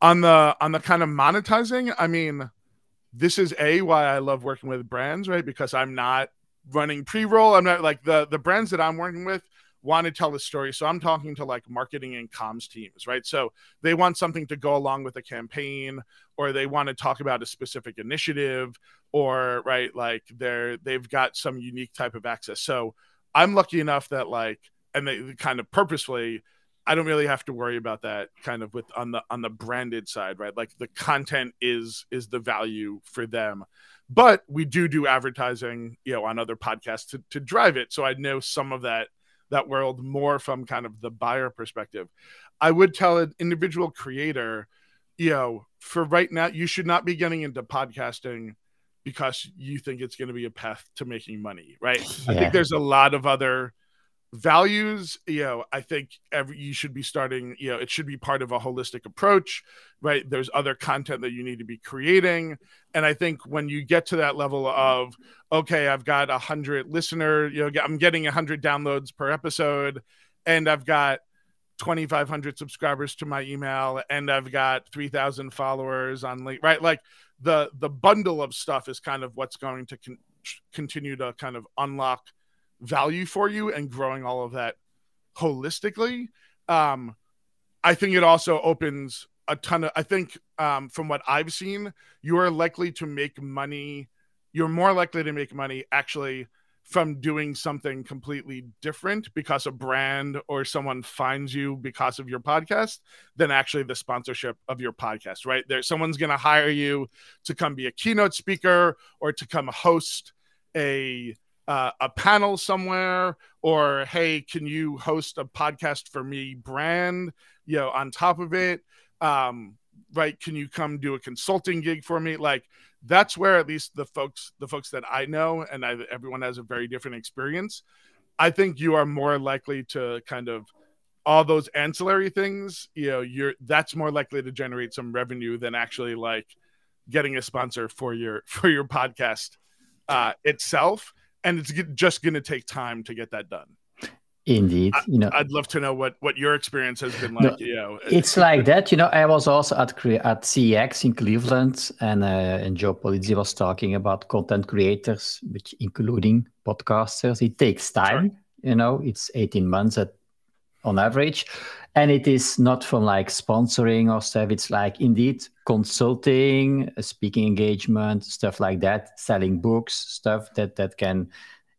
On the on the kind of monetizing i mean this is a why i love working with brands right because i'm not running pre-roll i'm not like the the brands that i'm working with want to tell a story so i'm talking to like marketing and comms teams right so they want something to go along with a campaign or they want to talk about a specific initiative or right like they're they've got some unique type of access so i'm lucky enough that like and they kind of purposefully I don't really have to worry about that kind of with on the on the branded side, right? Like the content is is the value for them. But we do do advertising, you know, on other podcasts to to drive it. So I know some of that that world more from kind of the buyer perspective. I would tell an individual creator, you know, for right now, you should not be getting into podcasting because you think it's going to be a path to making money, right? Yeah. I think there's a lot of other values you know i think every you should be starting you know it should be part of a holistic approach right? There's other content that you need to be creating. And i think when you get to that level of okay i've got a hundred listener you know i'm getting a hundred downloads per episode and i've got 2500 subscribers to my email and i've got 3000 followers on like right? Like the the bundle of stuff is kind of what's going to con- continue to kind of unlock value for you and growing all of that holistically. Um, I think it also opens a ton of, I think um, from what I've seen, you are likely to make money. You're more likely to make money actually from doing something completely different because a brand or someone finds you because of your podcast than actually the sponsorship of your podcast, right? There, someone's going to hire you to come be a keynote speaker or to come host a uh, a panel somewhere or hey can you host a podcast for me brand you know on top of it? Um, right can you come do a consulting gig for me? Like that's where at least the folks the folks that i know and I, everyone has a very different experience. I think you are more likely to kind of all those ancillary things you know you're that's more likely to generate some revenue than actually like getting a sponsor for your for your podcast uh, itself and it's just going to take time to get that done. Indeed, I, you know, I'd love to know what what your experience has been like. No, you know, it's like that. You know, I was also at at CX in Cleveland, and uh, and Joe Pulizzi was talking about content creators, which including podcasters. It takes time. Sure. You know, it's eighteen months at on average, and it is not from like sponsoring or stuff. It's like indeed consulting, speaking engagement, stuff like that, selling books, stuff that that can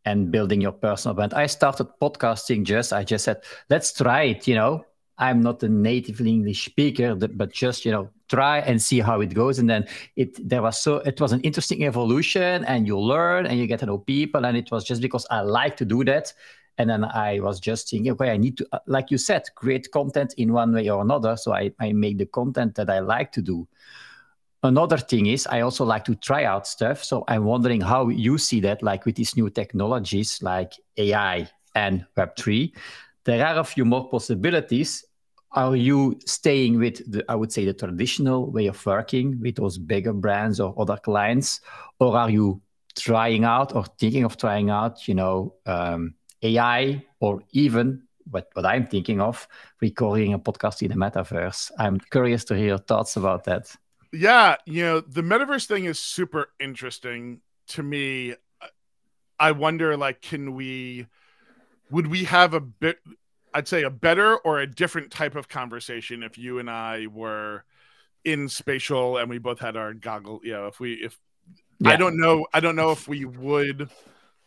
and building your personal brand. I started podcasting just I just said, let's try it, you know. I'm not a native English speaker, but just you know, try and see how it goes. And then it there was so it was an interesting evolution, and you learn and you get to know people. And it was just because I like to do that. And then I was just thinking, okay, I need to, uh, like you said, create content in one way or another. So I, I make the content that I like to do. Another thing is I also like to try out stuff. So I'm wondering how you see that, like with these new technologies like AI and Web3. There are a few more possibilities. Are you staying with the, I would say, the traditional way of working with those bigger brands or other clients, or are you trying out or thinking of trying out, you know, um, AI or even what, what I'm thinking of, recording a podcast in the metaverse. I'm curious to hear your thoughts about that. Yeah, you know, the metaverse thing is super interesting to me. I wonder like can we would we have a bit I'd say a better or a different type of conversation if you and I were in spatial and we both had our goggle, you know, if we if yeah. I don't know I don't know if we would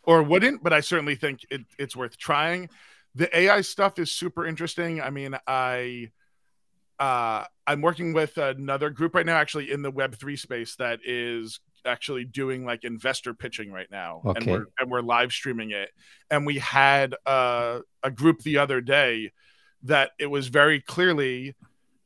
or wouldn't, but I certainly think it, it's worth trying. The AI stuff is super interesting. I mean, I uh, I'm working with another group right now, actually in the Web three space, that is actually doing like investor pitching right now, okay. and we're and we're live streaming it. And we had uh, a group the other day that it was very clearly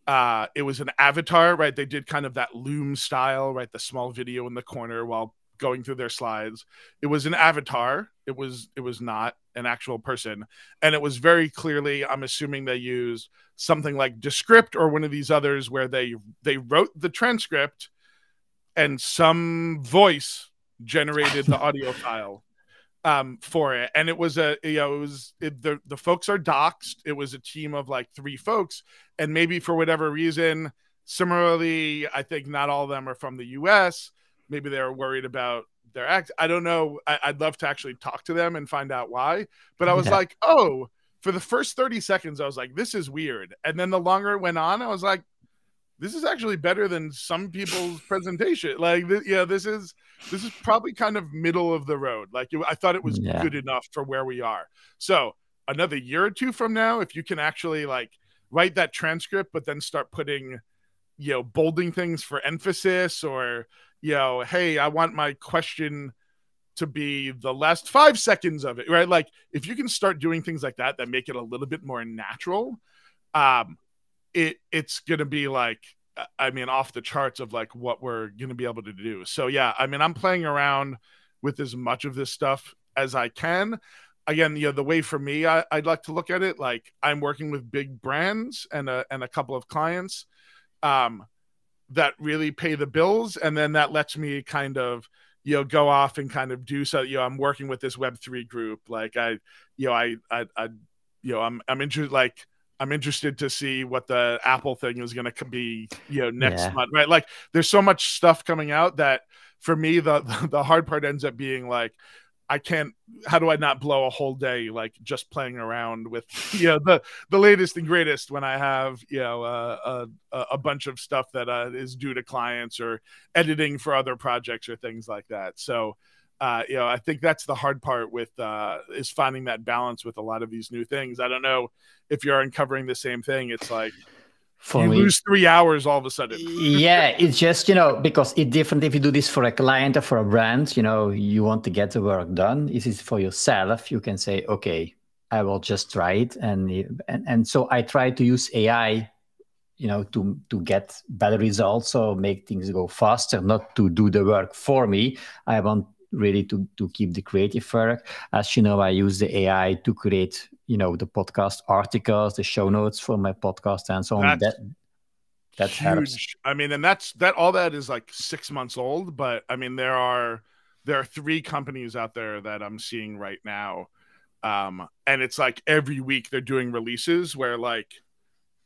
uh it was an avatar right they did kind of that loom style right the small video in the corner while going through their slides. It was an avatar. It was it was not an actual person. And it was very clearly i'm assuming they used something like descript or one of these others where they they wrote the transcript and some voice generated the audio file um, for it, and it was a you know it was it, the the folks are doxxed. It was a team of like three folks, and maybe for whatever reason, similarly, I think not all of them are from the U.S. Maybe they're worried about their act. I don't know. I, would love to actually talk to them and find out why. But I was yeah. like, oh, for the first thirty seconds, I was like, this is weird, and then the longer it went on, I was like, this is actually better than some people's presentation. Like, th- yeah, this is this is probably kind of middle of the road. Like, it, I thought it was yeah. good enough for where we are. So another year or two from now, if you can actually like write that transcript, but then start putting, you know, bolding things for emphasis, or you know, hey, I want my question to be the last five seconds of it, right? Like, if you can start doing things like that that make it a little bit more natural, um, it it's gonna be like I mean off the charts of like what we're gonna be able to do. So yeah, I mean I'm playing around with as much of this stuff as I can. Again, you know, the way for me I, would like to look at it, like I'm working with big brands and a and a couple of clients um that really pay the bills, and then that lets me kind of you know go off and kind of do so you know i'm working with this web3 group like i you know i i, I you know i'm i'm interested like I'm interested to see what the Apple thing is going to be, you know, next yeah. month, right? Like, there's so much stuff coming out that for me, the the hard part ends up being like, I can't. How do I not blow a whole day like just playing around with you know the the latest and greatest when I have you know uh, a a bunch of stuff that uh, is due to clients or editing for other projects or things like that. So uh, you know, I think that's the hard part with uh, is finding that balance with a lot of these new things. I don't know if you're uncovering the same thing. It's like for you lose three hours all of a sudden. yeah, it's just you know because it's different if you do this for a client or for a brand. You know, you want to get the work done. If it's for yourself. You can say, okay, I will just try it, and and and so I try to use AI you know to to get better results or make things go faster not to do the work for me i want really to to keep the creative work. As you know, I use the AI to create you know the podcast articles, the show notes for my podcast, and so on. That's, that that's huge. Helps. I mean, and that's that. All that is like six months old, but I mean, there are there are three companies out there that I'm seeing right now, um, and it's like every week they're doing releases where like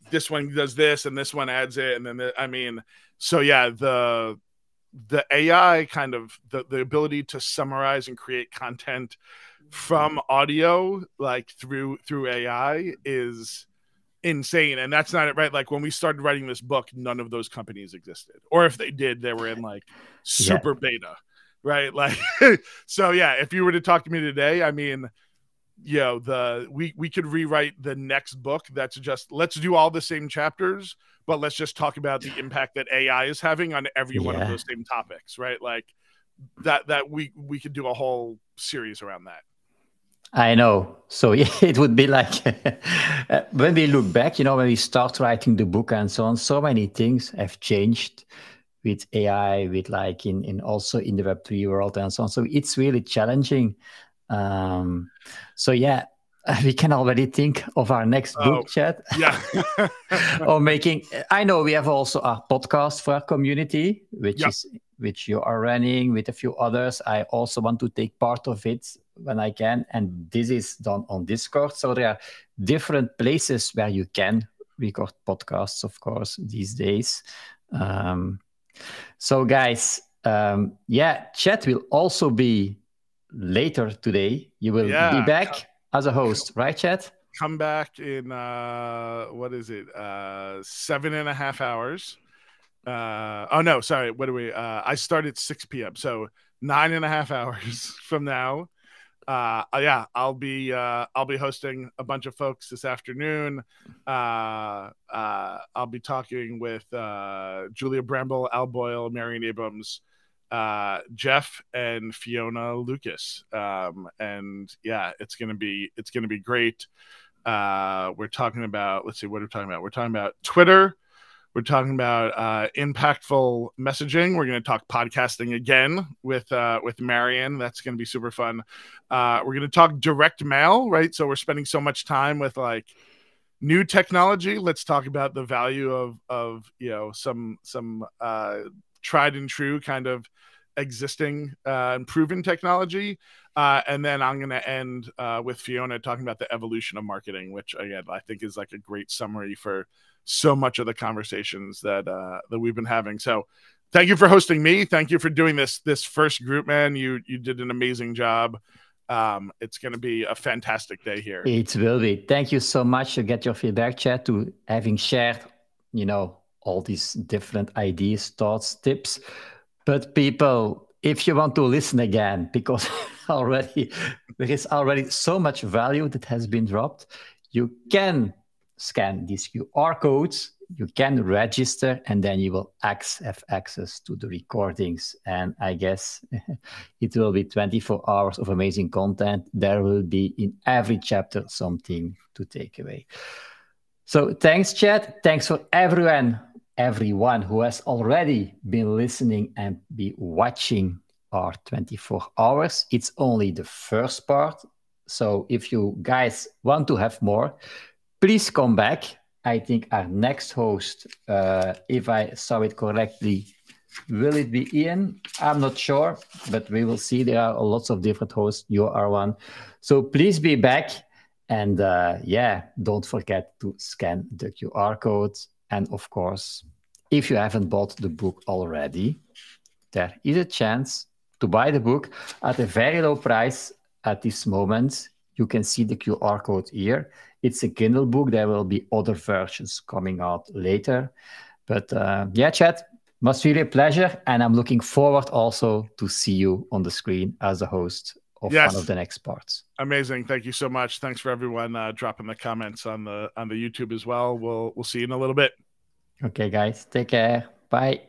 this one does this and this one adds it, and then the, I mean, so yeah, the the AI kind of the, the ability to summarize and create content from audio like through through AI is insane. And that's not it right? Like when we started writing this book none of those companies existed. Or if they did they were in like super yeah. beta right? Like so yeah if you were to talk to me today i mean you know the we we could rewrite the next book that's just let's do all the same chapters but let's just talk about the impact that ai is having on every yeah. one of those same topics right? Like that that we we could do a whole series around that I know. So it would be like when we look back, you know, when we start writing the book and so on, so many things have changed with AI, with like in, in also in the Web3 world and so on. So it's really challenging. Um, so yeah, we can already think of our next oh, book Chad. Yeah. or making I know we have also a podcast for our community, which is which you are running with a few others. I also want to take part of it when I can. And this is done on Discord. So there are different places where you can record podcasts, of course, these days. Um, so guys, um, yeah, Chad will also be later today. You will yeah. be back as a host, right, Chad? Come back in uh, what is it? Uh, seven and a half hours. Uh, oh no, sorry. What do we? Uh, I start at six p.m. So nine and a half hours from now. Uh, yeah, I'll be uh, I'll be hosting a bunch of folks this afternoon. Uh, uh, I'll be talking with uh, Julia Bramble, Al Boyle, Marion Abrams, uh, Jeff and Fiona Lucas. Um, and yeah, it's gonna be it's gonna be great. Uh, we're talking about, let's see, what we're we talking about? We're talking about Twitter. We're talking about uh, impactful messaging. We're going to talk podcasting again with uh, with Marion. That's going to be super fun. Uh, we're going to talk direct mail, right? So we're spending so much time with like new technology. Let's talk about the value of of you know some some uh, tried and true kind of existing uh, proven technology. Uh, and then I'm going to end uh, with Fiona talking about the evolution of marketing, which again I think is like a great summary for so much of the conversations that uh, that we've been having. So thank you for hosting me. Thank you for doing this this first group, man. You you did an amazing job. Um, it's going to be a fantastic day here. It will be. Thank you so much to get your feedback, Chad, to having shared, you know, all these different ideas, thoughts, tips. But people, if you want to listen again, because already there is already so much value that has been dropped, you can scan these QR codes, you can register, and then you will have access to the recordings. And I guess it will be 24 hours of amazing content. There will be in every chapter something to take away. So thanks, Chad. Thanks for everyone, everyone who has already been listening and be watching our 24 hours. It's only the first part. So if you guys want to have more, please come back. I think our next host, uh, if I saw it correctly, will it be Ian? I'm not sure, but we will see. There are lots of different hosts. You are one. So please be back. And uh, yeah, don't forget to scan the QR code. And of course, if you haven't bought the book already, there is a chance to buy the book at a very low price at this moment. You can see the QR code here. It's a Kindle book. There will be other versions coming out later. But uh, yeah, Chad, must really a pleasure. And I'm looking forward also to see you on the screen as a host of yes. one of the next parts. Amazing. Thank you so much. Thanks for everyone uh, dropping the comments on the on the YouTube as well. We'll we'll see you in a little bit. Okay, guys. Take care. Bye.